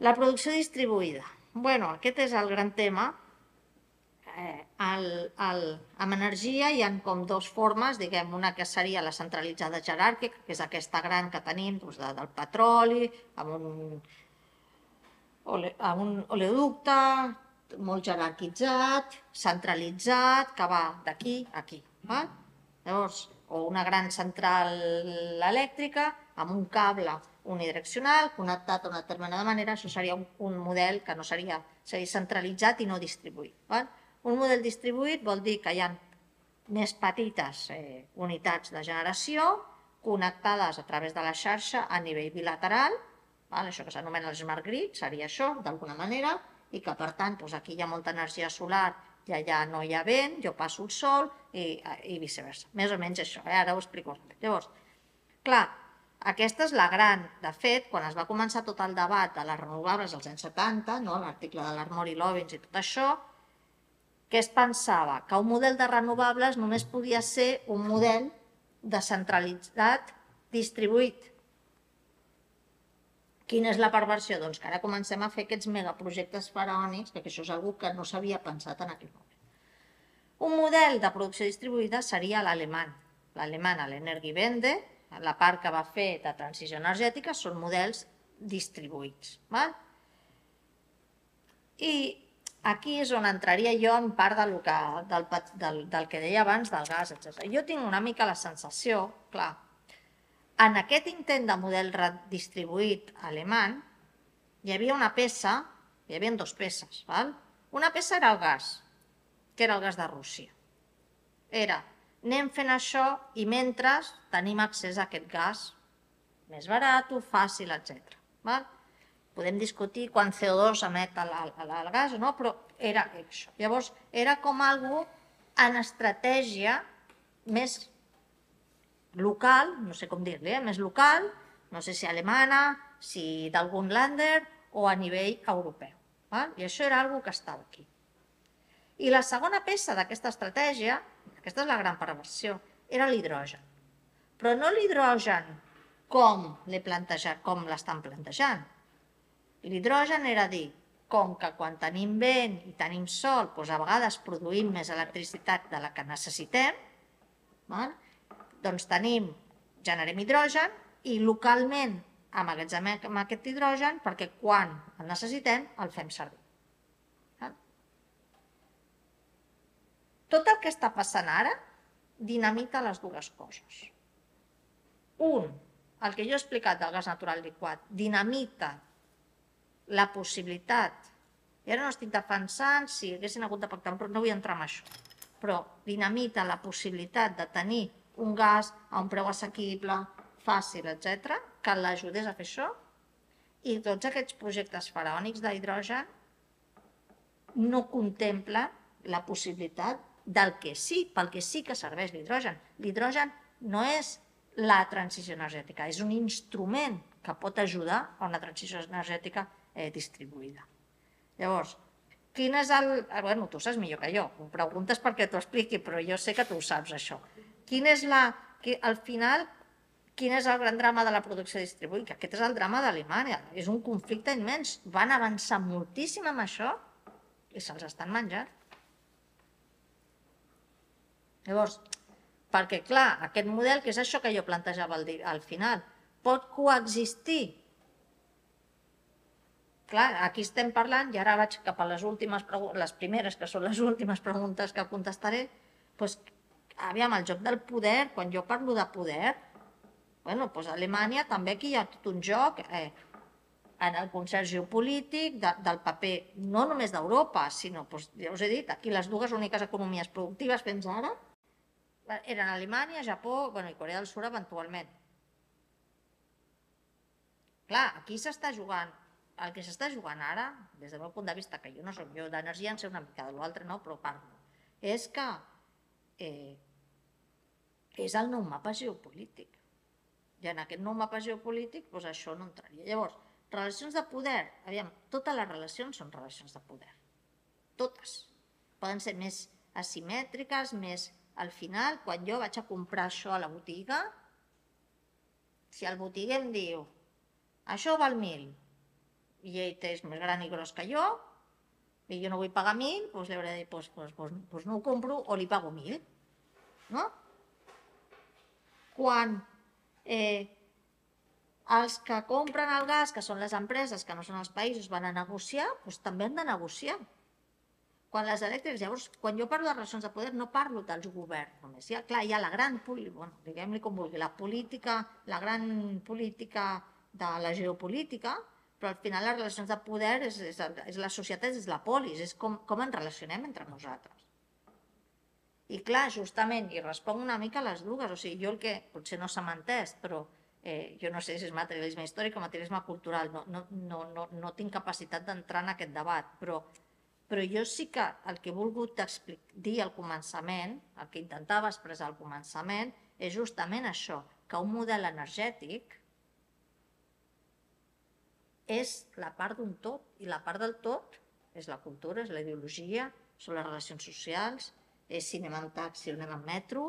La producció distribuïda. Bueno, aquest és el gran tema. Eh, el, el, amb energia hi ha com dos formes, diguem, una que seria la centralitzada jeràrquica, que és aquesta gran que tenim doncs, de, del petroli, amb un, ole, amb un oleoducte molt jerarquitzat, centralitzat, que va d'aquí a aquí. Val? Llavors, o una gran central elèctrica amb un cable unidireccional connectat d'una determinada manera, això seria un, un model que no seria, seria centralitzat i no distribuït. Val? Un model distribuït vol dir que hi ha més petites eh, unitats de generació connectades a través de la xarxa a nivell bilateral, val? això que s'anomena el smart grid, seria això, d'alguna manera, i que per tant doncs aquí hi ha molta energia solar i allà no hi ha vent, jo passo el sol i, i viceversa. Més o menys això, eh? ara ho explico. Llavors, clar, aquesta és la gran, de fet, quan es va començar tot el debat de les renovables als anys 70, no? l'article de l'Armori Lovins i tot això, què es pensava? Que un model de renovables només podia ser un model descentralitzat distribuït. Quina és la perversió? Doncs que ara comencem a fer aquests megaprojectes faraònics, perquè això és una que no s'havia pensat en aquell moment. Un model de producció distribuïda seria l'alemany. L'alemany, l'Energivende, la part que va fer de transició energètica, són models distribuïts. Val? I aquí és on entraria jo en part del que, del, del, del que deia abans del gas, etc. Jo tinc una mica la sensació, clar, en aquest intent de model redistribuït alemany, hi havia una peça Hi havia dues peces. Val? Una peça era el gas, que era el gas de Rússia. Era, anem fent això i mentre tenim accés a aquest gas més barat, fàcil, etc. Val? Podem discutir quan CO2 emet el, el, el gas o no, però era això. Llavors, era com algo en estratègia més local, no sé com dir-li, eh? més local, no sé si alemana, si d'algun lander o a nivell europeu. Val? I això era algo que estava aquí. I la segona peça d'aquesta estratègia, aquesta és la gran perversió, era l'hidrogen. Però no l'hidrogen com l'he plantejat, com l'estan plantejant. L'hidrogen era dir, com que quan tenim vent i tenim sol, doncs a vegades produïm més electricitat de la que necessitem, val? Doncs tenim, generem hidrogen i localment amagatzemem aquest hidrogen perquè quan el necessitem el fem servir. Tot el que està passant ara dinamita les dues coses. Un, el que jo he explicat del gas natural liquat, dinamita la possibilitat, i ara no estic defensant si haguessin hagut de pactar, però no vull entrar en això, però dinamita la possibilitat de tenir un gas a un preu assequible, fàcil, etc, que l'ajudés a fer això, i tots aquests projectes faraònics d'hidrogen no contemplen la possibilitat del que sí, pel que sí que serveix l'hidrogen. L'hidrogen no és la transició energètica, és un instrument que pot ajudar a una transició energètica eh, distribuïda. Llavors, quin és el... Ah, bueno, tu saps millor que jo, ho preguntes perquè t'ho expliqui, però jo sé que tu ho saps, això. Quin és la... Al final, quin és el gran drama de la producció distribuïda? Aquest és el drama d'Alemanya. És un conflicte immens. Van avançar moltíssim amb això i se'ls estan menjant. Llavors, perquè clar, aquest model, que és això que jo plantejava al, al final, pot coexistir. Clar, aquí estem parlant, i ara vaig cap a les últimes les primeres, que són les últimes preguntes que contestaré, doncs, aviam, el joc del poder, quan jo parlo de poder, bueno, doncs a Alemanya també aquí hi ha tot un joc eh, en el concert geopolític, de, del paper no només d'Europa, sinó, doncs, ja us he dit, aquí les dues úniques economies productives fins ara, eren Alemanya, Japó bueno, i Corea del Sur eventualment. Clar, aquí s'està jugant, el que s'està jugant ara, des del meu punt de vista, que jo no soc jo d'energia, en sé una mica de l'altre, no, però parlo, és que eh, és el nou mapa geopolític. I en aquest nou mapa geopolític doncs això no entraria. Llavors, relacions de poder, aviam, totes les relacions són relacions de poder. Totes. Poden ser més asimètriques, més al final, quan jo vaig a comprar això a la botiga, si el botiguer em diu això val mil i ell és més gran i gros que jo i jo no vull pagar mil, doncs li hauré de dir doncs, doncs, doncs, doncs no ho compro o li pago mil. No? Quan eh, els que compren el gas, que són les empreses, que no són els països, van a negociar, doncs també han de negociar. Quan les elèctriques, llavors, quan jo parlo de relacions de poder, no parlo dels governs només. Ja, clar, hi ha la gran, bueno, diguem-li com vulgui, la política, la gran política de la geopolítica, però al final les relacions de poder és, és, és la societat, és la polis, és com, com ens relacionem entre nosaltres. I clar, justament, i responc una mica a les dues, o sigui, jo el que potser no s'ha entès, però eh, jo no sé si és materialisme històric o materialisme cultural, no, no, no, no, no tinc capacitat d'entrar en aquest debat, però però jo sí que el que he volgut dir al començament, el que intentava expressar al començament, és justament això, que un model energètic és la part d'un tot, i la part del tot és la cultura, és la ideologia, són les relacions socials, és si anem en taxi o anem en metro,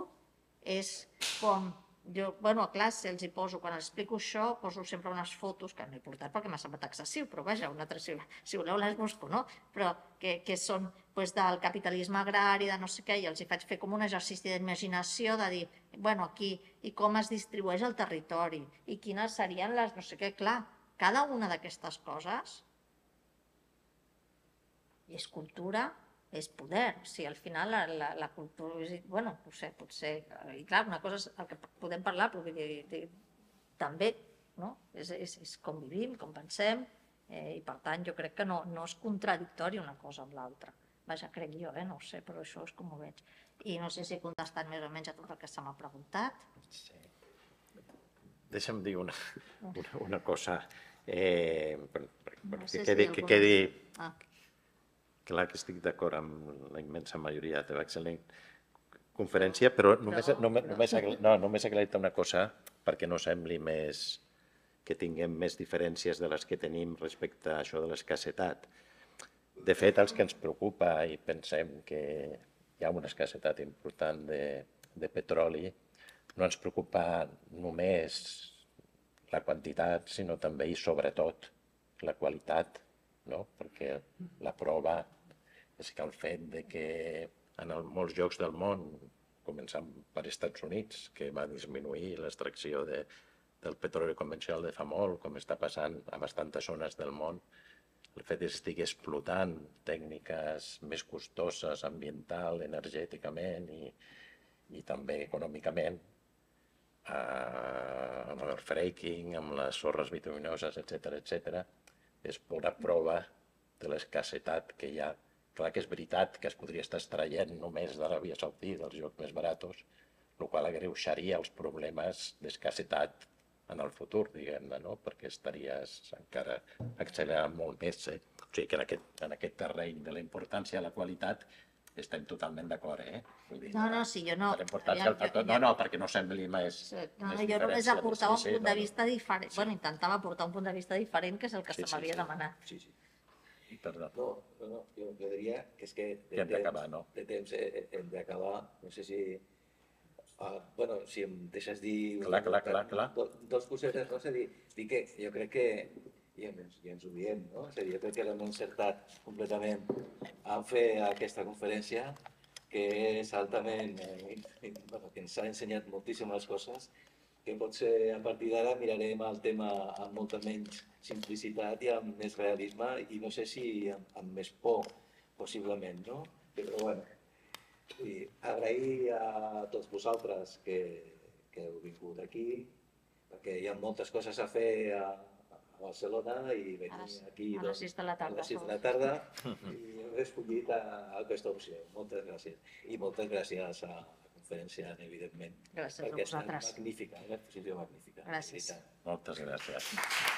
és com jo, bueno, a classe els hi poso, quan explico això, poso sempre unes fotos, que no he portat perquè m'ha semblat excessiu, però vaja, una altra, si, si voleu les busco, no? Però que, que són pues, del capitalisme agrari, de no sé què, i els hi faig fer com un exercici d'imaginació, de dir, bueno, aquí, i com es distribueix el territori, i quines serien les, no sé què, clar, cada una d'aquestes coses i és cultura, és poder. O sigui, al final la, la, la cultura, bueno, no sé, potser, i clar, una cosa és el que podem parlar, però dir, dir, també, no? És, és, és com vivim, com pensem, Eh, I per tant, jo crec que no, no és contradictori una cosa amb l'altra. Vaja, crec jo, eh? no ho sé, però això és com ho veig. I no sé si he contestat més o menys a tot el que se m'ha preguntat. Sí. Deixa'm dir una, una, una cosa. Eh, per, per, No perquè sé si quedi, que algun- quedi Ah, clar que estic d'acord amb la immensa majoria de la excel·lent conferència, però només, Però- només, no, només aclarir una cosa perquè no sembli més que tinguem més diferències de les que tenim respecte a això de l'escassetat. De fet, els que ens preocupa i pensem que hi ha una escassetat important de, de petroli, no ens preocupa només la quantitat, sinó també i sobretot la qualitat, no? perquè la prova és que el fet de que en el, molts llocs del món, començant per Estats Units, que va disminuir l'extracció de, del petroli convencional de fa molt, com està passant a bastantes zones del món, el fet que estigui explotant tècniques més costoses ambiental, energèticament i, i també econòmicament, eh, amb el fracking, amb les sorres bituminoses, etc etc, és pura prova de l'escassetat que hi ha. Clar que és veritat que es podria estar extraient només d'Aràbia Saudí, dels llocs més baratos, el qual agreujaria els problemes d'escassetat en el futur, diguem-ne, no? perquè estaries encara accelerant molt més. Eh? O sigui que en aquest, en aquest terreny de la importància de la qualitat estem totalment d'acord, eh? Vull dir, No, no, sí, jo no. de la importància Aviam, del factor... jo- No, no, perquè no sembli més... Sí, No, més no, jo només aportava Sí, un sí, punt de no, no. vista diferent. Bueno, intentava aportar un punt de vista diferent, que és el que Sí, se sí, m'havia sí. demanat. Sí, sí. Perdó. No, no, no, jo, jo diria que és que... de hem temps- d'acabar, no? De temps eh, hem d'acabar, no sé si... Uh, bueno, si em deixes dir... Clar, clar, clar, clar. Do, dos cosetes, no? A dir, dir que jo crec que, i ens, i ens ho diem, no? És a dir, jo crec que l'hem encertat completament en fer aquesta conferència, que és altament, eh, bueno, que ens ha ensenyat moltíssimes coses, que potser a partir d'ara mirarem el tema amb molta menys simplicitat i amb més realisme i no sé si amb, amb més por, possiblement, no? Però bueno, i agrair a tots vosaltres que, que heu vingut aquí, perquè hi ha moltes coses a fer a, Barcelona i venir les- aquí a les doncs, sis de la tarda a les 6 de la tarda [LAUGHS] i heu escollit a, a aquesta opció. Moltes gràcies. I moltes gràcies a la conferència, evidentment. Gràcies a perquè és tan vosaltres. magnífica, una exposició magnífica. Gràcies. Moltes gràcies.